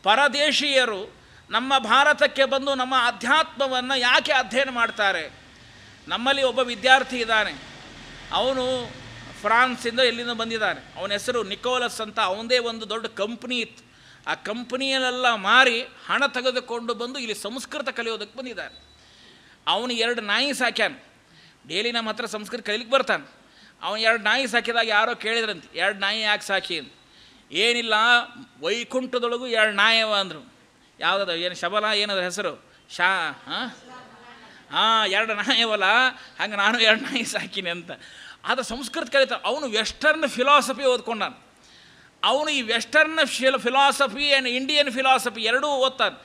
ಪರದೇಶೀಯರು ನಮ್ಮ ಭಾರತಕ್ಕೆ ಬಂದು ನಮ್ಮ ಅಧ್ಯಾತ್ಮವನ್ನು ಯಾಕೆ ಅಧ್ಯಯನ ಮಾಡ್ತಾರೆ? ನಮ್ಮಲ್ಲಿ ಒಬ್ಬ ವಿದ್ಯಾರ್ಥಿ ಇದ್ದಾನೆ. ಅವನು ಫ್ರಾನ್ಸಿಂದ ಎಲ್ಲಿಂದ ಬಂದಿದ್ದಾನೆ? ಅವನ ಹೆಸರು ನಿಕೋಲಸ್ ಅಂತ. ಅವನದೇ ಒಂದು ದೊಡ್ಡ ಕಂಪ್ನಿ ಇತ್ತು. ಆ ಕಂಪ್ನಿಯಲ್ಲೆಲ್ಲ ಮಾರಿ ಹಣ ತೆಗೆದುಕೊಂಡು ಬಂದು ಇಲ್ಲಿ ಸಂಸ್ಕೃತ ಕಲಿಯೋದಕ್ಕೆ ಬಂದಿದ್ದಾನೆ. ಅವನು ಎರಡು ನಾಯಿ ಸಾಕ್ಯಾನ. ಡೈಲಿ ನಮ್ಮ ಹತ್ರ ಸಂಸ್ಕೃತ ಕಲಿಲಿಕ್ಕೆ ಬರ್ತಾನೆ. ಅವನು ಎರಡು ನಾಯಿ ಸಾಕಿದಾಗ ಯಾರೋ ಕೇಳಿದ್ರಂತೆ, ಎರಡು ನಾಯಿ ಯಾಕೆ ಸಾಕಿ? ಅಂತ. ಏನಿಲ್ಲ, ವೈಕುಂಠದೊಳಗೂ ಎರಡು ನಾಯವ ಅಂದರು. ಯಾವುದದ, ಏನು ಶಬಲ ಏನದ ಹೆಸರು? ಶಾ, ಹಾಂ? ಹಾಂ, ಎರಡು ನಾಯವಲ್ಲ ಹಂಗೆ ನಾನು ಎರಡು ನಾಯಿ ಸಾಕಿನಿ ಅಂತ. ಅದು ಸಂಸ್ಕೃತ ಕಲಿತಾರೆ ಅವನು ವೆಸ್ಟರ್ನ್ ಫಿಲಾಸಫಿ ಓದ್ಕೊಂಡಾನ. ಅವನು ಈ western fill philosophy and Indian philosophy ಎರಡೂ ಓದ್ತಾನೆ.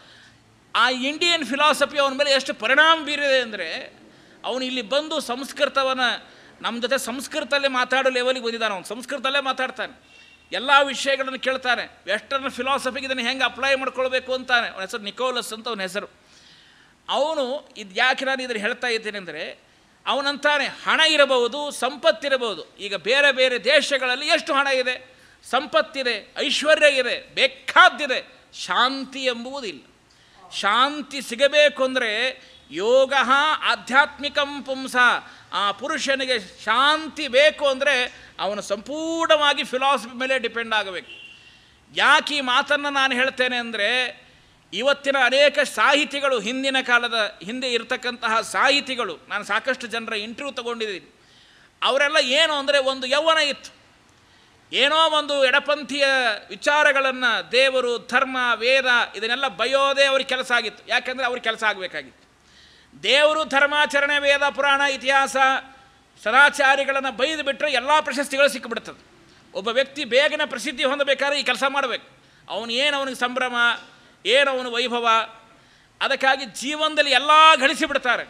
ಆ ಇಂಡಿಯನ್ ಫಿಲಾಸಫಿ ಅವನ ಮೇಲೆ ಎಷ್ಟು ಪರಿಣಾಮ ಬೀರಿದೆ ಅಂದರೆ, ಅವನು ಇಲ್ಲಿ ಬಂದು ಸಂಸ್ಕೃತವನ್ನು ನಮ್ಮ ಜೊತೆ ಸಂಸ್ಕೃತಲ್ಲೇ ಮಾತಾಡೋ ಲೆವೆಲಿಗೆ ಬಂದಿದ್ದಾನೆ ಅವನು. ಸಂಸ್ಕೃತಲ್ಲೇ ಮಾತಾಡ್ತಾನೆ. ಎಲ್ಲ ವಿಷಯಗಳನ್ನು ಕೇಳ್ತಾನೆ. ವೆಸ್ಟರ್ನ್ ಫಿಲಾಸಫಿಗೆ ಇದನ್ನು ಹೆಂಗೆ ಅಪ್ಲೈ ಮಾಡ್ಕೊಳ್ಬೇಕು ಅಂತಾನೆ. ಅವನ ಹೆಸರು ನಿಕೋಲಸ್ ಅಂತ ಅವನ ಹೆಸರು. ಅವನು ಇದು ಯಾಕೆ ನಾನು ಇದನ್ನು ಹೇಳ್ತಾ ಇದ್ದೇನೆ ಅಂದರೆ ಅವನಂತಾನೆ ಹಣ ಇರಬಹುದು, ಸಂಪತ್ತಿರಬಹುದು. ಈಗ ಬೇರೆ ಬೇರೆ ದೇಶಗಳಲ್ಲಿ ಎಷ್ಟು ಹಣ ಇದೆ? ಸಂಪತ್ತಿದೆ, ಐಶ್ವರ್ಯ ಇದೆ, ಬೇಕಾದ್ದಿದೆ. ಶಾಂತಿ ಎಂಬುವುದಿಲ್ಲ. ಶಾಂತಿ ಸಿಗಬೇಕು ಅಂದರೆ ಯೋಗ ಆಧ್ಯಾತ್ಮಿಕಂ ಪುಂಸ. ಆ ಪುರುಷನಿಗೆ ಶಾಂತಿ ಬೇಕು ಅಂದರೆ ಅವನು ಸಂಪೂರ್ಣವಾಗಿ ಫಿಲಾಸಫಿ ಮೇಲೆ ಡಿಪೆಂಡ್ ಆಗಬೇಕು. ಯಾಕೆ ಈ ಮಾತನ್ನು ನಾನು ಹೇಳ್ತೇನೆ ಅಂದರೆ ಇವತ್ತಿನ ಅನೇಕ ಸಾಹಿತಿಗಳು ಹಿಂದಿನ ಕಾಲದ ಹಿಂದೆ ಇರತಕ್ಕಂತಹ ಸಾಹಿತಿಗಳು, ನಾನು ಸಾಕಷ್ಟು ಜನರ ಇಂಟರ್ವ್ಯೂ ತಗೊಂಡಿದ್ದೀನಿ. ಅವರೆಲ್ಲ ಏನು ಅಂದರೆ ಒಂದು ಯೌವನ ಇತ್ತು. ಏನೋ ಒಂದು ಎಡಪಂಥೀಯ ವಿಚಾರಗಳನ್ನು ದೇವರು, ಧರ್ಮ, ವೇದ ಇದನ್ನೆಲ್ಲ ಬಯೋದೇ ಅವ್ರಿಗೆ ಕೆಲಸ ಆಗಿತ್ತು. ಯಾಕೆಂದರೆ ಅವ್ರಿಗೆ ಕೆಲಸ ಆಗಬೇಕಾಗಿತ್ತು. ದೇವರು ಧರ್ಮಾಚರಣೆ, ವೇದ, ಪುರಾಣ, ಇತಿಹಾಸ, ಸದಾಚಾರಿಗಳನ್ನು ಬೈದು ಬಿಟ್ಟರೆ ಎಲ್ಲ ಪ್ರಶಸ್ತಿಗಳು ಸಿಕ್ಕಿಬಿಡ್ತದೆ ಒಬ್ಬ ವ್ಯಕ್ತಿ ಬೇಗನೆ ಪ್ರಸಿದ್ಧಿ ಹೊಂದಬೇಕಾದ್ರೆ ಈ ಕೆಲಸ ಮಾಡಬೇಕು. ಅವನು ಏನು, ಅವನಿಗೆ ಸಂಭ್ರಮ ಏನು ಅವನು ವೈಭವ. ಅದಕ್ಕಾಗಿ ಜೀವನದಲ್ಲಿ ಎಲ್ಲ ಗಳಿಸಿಬಿಡ್ತಾರೆ.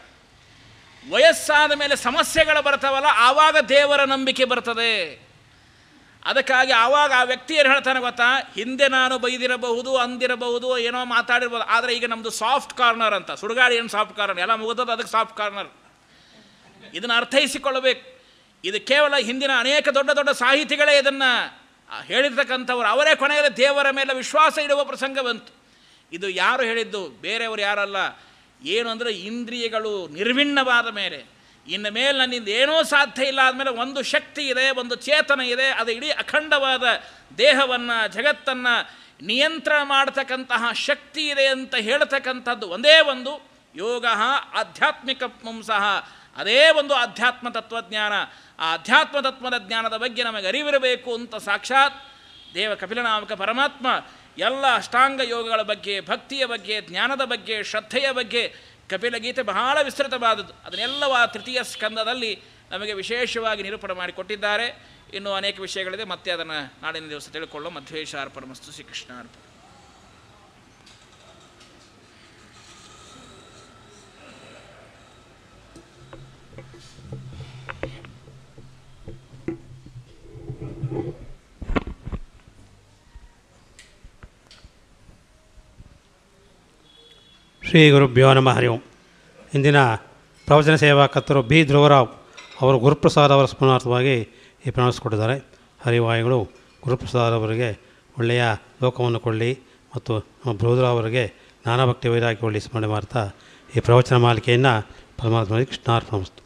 ವಯಸ್ಸಾದ ಮೇಲೆ ಸಮಸ್ಯೆಗಳು ಬರ್ತಾವಲ್ಲ, ಆವಾಗ ದೇವರ ನಂಬಿಕೆ ಬರ್ತದೆ. ಅದಕ್ಕಾಗಿ ಆವಾಗ ಆ ವ್ಯಕ್ತಿ ಏನು ಹೇಳ್ತಾನೆ ಗೊತ್ತಾ? ಹಿಂದೆ ನಾನು ಬೈದಿರಬಹುದು, ಅಂದಿರಬಹುದು, ಏನೋ ಮಾತಾಡಿರ್ಬೋದು, ಆದರೆ ಈಗ ನಮ್ಮದು ಸಾಫ್ಟ್ ಕಾರ್ನರ್ ಅಂತ. ಸುಡುಗಾಡಿ ಏನು ಸಾಫ್ಟ್ ಕಾರ್ನರ್ ಎಲ್ಲ ಮುಗಿದದ್ದು ಅದಕ್ಕೆ ಸಾಫ್ಟ್ ಕಾರ್ನರ್ ಇದನ್ನು ಅರ್ಥೈಸಿಕೊಳ್ಳಬೇಕು. ಇದು ಕೇವಲ ಹಿಂದಿನ ಅನೇಕ ದೊಡ್ಡ ದೊಡ್ಡ ಸಾಹಿತಿಗಳೇ ಇದನ್ನು ಹೇಳಿರ್ತಕ್ಕಂಥವ್ರು. ಅವರೇ ಕೊನೆಯಲ್ಲಿ ದೇವರ ಮೇಲೆ ವಿಶ್ವಾಸ ಇಡುವ ಪ್ರಸಂಗ ಬಂತು. ಇದು ಯಾರು ಹೇಳಿದ್ದು? ಬೇರೆಯವರು ಯಾರಲ್ಲ? ಏನು ಅಂದರೆ ಇಂದ್ರಿಯಗಳು ನಿರ್ವಿಣ್ಣವಾದ ಮೇಲೆ. ಇನ್ನು ಮೇಲೆ ನನ್ನಿಂದ ಏನೂ ಸಾಧ್ಯ ಇಲ್ಲ ಆದಮೇಲೆ ಒಂದು ಶಕ್ತಿ ಇದೆ, ಒಂದು ಚೇತನ ಇದೆ, ಅದು ಇಡೀ ಅಖಂಡವಾದ ದೇಹವನ್ನು, ಜಗತ್ತನ್ನು ನಿಯಂತ್ರಣ ಮಾಡತಕ್ಕಂತಹ ಶಕ್ತಿ ಇದೆ ಅಂತ ಹೇಳ್ತಕ್ಕಂಥದ್ದು ಒಂದೇ ಒಂದು. ಯೋಗ ಆಧ್ಯಾತ್ಮಿಕ ಪುಂಸಃ. ಅದೇ ಒಂದು ಆಧ್ಯಾತ್ಮ ತತ್ವಜ್ಞಾನ. ಆ ಅಧ್ಯಾತ್ಮ ತತ್ವದ ಜ್ಞಾನದ ಬಗ್ಗೆ ನಮಗೆ ಅರಿವಿರಬೇಕು ಅಂತ ಸಾಕ್ಷಾತ್ ದೇವ ಕಪಿಲನಾಮಕ ಪರಮಾತ್ಮ ಎಲ್ಲ ಅಷ್ಟಾಂಗ ಯೋಗಗಳ ಬಗ್ಗೆ, ಭಕ್ತಿಯ ಬಗ್ಗೆ, ಜ್ಞಾನದ ಬಗ್ಗೆ, ಶ್ರದ್ಧೆಯ ಬಗ್ಗೆ ಕಪಿಲಗೀತೆ ಬಹಳ ವಿಸ್ತೃತವಾದದ್ದು. ಅದನ್ನೆಲ್ಲವ ತೃತೀಯ ಸ್ಕಂದದಲ್ಲಿ ನಮಗೆ ವಿಶೇಷವಾಗಿ ನಿರೂಪಣೆ ಮಾಡಿಕೊಟ್ಟಿದ್ದಾರೆ. ಇನ್ನೂ ಅನೇಕ ವಿಷಯಗಳಿದೆ. ಮತ್ತೆ ಅದನ್ನು ನಾಡಿನ ದಿವಸ ತಿಳ್ಕೊಳ್ಳೋ ಮಧ್ವೇಶಾರ್ಪಣಮಸ್ತು ಶ್ರೀಕೃಷ್ಣಾರ್ಪಣ. ಶ್ರೀ ಗುರುಭ್ಯೋ ನಮಃ. ಹರಿ ಓಂ. ಇಂದಿನ ಪ್ರವಚನ ಸೇವಾಕರ್ತರು ಬಿ. ಧ್ರುವರಾವ್ ಅವರು ಗುರುಪ್ರಸಾದ್ ಅವರ ಸ್ಮರಣಾರ್ಥವಾಗಿ ಈ ಕೊಟ್ಟಿದ್ದಾರೆ ಹರಿವಾಯುಗಳು ಗುರುಪ್ರಸಾದ್ ಅವರಿಗೆ ಒಳ್ಳೆಯ ಲೋಕವನ್ನು ಕೊಡಲಿ ಮತ್ತು ನಮ್ಮ ಧ್ರುವರಾವ್ ಅವರಿಗೆ ಜ್ಞಾನಭಕ್ತಿ ವೈರಾಗ್ಯ ಕೊಳ್ಳಿ ಸ್ಮರಣೆ ಮಾಡ್ತಾ ಈ ಪ್ರವಚನ ಮಾಲಿಕೆಯನ್ನು ಪರಮಾತ್ಮ ಕೃಷ್ಣಾರ್ಪಣಿಸ್ತು